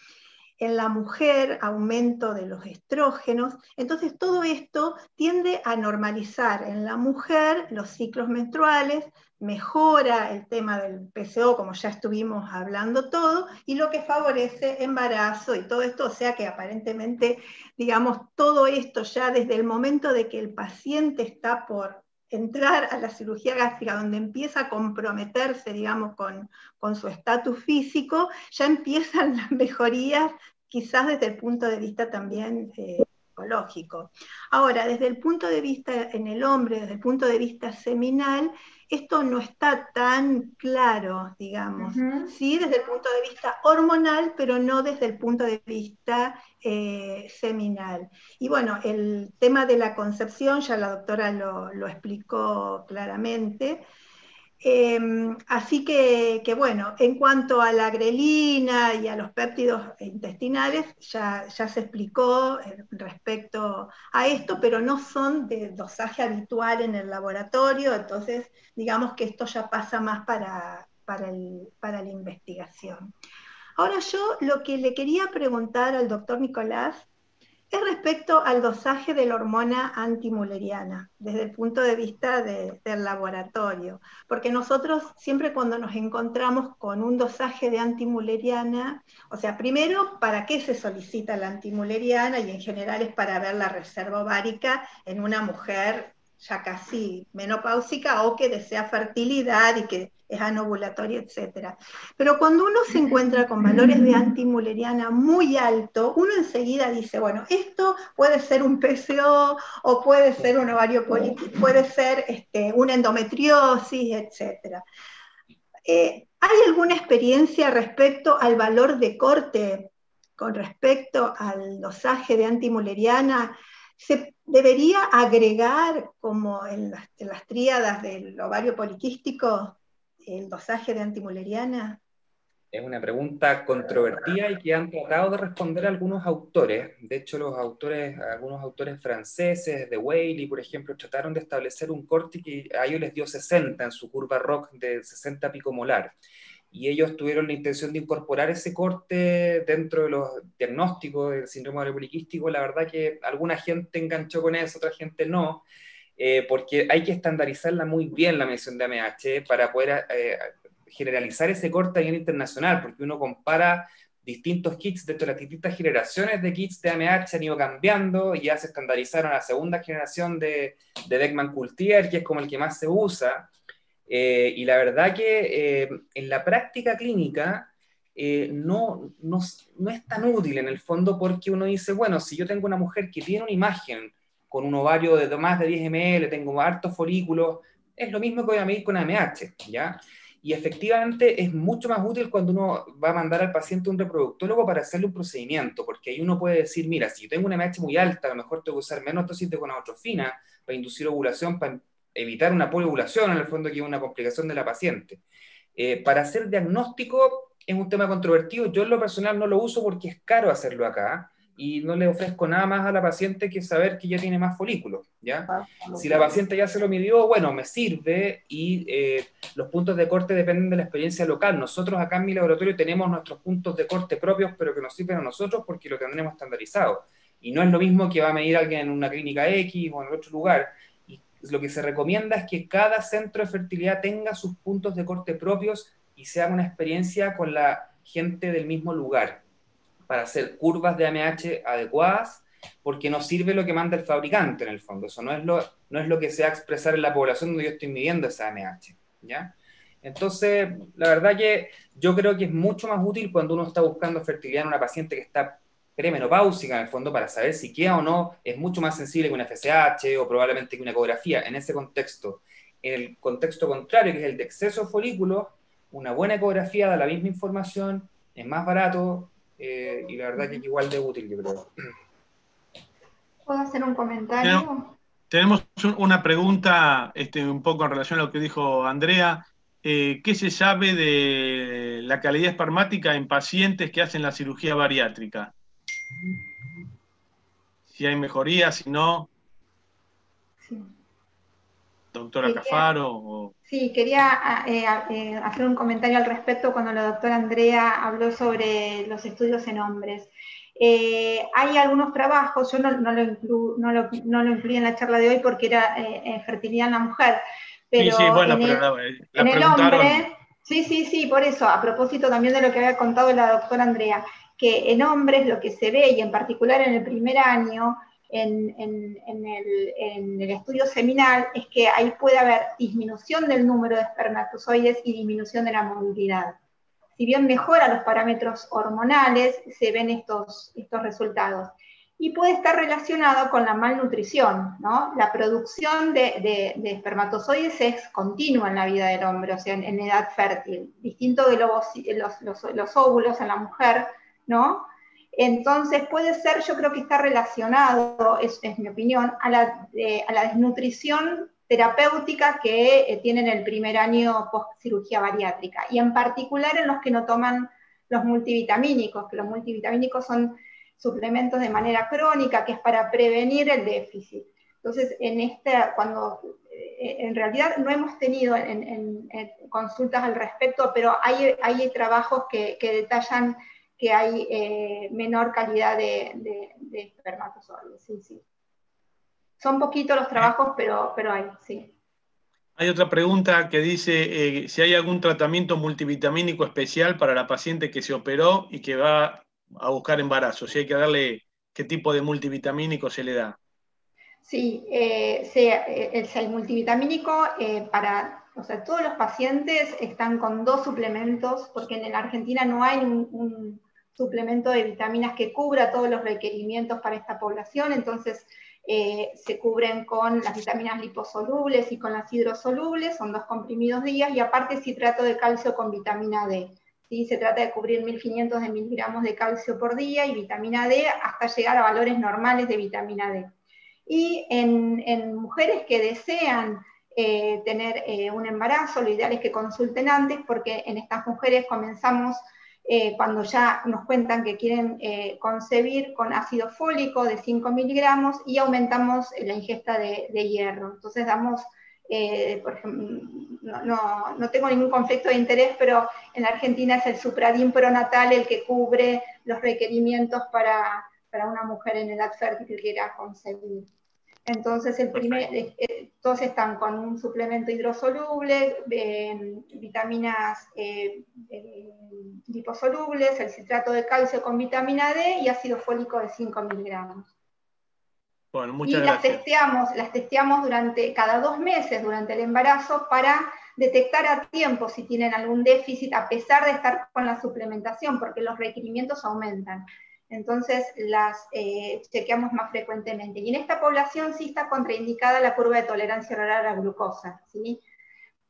en la mujer aumento de los estrógenos. Entonces todo esto tiende a normalizar en la mujer los ciclos menstruales, mejora el tema del PCO, como ya estuvimos hablando todo, y lo que favorece embarazo y todo esto, o sea que aparentemente, digamos, todo esto ya desde el momento de que el paciente está por entrar a la cirugía gástrica, donde empieza a comprometerse, digamos, con, con su estatus físico, ya empiezan las mejorías, quizás desde el punto de vista también eh, psicológico. Ahora, desde el punto de vista en el hombre, desde el punto de vista seminal, esto no está tan claro, digamos, sí, desde el punto de vista hormonal, pero no desde el punto de vista eh, seminal. Y bueno, el tema de la concepción, ya la doctora lo, lo explicó claramente, Em, así que, bueno, en cuanto a la grelina y a los péptidos intestinales, ya, se explicó eh, respecto a esto, pero no son de dosaje habitual en el laboratorio, entonces digamos que esto ya pasa más para, para la investigación. Ahora yo lo que le quería preguntar al doctor Nicolás es respecto al dosaje de la hormona antimuleriana, desde el punto de vista del laboratorio, porque nosotros siempre cuando nos encontramos con un dosaje de antimuleriana, o sea, primero, ¿para qué se solicita la antimuleriana? Y en general es para ver la reserva ovárica en una mujer ya casi menopáusica o que desea fertilidad y que es anovulatoria, etc. Pero cuando uno se encuentra con valores de antimuleriana muy alto, uno enseguida dice, bueno, esto puede ser un PCO o puede ser un ovario político, puede ser este, una endometriosis, etc. Eh, ¿Hay alguna experiencia respecto al valor de corte con respecto al dosaje de antimuleriana? ¿Se debería agregar, como en las, tríadas del ovario poliquístico, el dosaje de antimuleriana? Es una pregunta controvertida y que han tratado de responder algunos autores. De hecho, los autores, algunos autores franceses, de Whaley, por ejemplo, trataron de establecer un corte que a ellos les dio 60 en su curva ROC de 60 picomolar y ellos tuvieron la intención de incorporar ese corte dentro de los diagnósticos del síndrome poliquístico. La verdad que alguna gente enganchó con eso, otra gente no, eh, porque hay que estandarizarla muy bien la medición de AMH para poder eh, generalizar ese corte a nivel internacional, porque uno compara distintos kits de las distintas generaciones de kits de AMH han ido cambiando y ya se estandarizaron la segunda generación de, de Beckman Coultier, que es como el que más se usa. Eh, y la verdad que eh, en la práctica clínica eh, no, no, no, es tan útil en el fondo porque uno dice, bueno, si yo tengo una mujer que tiene una imagen con un ovario de más de 10 ml, tengo hartos folículos, es lo mismo que voy a medir con AMH, ¿ya? Y efectivamente es mucho más útil cuando uno va a mandar al paciente un reproductólogo para hacerle un procedimiento, porque ahí uno puede decir, mira, si yo tengo una AMH muy alta, a lo mejor tengo que usar menos dosis de gonadotrofina para inducir ovulación, para evitar una polovulación, en el fondo, que es una complicación de la paciente. Eh, para hacer diagnóstico es un tema controvertido. Yo en lo personal no lo uso porque es caro hacerlo acá y no le ofrezco nada más a la paciente que saber que ya tiene más folículos. ¿ya? Ah, si la paciente ya se lo midió, bueno, me sirve y eh, los puntos de corte dependen de la experiencia local. Nosotros acá en mi laboratorio tenemos nuestros puntos de corte propios, pero que nos sirven a nosotros porque lo tendremos estandarizado. Y no es lo mismo que va a medir alguien en una clínica X o en otro lugar lo que se recomienda es que cada centro de fertilidad tenga sus puntos de corte propios y sea una experiencia con la gente del mismo lugar para hacer curvas de AMH adecuadas, porque no sirve lo que manda el fabricante en el fondo. Eso no es lo, no es lo que se va expresar en la población donde yo estoy midiendo esa AMH. ¿ya? Entonces, la verdad que yo creo que es mucho más útil cuando uno está buscando fertilidad en una paciente que está premenopáusica en el fondo para saber si queda o no es mucho más sensible que una FSH o probablemente que una ecografía en ese contexto. En el contexto contrario, que es el de exceso de folículos, una buena ecografía da la misma información, es más barato eh, y la verdad que es igual de útil, yo creo. ¿Puedo hacer un comentario? Tenemos una pregunta este, un poco en relación a lo que dijo Andrea. eh, ¿qué se sabe de la calidad espermática en pacientes que hacen la cirugía bariátrica? Si hay mejoría, si no. Doctora Cafaro. Sí, quería eh, eh, hacer un comentario al respecto cuando la doctora Andrea habló sobre los estudios en hombres. hay algunos trabajos, yo no, lo incluí en la charla de hoy porque era fertilidad en la mujer, pero sí, sí, bueno, en, pero el, en el hombre, sí, sí, sí, por eso, a propósito también de lo que había contado la doctora Andrea, que en hombres lo que se ve, y en particular en el primer año, en, el, estudio seminal, es que ahí puede haber disminución del número de espermatozoides y disminución de la movilidad. Si bien mejora los parámetros hormonales, se ven estos, estos resultados y puede estar relacionado con la malnutrición, ¿no? La producción de, espermatozoides es continua en la vida del hombre, o sea, en, edad fértil, distinto de los, óvulos en la mujer, Entonces puede ser, yo creo que está relacionado, es, mi opinión, a la, desnutrición terapéutica que eh, tienen el primer año post cirugía bariátrica, y en particular en los que no toman los multivitamínicos, que los multivitamínicos son suplementos de manera crónica, que es para prevenir el déficit. Entonces, en esta, cuando eh, en realidad no hemos tenido en, consultas al respecto, pero hay trabajos que, detallan que hay eh, menor calidad de, de, espermatozoides. Sí, sí. Son poquitos los trabajos, pero, pero hay, sí. Hay otra pregunta que dice eh, si hay algún tratamiento multivitamínico especial para la paciente que se operó y que va a buscar embarazo, si hay que darle qué tipo de multivitamínico se le da. Sí, eh, eh el, multivitamínico eh, para, o sea, todos los pacientes están con dos suplementos, porque en la Argentina no hay un, suplemento de vitaminas que cubra todos los requerimientos para esta población, entonces eh, se cubren con las vitaminas liposolubles y con las hidrosolubles, son dos comprimidos días, y aparte citrato de calcio con vitamina D. Se trata de cubrir 1500 de miligramos de calcio por día y vitamina D hasta llegar a valores normales de vitamina D. Y en, mujeres que desean eh, tener eh, un embarazo, lo ideal es que consulten antes porque en estas mujeres comenzamos eh, cuando ya nos cuentan que quieren concebir con ácido fólico de 5 miligramos y aumentamos la ingesta de, hierro. Entonces damos eh, por ejemplo, no, tengo ningún conflicto de interés, pero en la Argentina es el supradín pronatal el que cubre los requerimientos para, una mujer en edad fértil que quiera concebir. Entonces, el primer, eh, eh, todos están con un suplemento hidrosoluble, vitaminas liposolubles, el citrato de calcio con vitamina D y ácido fólico de 5 miligramos. Y las testeamos, las testeamos durante cada dos meses durante el embarazo para detectar a tiempo si tienen algún déficit a pesar de estar con la suplementación, porque los requerimientos aumentan. Entonces las eh, chequeamos más frecuentemente. Y en esta población sí está contraindicada la curva de tolerancia oral a la glucosa, ¿sí?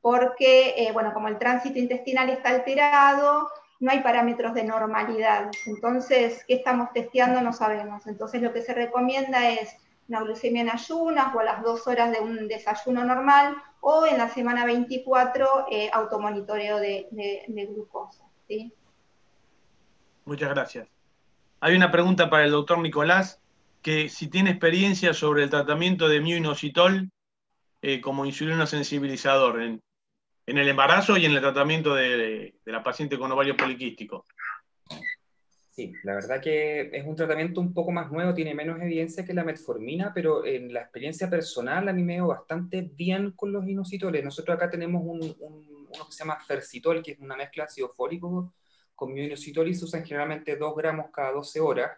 porque, eh, bueno, como el tránsito intestinal está alterado, no hay parámetros de normalidad. Entonces, ¿qué estamos testeando? No sabemos. Entonces, lo que se recomienda es una glucemia en ayunas o a las dos horas de un desayuno normal o en la semana 24 eh, automonitoreo de, glucosa. Muchas gracias. Hay una pregunta para el doctor Nicolás, que si tiene experiencia sobre el tratamiento de mioinositol eh, como insulino sensibilizador en, el embarazo y en el tratamiento de, de la paciente con ovario poliquístico. Sí, la verdad que es un tratamiento un poco más nuevo, tiene menos evidencia que la metformina, pero en la experiencia personal a mí me veo bastante bien con los inositoles. Nosotros acá tenemos un, uno que se llama Fercitol, que es una mezcla ácido fólico con mioinositol y se usan generalmente 2 gramos cada 12 horas.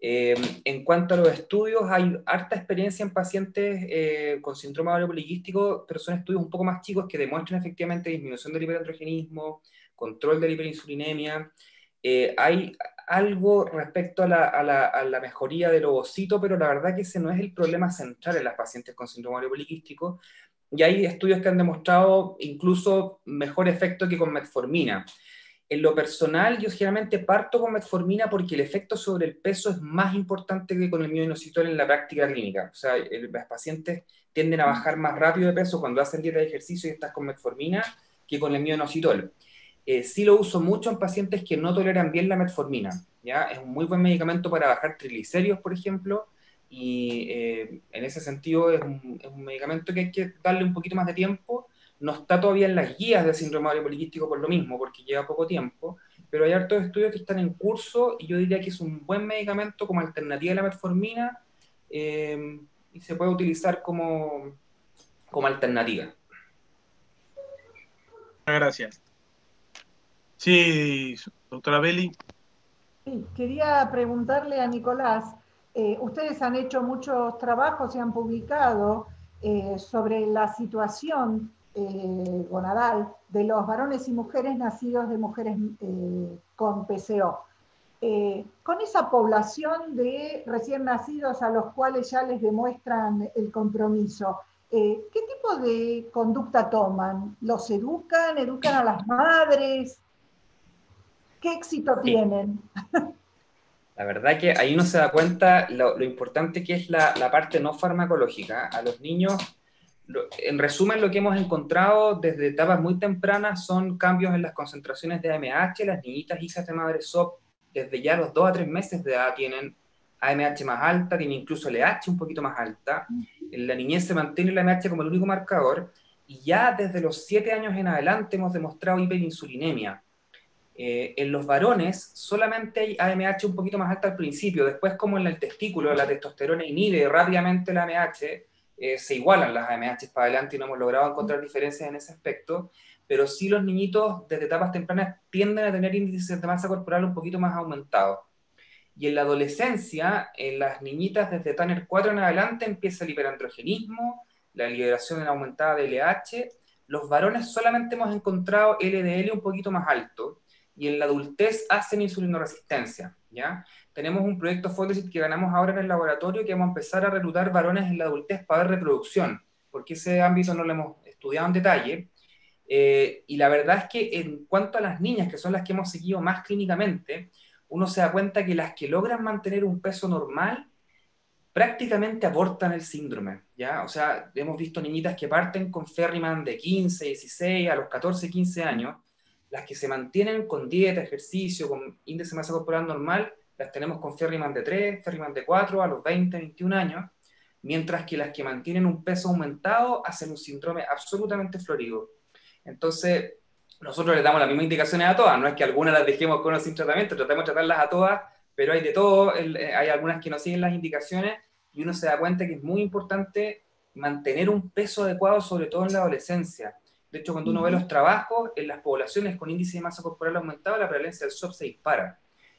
Eh, en cuanto a los estudios, hay harta experiencia en pacientes eh, con síndrome ovario poliquístico, pero son estudios un poco más chicos que demuestran efectivamente disminución del hiperandrogenismo, control de la hiperinsulinemia. Eh, hay algo respecto a la, mejoría del ovocito, pero la verdad que ese no es el problema central en las pacientes con síndrome ovario poliquístico. Y hay estudios que han demostrado incluso mejor efecto que con metformina. En lo personal, yo generalmente parto con metformina porque el efecto sobre el peso es más importante que con el mioinositol en la práctica clínica. O sea, los pacientes tienden a bajar más rápido de peso cuando hacen dieta de ejercicio y estás con metformina que con el mioinositol. Eh, sí lo uso mucho en pacientes que no toleran bien la metformina. ¿ya? Es un muy buen medicamento para bajar triglicéridos, por ejemplo, y eh, en ese sentido es un, es un, medicamento que hay que darle un poquito más de tiempo. No está todavía en las guías del síndrome ovario poliquístico por lo mismo, porque lleva poco tiempo, pero hay hartos estudios que están en curso y yo diría que es un buen medicamento como alternativa a la metformina eh, y se puede utilizar como, como alternativa. Gracias. Sí, doctora Belli. Sí, quería preguntarle a Nicolás, eh, ustedes han hecho muchos trabajos y han publicado eh, sobre la situación eh, gonadal de los varones y mujeres nacidos de mujeres eh, con PCO. Eh, con esa población de recién nacidos a los cuales ya les demuestran el compromiso, ¿qué tipo de conducta toman? ¿Los educan? ¿Educan a las madres? ¿Qué éxito tienen? La verdad que ahí uno se da cuenta lo, lo importante que es la, la, parte no farmacológica. A los niños, en resumen, lo que hemos encontrado desde etapas muy tempranas son cambios en las concentraciones de AMH. Las niñitas hijas de madre SOP, desde ya los 2 a 3 meses de edad, tienen AMH más alta, tienen incluso LH un poquito más alta. En la niñez se mantiene el AMH como el único marcador. Y ya desde los 7 años en adelante hemos demostrado hiperinsulinemia eh, en los varones solamente hay AMH un poquito más alta al principio, después como en el testículo la testosterona inhibe rápidamente la AMH, eh, se igualan las AMH para adelante y no hemos logrado encontrar diferencias en ese aspecto, pero sí los niñitos desde etapas tempranas tienden a tener índices de masa corporal un poquito más aumentados. Y en la adolescencia, en las niñitas desde Tanner 4 en adelante empieza el hiperandrogenismo, la liberación en aumentada de LH. Los varones solamente hemos encontrado LDL un poquito más alto, y en la adultez hacen insulinoresistencia, ¿ya? Tenemos un proyecto Fondesit que ganamos ahora en el laboratorio que vamos a empezar a reclutar varones en la adultez para ver reproducción, porque ese ámbito no lo hemos estudiado en detalle. Eh, y la verdad es que en cuanto a las niñas, que son las que hemos seguido más clínicamente, uno se da cuenta que las que logran mantener un peso normal prácticamente abortan el síndrome, ¿ya? O sea, hemos visto niñitas que parten con Ferriman de 15, 16, a los 14, 15 años, las que se mantienen con dieta, ejercicio, con índice de masa corporal normal, las tenemos con Ferriman de 3, Ferriman de 4 a los 20, 21 años, mientras que las que mantienen un peso aumentado hacen un síndrome absolutamente florido. Entonces, nosotros les damos las mismas indicaciones a todas, no es que algunas las dejemos con o sin tratamiento, tratamos de tratarlas a todas, pero hay de todo, eh, hay algunas que no siguen las indicaciones y uno se da cuenta que es muy importante mantener un peso adecuado, sobre todo en la adolescencia. De hecho, cuando uno ve los trabajos en las poblaciones con índice de masa corporal aumentado, la prevalencia del SOP se dispara.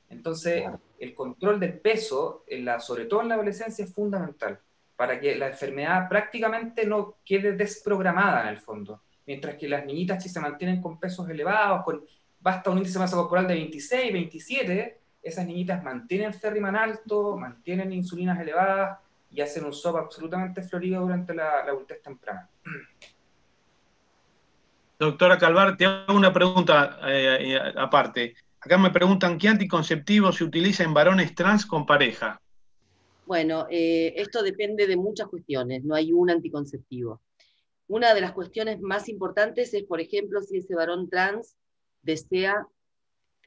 Entonces, el control del peso, en la, sobre todo en la adolescencia, es fundamental para que la enfermedad prácticamente no quede desprogramada en el fondo. Mientras que las niñitas, si se mantienen con pesos elevados, con basta un índice de masa corporal de 26, 27, esas niñitas mantienen ferriman alto, mantienen insulinas elevadas y hacen un SOP absolutamente florido durante la, la adultez temprana. Doctora Calvar, te hago una pregunta eh, eh, aparte. Acá me preguntan qué anticonceptivo se utiliza en varones trans con pareja. Bueno, eh, esto depende de muchas cuestiones, no hay un anticonceptivo. Una de las cuestiones más importantes es, por ejemplo, si ese varón trans desea,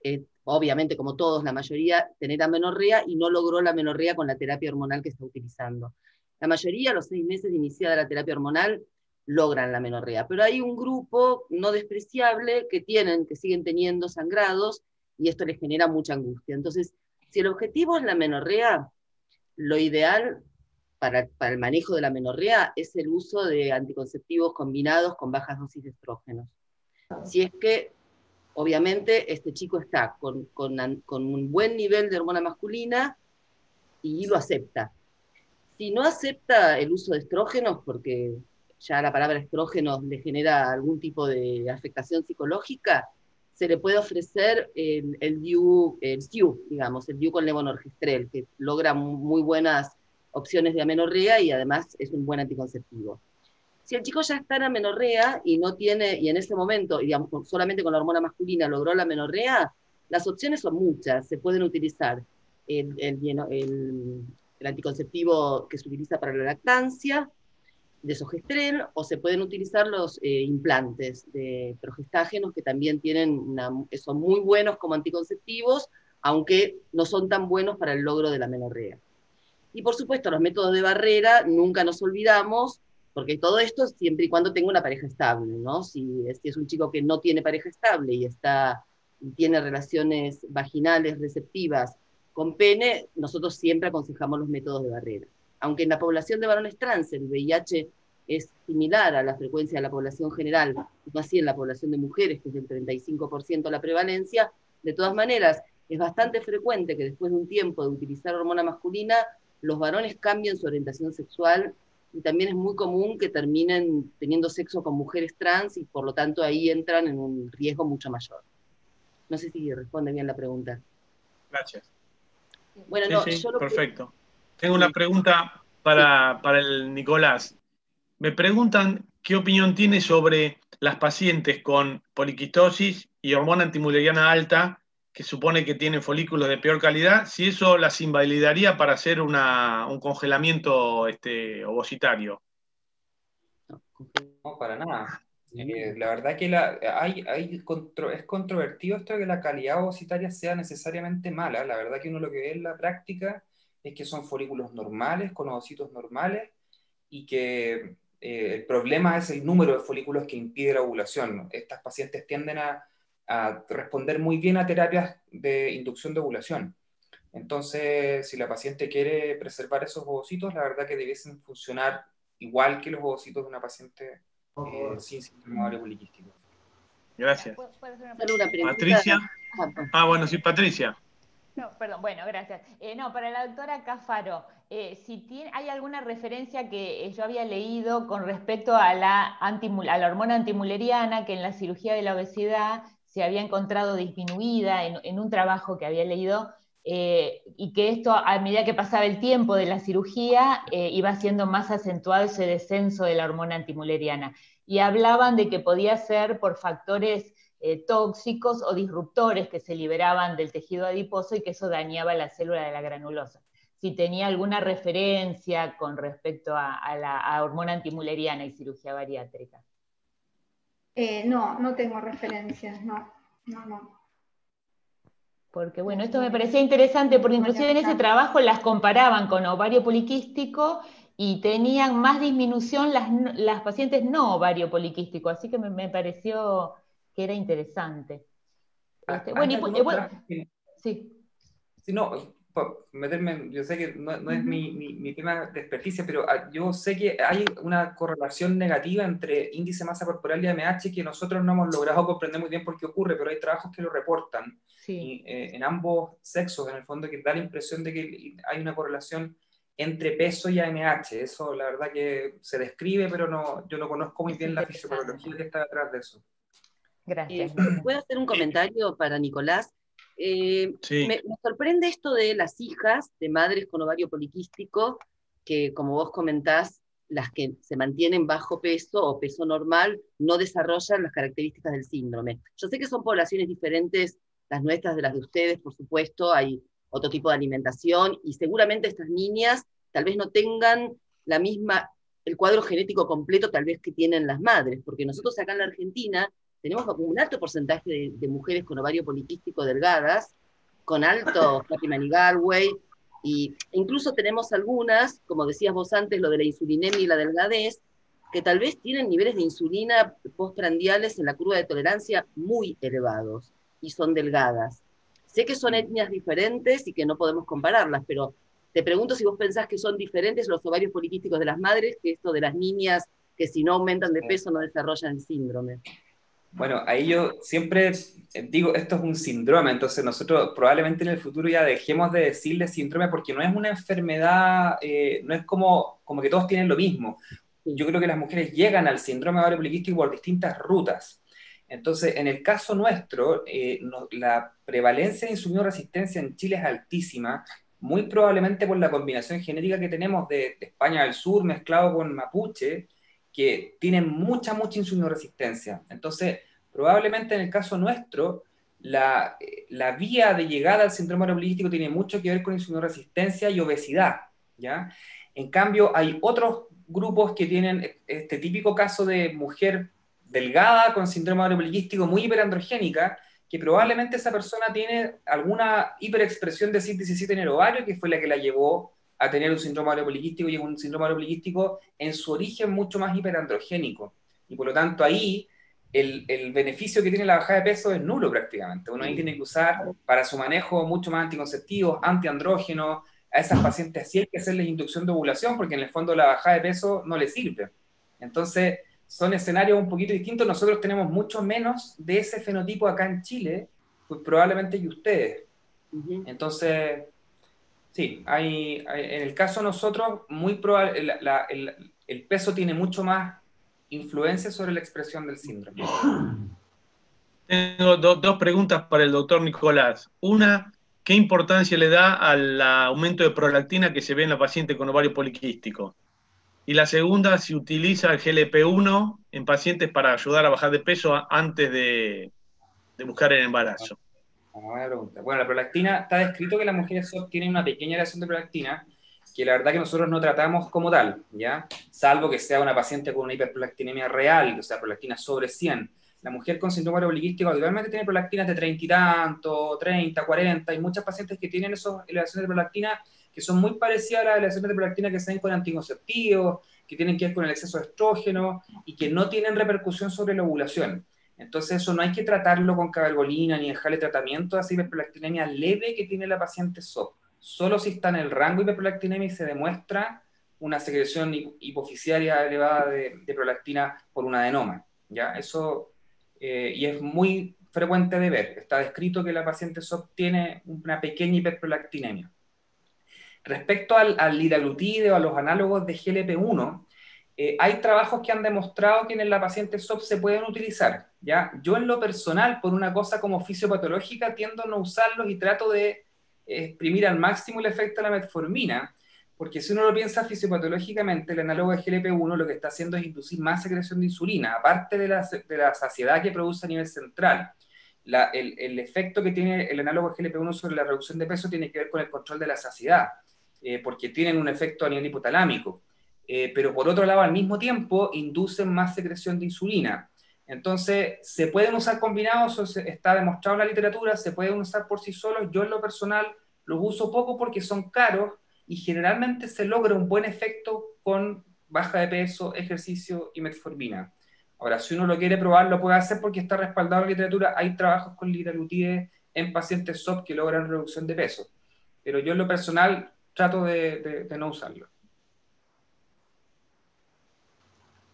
eh, obviamente como todos, la mayoría, tener amenorrea y no logró la amenorrea con la terapia hormonal que está utilizando. La mayoría, a los seis meses de iniciada la terapia hormonal, logran la menorrea. Pero hay un grupo no despreciable que tienen, que siguen teniendo sangrados y esto les genera mucha angustia. Entonces, si el objetivo es la menorrea, lo ideal para, para el manejo de la menorrea es el uso de anticonceptivos combinados con bajas dosis de estrógenos. Si es que, obviamente, este chico está con, con, con un buen nivel de hormona masculina y lo acepta. Si no acepta el uso de estrógenos, porque ya la palabra estrógeno le genera algún tipo de afectación psicológica, se le puede ofrecer el, el DIU, el digamos, el DIU con levonorgestrel, que logra muy buenas opciones de amenorrea y además es un buen anticonceptivo. Si el chico ya está en amenorrea y no tiene, y en ese momento, solamente con la hormona masculina logró la amenorrea, las opciones son muchas. Se pueden utilizar el, el, el, el anticonceptivo que se utiliza para la lactancia, de sogestren o se pueden utilizar los eh, implantes de progestágenos que también tienen son muy buenos como anticonceptivos, aunque no son tan buenos para el logro de la menorrea. Y por supuesto, los métodos de barrera, nunca nos olvidamos, porque todo esto siempre y cuando tenga una pareja estable, ¿no? Si, es un chico que no tiene pareja estable y está, tiene relaciones vaginales receptivas con pene, nosotros siempre aconsejamos los métodos de barrera. Aunque en la población de varones trans el VIH es similar a la frecuencia de la población general, no así en la población de mujeres, que es del 35% la prevalencia, de todas maneras, es bastante frecuente que después de un tiempo de utilizar hormona masculina, los varones cambien su orientación sexual y también es muy común que terminen teniendo sexo con mujeres trans y por lo tanto ahí entran en un riesgo mucho mayor. No sé si responde bien la pregunta. Gracias. Bueno, perfecto. Tengo una pregunta para, para el Nicolás. Me preguntan qué opinión tiene sobre las pacientes con poliquistosis y hormona antimuleriana alta que supone que tienen folículos de peor calidad, si eso las invalidaría para hacer un congelamiento este, ovocitario. No, para nada. Eh, la verdad que la, hay, hay es controvertido esto de que la calidad ovocitaria sea necesariamente mala. La verdad que uno lo que ve en la práctica es que son folículos normales, con ovocitos normales, y que eh, el problema es el número de folículos que impide la ovulación. Estas pacientes tienden a a responder muy bien a terapias de inducción de ovulación. Entonces, si la paciente quiere preservar esos ovocitos, la verdad que debiesen funcionar igual que los ovocitos de una paciente eh, sin síndrome ovario poliquístico. Gracias. Patricia. Ah, bueno, sí, Patricia. No, perdón, bueno, gracias. Eh, no, para la doctora Cafaro, eh, si tiene, hay alguna referencia que yo había leído con respecto a la, a la hormona antimuleriana, que en la cirugía de la obesidad se había encontrado disminuida en, un trabajo que había leído eh, y que esto a medida que pasaba el tiempo de la cirugía eh, iba siendo más acentuado ese descenso de la hormona antimuleriana. Y hablaban de que podía ser por factores eh, tóxicos o disruptores que se liberaban del tejido adiposo y que eso dañaba la célula de la granulosa. Si tenía alguna referencia con respecto a, la hormona antimuleriana y cirugía bariátrica. Eh, no, no tengo referencias, no, no, no. Porque bueno, esto me parecía interesante porque inclusive en ese trabajo las comparaban con ovario poliquístico y tenían más disminución las, pacientes no ovario poliquístico, así que me, pareció que era interesante. Ah, este, bueno, y, sí. sí. no, meterme, yo sé que no, es mi, tema de experticia, pero ah, yo sé que hay una correlación negativa entre índice de masa corporal y AMH que nosotros no hemos logrado comprender muy bien por qué ocurre, pero hay trabajos que lo reportan eh, en ambos sexos, en el fondo, que da la impresión de que hay una correlación entre peso y AMH. Eso la verdad que se describe, pero no, yo no conozco muy bien la fisiología que está detrás de eso. Gracias. Eh, ¿Puedo hacer un comentario para Nicolás? Eh, me, sorprende esto de las hijas de madres con ovario poliquístico, que como vos comentás, las que se mantienen bajo peso o peso normal no desarrollan las características del síndrome. Yo sé que son poblaciones diferentes, las nuestras de las de ustedes, por supuesto, hay otro tipo de alimentación y seguramente estas niñas tal vez no tengan la misma, el cuadro genético completo tal vez que tienen las madres, porque nosotros acá en la Argentina tenemos un alto porcentaje de, mujeres con ovario poliquístico delgadas, con alto Fatima Galway, y incluso tenemos algunas, como decías vos antes, lo de la insulinemia y la delgadez, que tal vez tienen niveles de insulina postprandiales en la curva de tolerancia muy elevados y son delgadas. Sé que son etnias diferentes y que no podemos compararlas, pero te pregunto si vos pensás que son diferentes los ovarios poliquísticos de las madres que esto de las niñas que si no aumentan de peso no desarrollan el síndrome. Bueno, ahí yo siempre digo, esto es un síndrome, entonces nosotros probablemente en el futuro ya dejemos de decirle síndrome porque no es una enfermedad, eh, no es como, como que todos tienen lo mismo. Yo creo que las mujeres llegan al síndrome ovario poliquístico por distintas rutas. Entonces, en el caso nuestro, eh, la prevalencia de insulinoresistencia en Chile es altísima, muy probablemente por la combinación genética que tenemos de, de España del Sur mezclado con Mapuche, que tienen mucha, mucha insulinoresistencia. Entonces, probablemente en el caso nuestro, la, la vía de llegada al síndrome ovario tiene mucho que ver con insulinoresistencia y obesidad, ¿ya? En cambio, hay otros grupos que tienen este típico caso de mujer delgada con síndrome ovario poliquístico muy hiperandrogénica, que probablemente esa persona tiene alguna hiperexpresión de CYP17 en el ovario, que fue la que la llevó a tener un síndrome ovario poliquístico y es un síndrome ovario poliquístico en su origen mucho más hiperandrogénico. Y por lo tanto ahí el, el, beneficio que tiene la bajada de peso es nulo prácticamente. Uno ahí tiene que usar para su manejo mucho más anticonceptivos, antiandrógenos. A esas pacientes así hay que hacerles inducción de ovulación porque en el fondo la bajada de peso no les sirve. Entonces, son escenarios un poquito distintos. Nosotros tenemos mucho menos de ese fenotipo acá en Chile, pues probablemente que ustedes. Entonces, sí, hay, en el caso de nosotros, muy probable, el, peso tiene mucho más influencia sobre la expresión del síndrome. Tengo dos preguntas para el doctor Nicolás. Una, ¿qué importancia le da al aumento de prolactina que se ve en la paciente con ovario poliquístico? Y la segunda, si utiliza el GLP-1 en pacientes para ayudar a bajar de peso antes de, buscar el embarazo. Bueno, la prolactina, está descrito que las mujeres tienen una pequeña elevación de prolactina, que la verdad que nosotros no tratamos como tal, ¿ya? Salvo que sea una paciente con una hiperprolactinemia real, o sea, prolactina sobre 100. La mujer con síndrome poliquístico habitualmente tiene prolactinas de 30 y tanto, 30, 40, y muchas pacientes que tienen esas elevaciones de prolactina que son muy parecidas a las elevaciones de prolactina que se ven con anticonceptivos, que tienen que ver con el exceso de estrógeno y que no tienen repercusión sobre la ovulación. Entonces eso no hay que tratarlo con cabergolina ni dejarle tratamiento a esa hiperprolactinemia leve que tiene la paciente SOP. Solo si está en el rango hiperprolactinemia y se demuestra una secreción hipoficiaria elevada de, prolactina por un adenoma. ¿ya? Eso, eh, y es muy frecuente de ver. Está descrito que la paciente SOP tiene una pequeña hiperprolactinemia. Respecto al, al liraglutide o a los análogos de GLP-1, eh, hay trabajos que han demostrado que en la paciente SOP se pueden utilizar. ¿ya? Yo en lo personal, por una cosa como fisiopatológica, tiendo a no usarlos y trato de exprimir al máximo el efecto de la metformina, porque si uno lo piensa fisiopatológicamente, el análogo de GLP-1 lo que está haciendo es inducir más secreción de insulina, aparte de la, de la saciedad que produce a nivel central. el, efecto que tiene el análogo de GLP-1 sobre la reducción de peso tiene que ver con el control de la saciedad. Eh, porque tienen un efecto a nivel hipotalámico, eh, pero por otro lado, al mismo tiempo, inducen más secreción de insulina. Entonces, se pueden usar combinados, está demostrado en la literatura, se pueden usar por sí solos. Yo en lo personal los uso poco porque son caros y generalmente se logra un buen efecto con baja de peso, ejercicio y metformina. Ahora, si uno lo quiere probar, lo puede hacer porque está respaldado en la literatura. Hay trabajos con liraglutide en pacientes SOP que logran reducción de peso. Pero yo en lo personal trato de, no usarlo.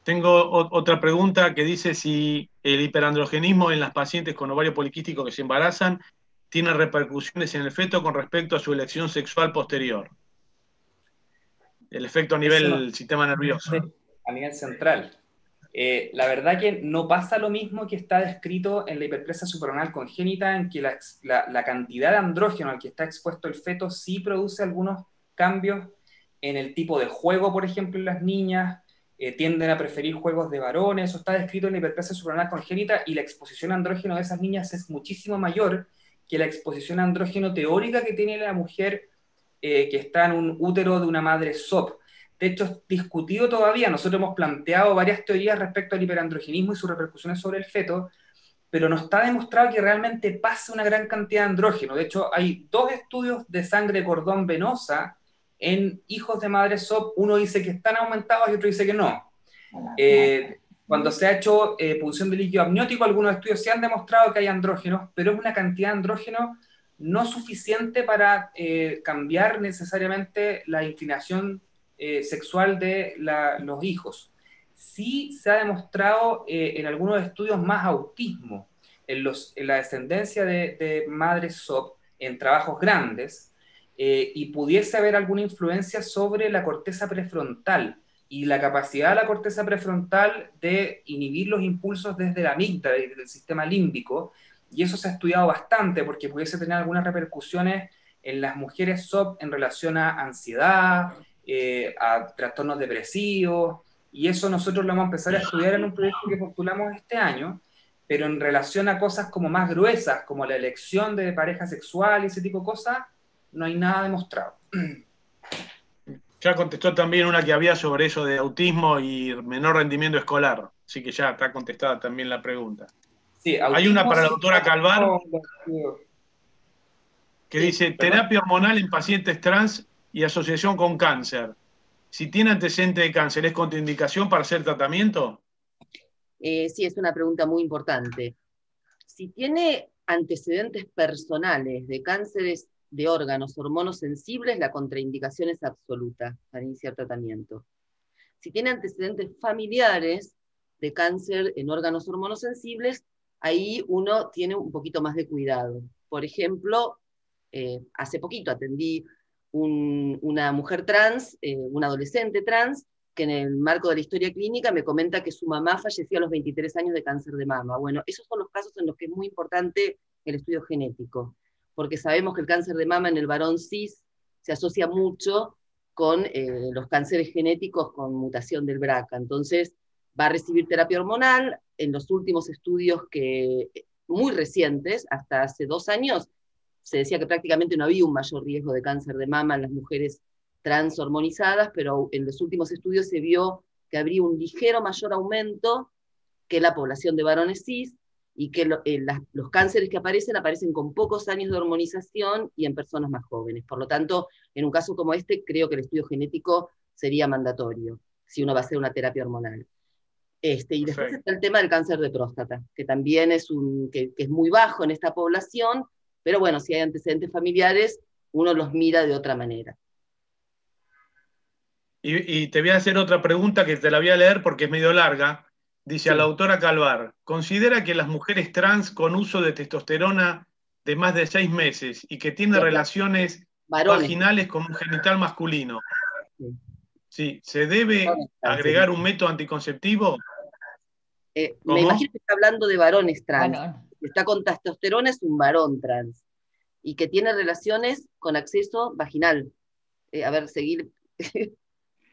Tengo otra pregunta que dice si el hiperandrogenismo en las pacientes con ovario poliquístico que se embarazan tiene repercusiones en el feto con respecto a su elección sexual posterior. El efecto a nivel del sistema nervioso. A nivel central. Eh, la verdad que no pasa lo mismo que está descrito en la hiperplasia suprarrenal congénita, en que la, la, cantidad de andrógeno al que está expuesto el feto sí produce algunos cambios en el tipo de juego, por ejemplo, en las niñas, eh, tienden a preferir juegos de varones, eso está descrito en la hiperplasia suprarrenal congénita y la exposición andrógeno de esas niñas es muchísimo mayor que la exposición andrógeno teórica que tiene la mujer eh, que está en un útero de una madre SOP. De hecho, discutido todavía, nosotros hemos planteado varias teorías respecto al hiperandrogenismo y sus repercusiones sobre el feto, pero no está demostrado que realmente pase una gran cantidad de andrógeno. De hecho, hay dos estudios de sangre cordón venosa en hijos de madre SOP, uno dice que están aumentados y otro dice que no. Eh, cuando se ha hecho eh, punción de líquido amniótico, algunos estudios se han demostrado que hay andrógenos, pero es una cantidad de andrógeno no suficiente para eh, cambiar necesariamente la inclinación sexual de los hijos. Sí se ha demostrado en algunos estudios más autismo en, los, en la descendencia de, de madres SOP en trabajos grandes, eh, y pudiese haber alguna influencia sobre la corteza prefrontal y la capacidad de la corteza prefrontal de inhibir los impulsos desde la amígdala, desde el sistema límbico, y eso se ha estudiado bastante porque pudiese tener algunas repercusiones en las mujeres SOP en relación a ansiedad, eh, a trastornos depresivos, y eso nosotros lo vamos a empezar a estudiar en un proyecto que postulamos este año, pero en relación a cosas como más gruesas, como la elección de pareja sexual y ese tipo de cosas, no hay nada demostrado. Ya contestó también una que había sobre eso de autismo y menor rendimiento escolar, así que ya está contestada también la pregunta. Sí, Hay una para la doctora Calvar que dice terapia hormonal en pacientes trans y asociación con cáncer. Si tiene antecedente de cáncer, ¿es contraindicación para hacer tratamiento? Eh, sí, es una pregunta muy importante. Si tiene antecedentes personales de cánceres de órganos, hormonos sensibles, la contraindicación es absoluta para iniciar tratamiento. Si tiene antecedentes familiares de cáncer en órganos hormonosensibles, ahí uno tiene un poquito más de cuidado. Por ejemplo, eh, hace poquito atendí una mujer trans, eh, una adolescente trans, que en el marco de la historia clínica me comenta que su mamá falleció a los 23 años de cáncer de mama. Bueno, esos son los casos en los que es muy importante el estudio genético, porque sabemos que el cáncer de mama en el varón cis se asocia mucho con eh, los cánceres genéticos con mutación del BRCA. Entonces, va a recibir terapia hormonal. En los últimos estudios que, muy recientes, hasta hace dos años, se decía que prácticamente no había un mayor riesgo de cáncer de mama en las mujeres transhormonizadas, pero en los últimos estudios se vio que habría un ligero mayor aumento que la población de varones cis y que eh, los cánceres que aparecen aparecen con pocos años de hormonización y en personas más jóvenes. Por lo tanto, en un caso como este, creo que el estudio genético sería mandatorio si uno va a hacer una terapia hormonal. Este, y después está el tema del cáncer de próstata, que también es, un, que es muy bajo en esta población, pero bueno, si hay antecedentes familiares, uno los mira de otra manera. Y, te voy a hacer otra pregunta que te la voy a leer porque es medio larga. Dice a la autora Calvar, ¿considera que las mujeres trans con uso de testosterona de más de seis meses y que tienen relaciones vaginales con un genital masculino, sí. ¿se debe agregar un método anticonceptivo? Eh, me imagino que está hablando de varones trans está con testosterona es un varón trans y que tiene relaciones con acceso vaginal. Eh, a ver, seguir.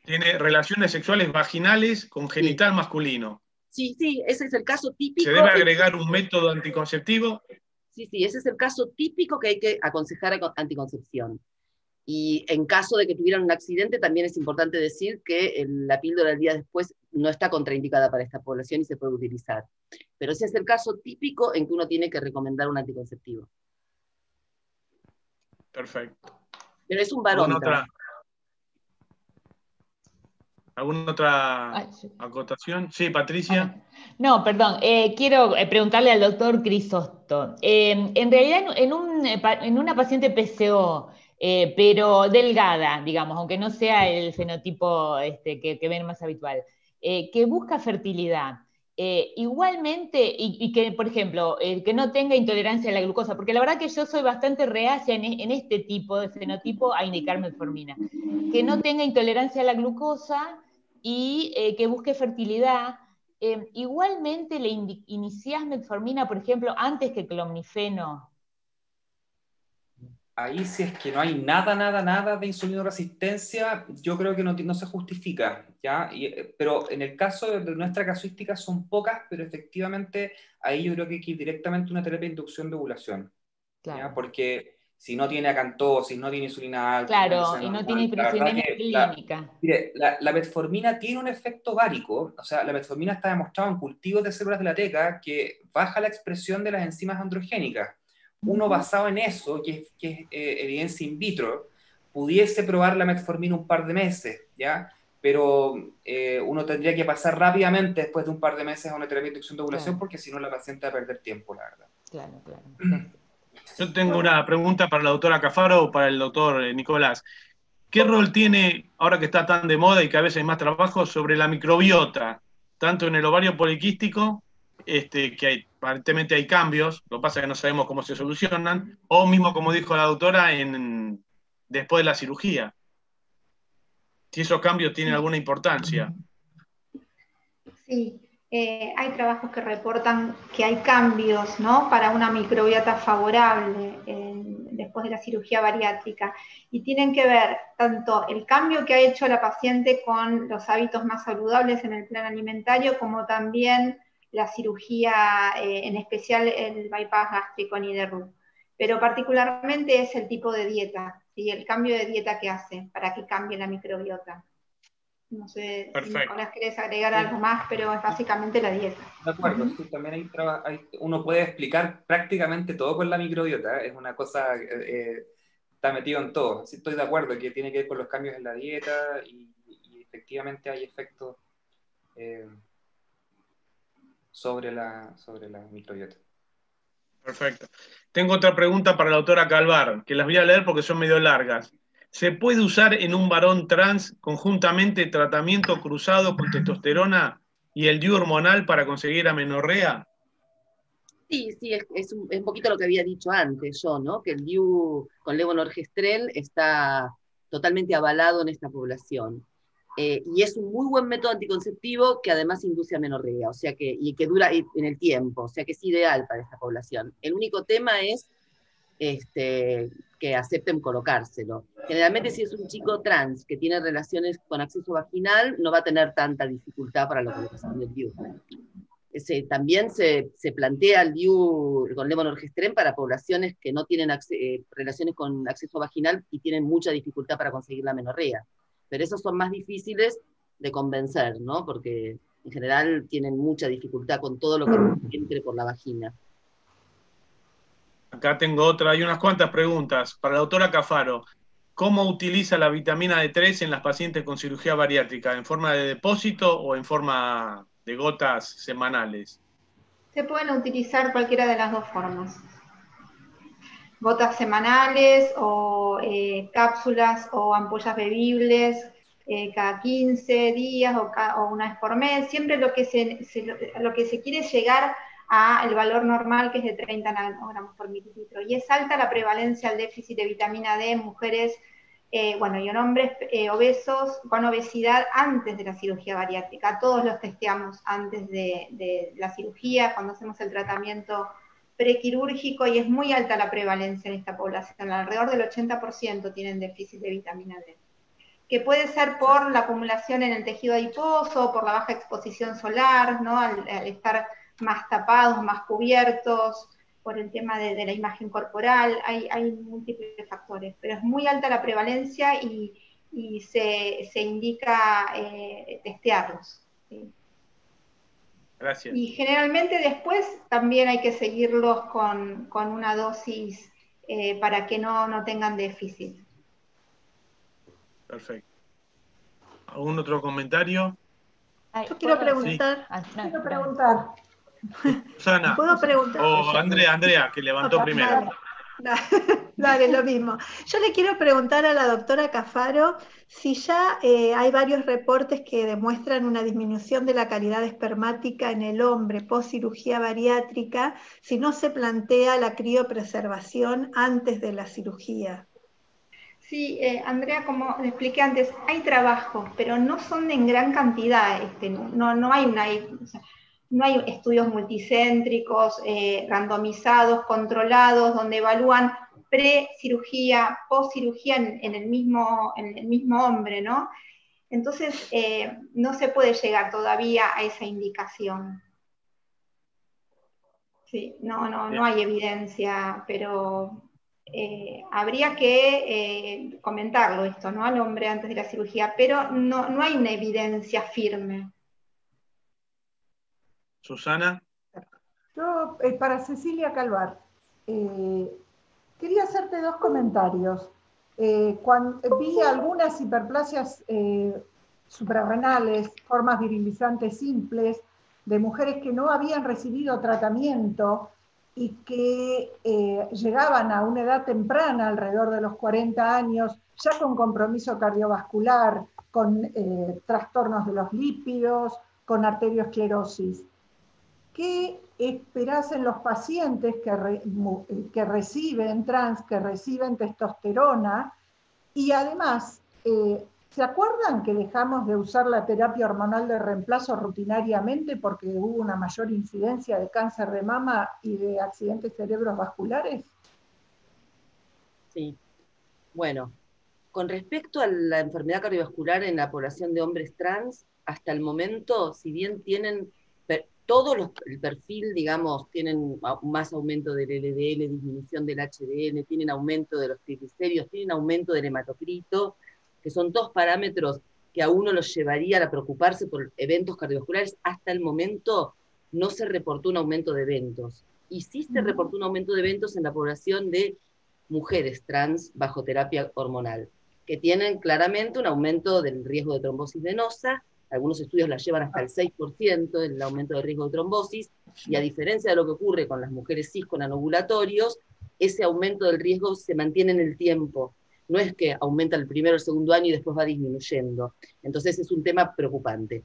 tiene relaciones sexuales vaginales con genital masculino. Sí, sí, ese es el caso típico. ¿Se debe agregar un método anticonceptivo? Sí, sí, ese es el caso típico que hay que aconsejar anticoncepción. Y en caso de que tuvieran un accidente, también es importante decir que la píldora del día después no está contraindicada para esta población y se puede utilizar. Pero ese es el caso típico en que uno tiene que recomendar un anticonceptivo. Perfecto. Pero es un varón. ¿Alguna otra, acotación? Sí, Patricia. Ah, no, perdón. Eh, quiero eh, preguntarle al doctor Crisosto. Eh, en realidad, en, un, en una paciente PCO, pero delgada, digamos, aunque no sea el fenotipo este, que, que ven más habitual, que busca fertilidad, eh, igualmente, y, que, por ejemplo, que no tenga intolerancia a la glucosa, porque la verdad que yo soy bastante reacia en, este tipo de fenotipo a indicar metformina, que no tenga intolerancia a la glucosa y eh, que busque fertilidad. Eh, igualmente le inicias metformina, por ejemplo, antes que clomnifeno ahí si es que no hay nada, nada, nada de resistencia, yo creo que no, no se justifica, ¿ya? Eh, pero en el caso de, nuestra casuística son pocas, pero efectivamente ahí yo creo que hay que ir directamente a una terapia de inducción de ovulación, ¿ya? Porque si no tiene acantosis, no tiene insulina alta... Claro, y no tiene hiperglicemia clínica. mire, la, la, metformina tiene un efecto várico, o sea, la metformina está demostrado en cultivos de células de la teca que baja la expresión de las enzimas androgénicas uno basado en eso, que es, que eh, evidencia in vitro, pudiese probar la metformina un par de meses, ¿ya? Pero eh, uno tendría que pasar rápidamente después de un par de meses a una terapia de inducción de ovulación, porque si no la paciente va a perder tiempo, la verdad. Claro, claro. Yo tengo una pregunta para la doctora Cafaro o para el doctor eh, Nicolás. ¿Qué rol tiene, ahora que está tan de moda y que a veces hay más trabajo, sobre la microbiota, tanto en el ovario poliquístico este, que aparentemente hay cambios, lo que pasa es que no sabemos cómo se solucionan, o mismo como dijo la doctora, después de la cirugía. Si esos cambios tienen alguna importancia. Sí, eh, hay trabajos que reportan que hay cambios ¿no? para una microbiota favorable después de la cirugía bariátrica y tienen que ver tanto el cambio que ha hecho la paciente con los hábitos más saludables en el plan alimentario como también la cirugía, eh, en especial el bypass gástrico en IDERU. Pero particularmente es el tipo de dieta. ¿sí? el cambio de dieta que hace para que cambie la microbiota. No sé si Nicolás querés agregar algo más, pero es básicamente la dieta. De acuerdo, sí, también hay, uno puede explicar prácticamente todo con la microbiota, es una cosa, eh, eh, está metido en todo. Sí, estoy de acuerdo que tiene que ver con los cambios en la dieta y, efectivamente hay efectos eh, sobre, la, sobre la microbiota. Perfecto. Tengo otra pregunta para la autora Calvar, que las voy a leer porque son medio largas. ¿Se puede usar en un varón trans conjuntamente tratamiento cruzado con testosterona y el DIU hormonal para conseguir amenorrea? Sí, sí, es, un, poquito lo que había dicho antes yo, ¿no? Que el DIU con levonorgestrel está totalmente avalado en esta población. Eh, y es un muy buen método anticonceptivo que además induce amenorrea, o sea que, y que dura en el tiempo, o sea que es ideal para esta población. El único tema es este, que acepten colocárselo. Generalmente si es un chico trans que tiene relaciones con acceso vaginal, no va a tener tanta dificultad para la colocación del DIU. también se, plantea el DIU con levonorgestrel para poblaciones que no tienen eh, relaciones con acceso vaginal y tienen mucha dificultad para conseguir la menorrea. Pero esos son más difíciles de convencer, ¿no? Porque en general tienen mucha dificultad con todo lo que entre por la vagina. Acá tengo otra, hay unas cuantas preguntas. Para la doctora Cafaro, ¿cómo utiliza la vitamina D3 en las pacientes con cirugía bariátrica? ¿En forma de depósito o en forma de gotas semanales? Se pueden utilizar cualquiera de las dos formas. Gotas semanales o eh, cápsulas o ampollas bebibles eh, cada 15 días o, una vez por mes. Siempre lo que lo que se quiere llegar a el valor normal que es de 30 nanogramos por mililitro. Y es alta la prevalencia al déficit de vitamina D en mujeres, eh, bueno, y en hombres eh, obesos con obesidad antes de la cirugía bariátrica. Todos los testeamos antes de, la cirugía, cuando hacemos el tratamiento prequirúrgico, y es muy alta la prevalencia en esta población. Alrededor del 80% tienen déficit de vitamina D que puede ser por la acumulación en el tejido adiposo, por la baja exposición solar, ¿no? al estar más tapados, más cubiertos, por el tema de, la imagen corporal, hay, múltiples factores, pero es muy alta la prevalencia y, se, indica eh, testearlos. Gracias. Y generalmente después también hay que seguirlos con, una dosis eh, para que no, no tengan déficit. Perfecto. ¿Algún otro comentario? Yo quiero preguntar. Ah, quiero preguntar. Susana. ¿Puedo preguntar? O Andrea, Andrea, que levantó primero. Dale, lo mismo. Yo le quiero preguntar a la doctora Cafaro si ya eh, hay varios reportes que demuestran una disminución de la calidad espermática en el hombre post cirugía bariátrica, si no se plantea la criopreservación antes de la cirugía. Sí, eh, Andrea, como expliqué antes, hay trabajo, pero no son en gran cantidad. Este, no, no hay una no hay estudios multicéntricos, eh, randomizados, controlados, donde evalúan pre-cirugía, post-cirugía en, el mismo, en el mismo hombre, ¿no? Entonces, eh, no se puede llegar todavía a esa indicación. Sí, no, no, no hay evidencia, pero eh, habría que comentarlo esto, ¿no? Al hombre antes de la cirugía, pero no, no hay una evidencia firme. Susana. Yo, eh, para Cecilia Calvar, eh, quería hacerte dos comentarios. Eh, cuando vi algunas hiperplasias suprarrenales, formas virilizantes simples, de mujeres que no habían recibido tratamiento y que llegaban a una edad temprana, alrededor de los 40 años, ya con compromiso cardiovascular, con trastornos de los lípidos, con arteriosclerosis. ¿Qué esperás en los pacientes que, que reciben trans, que reciben testosterona? Y además, eh, ¿se acuerdan que dejamos de usar la terapia hormonal de reemplazo rutinariamente porque hubo una mayor incidencia de cáncer de mama y de accidentes cerebrovasculares? Sí. Bueno, con respecto a la enfermedad cardiovascular en la población de hombres trans, hasta el momento, si bien tienen todo el perfil, digamos, tienen más aumento del LDL, disminución del HDL, tienen aumento de los triglicéridos, tienen aumento del hematocrito, que son dos parámetros que a uno los llevaría a preocuparse por eventos cardiovasculares. Hasta el momento no se reportó un aumento de eventos. Y sí se reportó un aumento de eventos en la población de mujeres trans bajo terapia hormonal, que tienen claramente un aumento del riesgo de trombosis venosa algunos estudios la llevan hasta el 6% el aumento del riesgo de trombosis, y a diferencia de lo que ocurre con las mujeres cis con anovulatorios, ese aumento del riesgo se mantiene en el tiempo. No es que aumenta el primero el segundo año y después va disminuyendo. Entonces es un tema preocupante.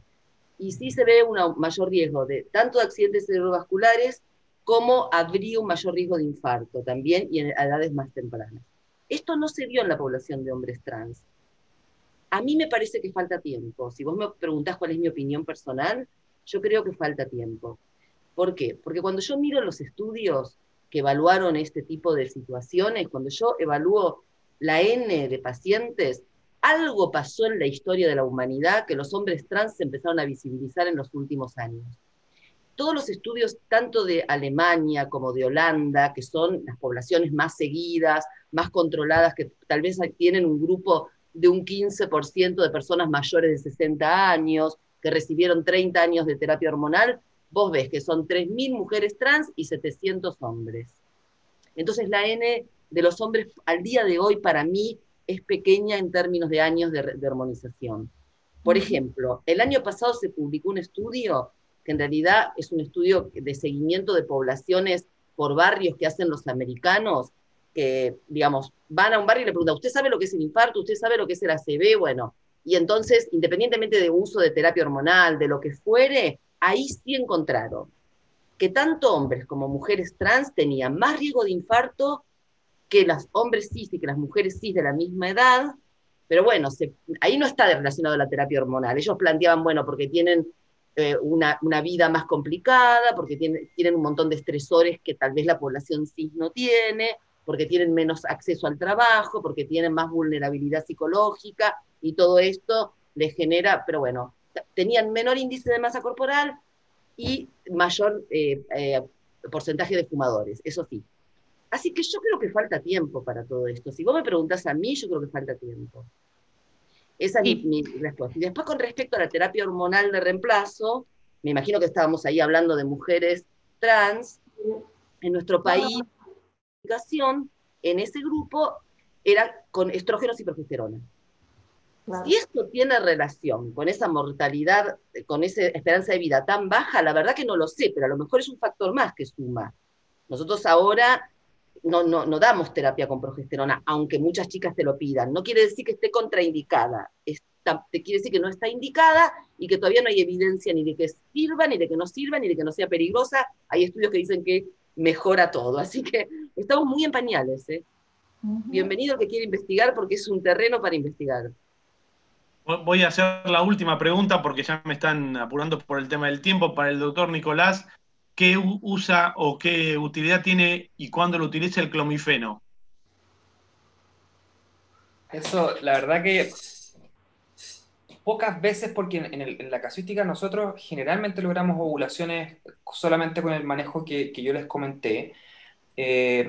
Y sí se ve un mayor riesgo de tanto de accidentes cerebrovasculares como habría un mayor riesgo de infarto también y en edades más tempranas. Esto no se vio en la población de hombres trans. A mí me parece que falta tiempo. Si vos me preguntás cuál es mi opinión personal, yo creo que falta tiempo. ¿Por qué? Porque cuando yo miro los estudios que evaluaron este tipo de situaciones, cuando yo evalúo la N de pacientes, algo pasó en la historia de la humanidad que los hombres trans se empezaron a visibilizar en los últimos años. Todos los estudios, tanto de Alemania como de Holanda, que son las poblaciones más seguidas, más controladas, que tal vez tienen un grupo de un 15% de personas mayores de 60 años que recibieron 30 años de terapia hormonal, vos ves que son 3.000 mujeres trans y 700 hombres. Entonces la N de los hombres al día de hoy para mí es pequeña en términos de años de, de hormonización. Por ejemplo, el año pasado se publicó un estudio que en realidad es un estudio de seguimiento de poblaciones por barrios que hacen los americanos, que, digamos, van a un barrio y le preguntan, ¿usted sabe lo que es el infarto? ¿Usted sabe lo que es el ACV? Bueno, y entonces, independientemente de uso de terapia hormonal, de lo que fuere, ahí sí encontraron que tanto hombres como mujeres trans tenían más riesgo de infarto que los hombres cis y que las mujeres cis de la misma edad, pero bueno, ahí no está relacionado la terapia hormonal. Ellos planteaban, bueno, porque tienen eh, una, vida más complicada, porque tienen, tienen un montón de estresores que tal vez la población cis no tiene, porque tienen menos acceso al trabajo, porque tienen más vulnerabilidad psicológica y todo esto les genera, pero bueno, tenían menor índice de masa corporal y mayor eh, eh, porcentaje de fumadores, eso sí. Así que yo creo que falta tiempo para todo esto. Si vos me preguntás a mí, yo creo que falta tiempo. Esa es mi, respuesta. Y después con respecto a la terapia hormonal de reemplazo, me imagino que estábamos ahí hablando de mujeres trans. En nuestro país en ese grupo era con estrógenos y progesterona. Si esto tiene relación con esa mortalidad, con esa esperanza de vida tan baja, la verdad que no lo sé, pero a lo mejor es un factor más que suma. Nosotros ahora no, no, no damos terapia con progesterona, aunque muchas chicas te lo pidan. No quiere decir que esté contraindicada, te quiere decir que no está indicada y que todavía no hay evidencia ni de que sirva, ni de que no sirva, ni de que no sea peligrosa. Hay estudios que dicen que mejora todo. Así que estamos muy en pañales. ¿eh? Bienvenido el que quiere investigar porque es un terreno para investigar. Voy a hacer la última pregunta porque ya me están apurando por el tema del tiempo. Para el doctor Nicolás, ¿qué usa o qué utilidad tiene y cuándo lo utiliza el clomifeno? Eso, la verdad que pocas veces, porque en, la casuística nosotros generalmente logramos ovulaciones solamente con el manejo que, yo les comenté. Eh,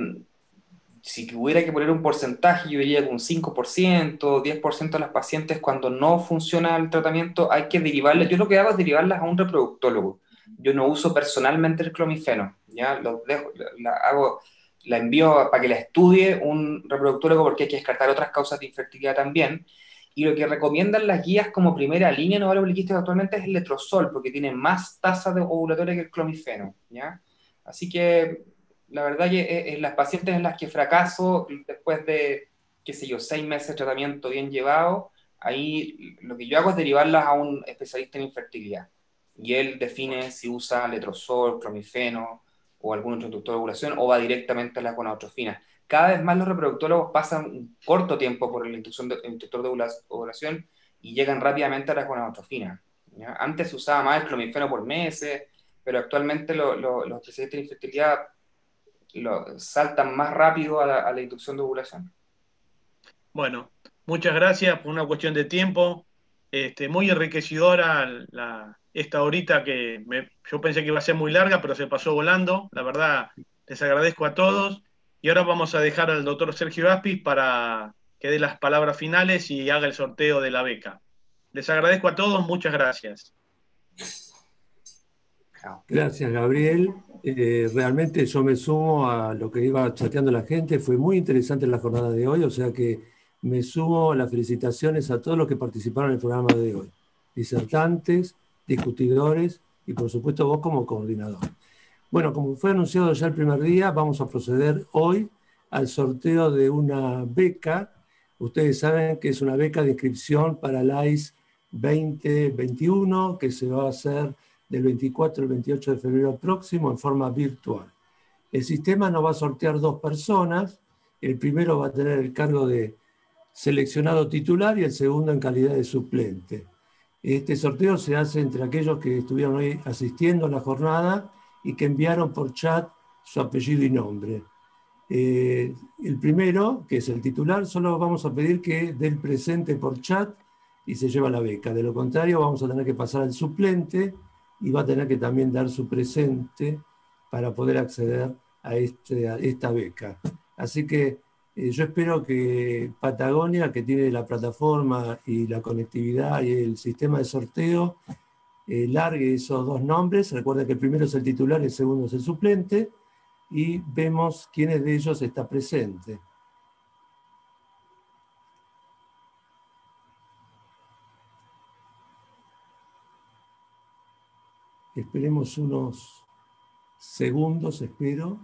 si hubiera que poner un porcentaje, yo diría que un 5%, 10% de las pacientes cuando no funciona el tratamiento hay que derivarlas. Yo lo que hago es derivarlas a un reproductólogo. Yo no uso personalmente el clomifeno, ¿ya? Lo dejo, la, hago, la envío para que la estudie un reproductólogo porque hay que descartar otras causas de infertilidad también y lo que recomiendan las guías como primera línea no poliquísticos actualmente es el letrozol, porque tiene más tasa de ovulatoria que el clomifeno, ¿ya? Así que la verdad que eh, en las pacientes en las que fracaso, después de, qué sé yo, seis meses de tratamiento bien llevado, ahí lo que yo hago es derivarlas a un especialista en infertilidad. Y él define si usa letrozol, clomifeno o algún otro inductor de ovulación o va directamente a la gonadotrofina cada vez más los reproductólogos pasan un corto tiempo por el inductor de, ovulación y llegan rápidamente a la gonadotrofina. Antes se usaba más el clomifeno por meses, pero actualmente los especialistas de infertilidad lo, saltan más rápido a la, inducción de ovulación. Bueno, muchas gracias por una cuestión de tiempo. Este, muy enriquecedora esta horita que yo pensé que iba a ser muy larga, pero se pasó volando. La verdad, les agradezco a todos. Y ahora vamos a dejar al doctor Sergio Aspis para que dé las palabras finales y haga el sorteo de la beca. Les agradezco a todos, muchas gracias. Gracias, Gabriel. Eh, realmente yo me sumo a lo que iba chateando la gente. Fue muy interesante la jornada de hoy, o sea que me sumo a las felicitaciones a todos los que participaron en el programa de hoy. Disertantes, discutidores y por supuesto vos como coordinador. Bueno, como fue anunciado ya el primer día, vamos a proceder hoy al sorteo de una beca. Ustedes saben que es una beca de inscripción para la ICE 2021 que se va a hacer del 24 al 28 de febrero próximo en forma virtual. El sistema nos va a sortear dos personas. El primero va a tener el cargo de seleccionado titular y el segundo en calidad de suplente. Este sorteo se hace entre aquellos que estuvieron hoy asistiendo a la jornada y que enviaron por chat su apellido y nombre. Eh, el primero, que es el titular, solo vamos a pedir que dé el presente por chat y se lleva la beca. De lo contrario, vamos a tener que pasar al suplente y va a tener que también dar su presente para poder acceder a, este, esta beca. Así que eh, yo espero que Patagonia, que tiene la plataforma y la conectividad y el sistema de sorteo, eh, largue esos dos nombres. Recuerda que el primero es el titular el segundo es el suplente. Y vemos quiénes de ellos está presente. Esperemos unos segundos, espero,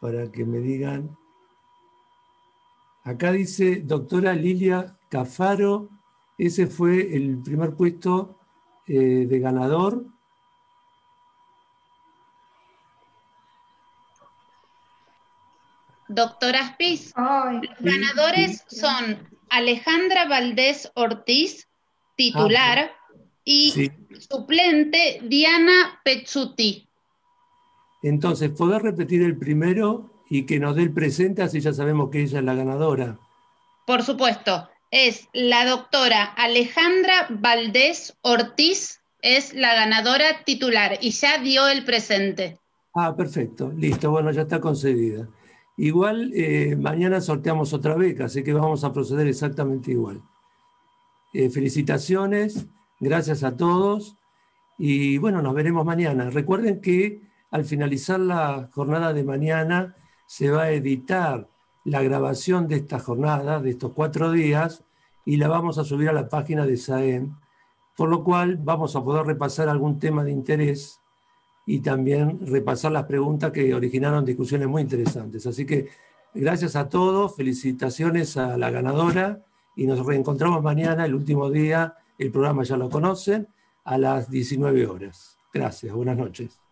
para que me digan. Acá dice doctora Lilia Cafaro, ese fue el primer puesto eh, de ganador. Doctora Aspiz, los ganadores son Alejandra Valdés Ortiz, titular, ah, y suplente Diana Pezzuti. Entonces, ¿podés repetir el primero y que nos dé el presente, así ya sabemos que ella es la ganadora? Por supuesto, es la doctora Alejandra Valdés Ortiz, es la ganadora titular y ya dio el presente. Ah, perfecto, listo, bueno, ya está concedida. Igual eh, mañana sorteamos otra beca, así que vamos a proceder exactamente igual. Eh, felicitaciones Gracias a todos y bueno, nos veremos mañana. Recuerden que al finalizar la jornada de mañana se va a editar la grabación de esta jornada, de estos cuatro días, y la vamos a subir a la página de SAEM, por lo cual vamos a poder repasar algún tema de interés y también repasar las preguntas que originaron discusiones muy interesantes. Así que gracias a todos, felicitaciones a la ganadora y nos reencontramos mañana, el último día el programa ya lo conocen, a las 19 horas. Gracias, buenas noches.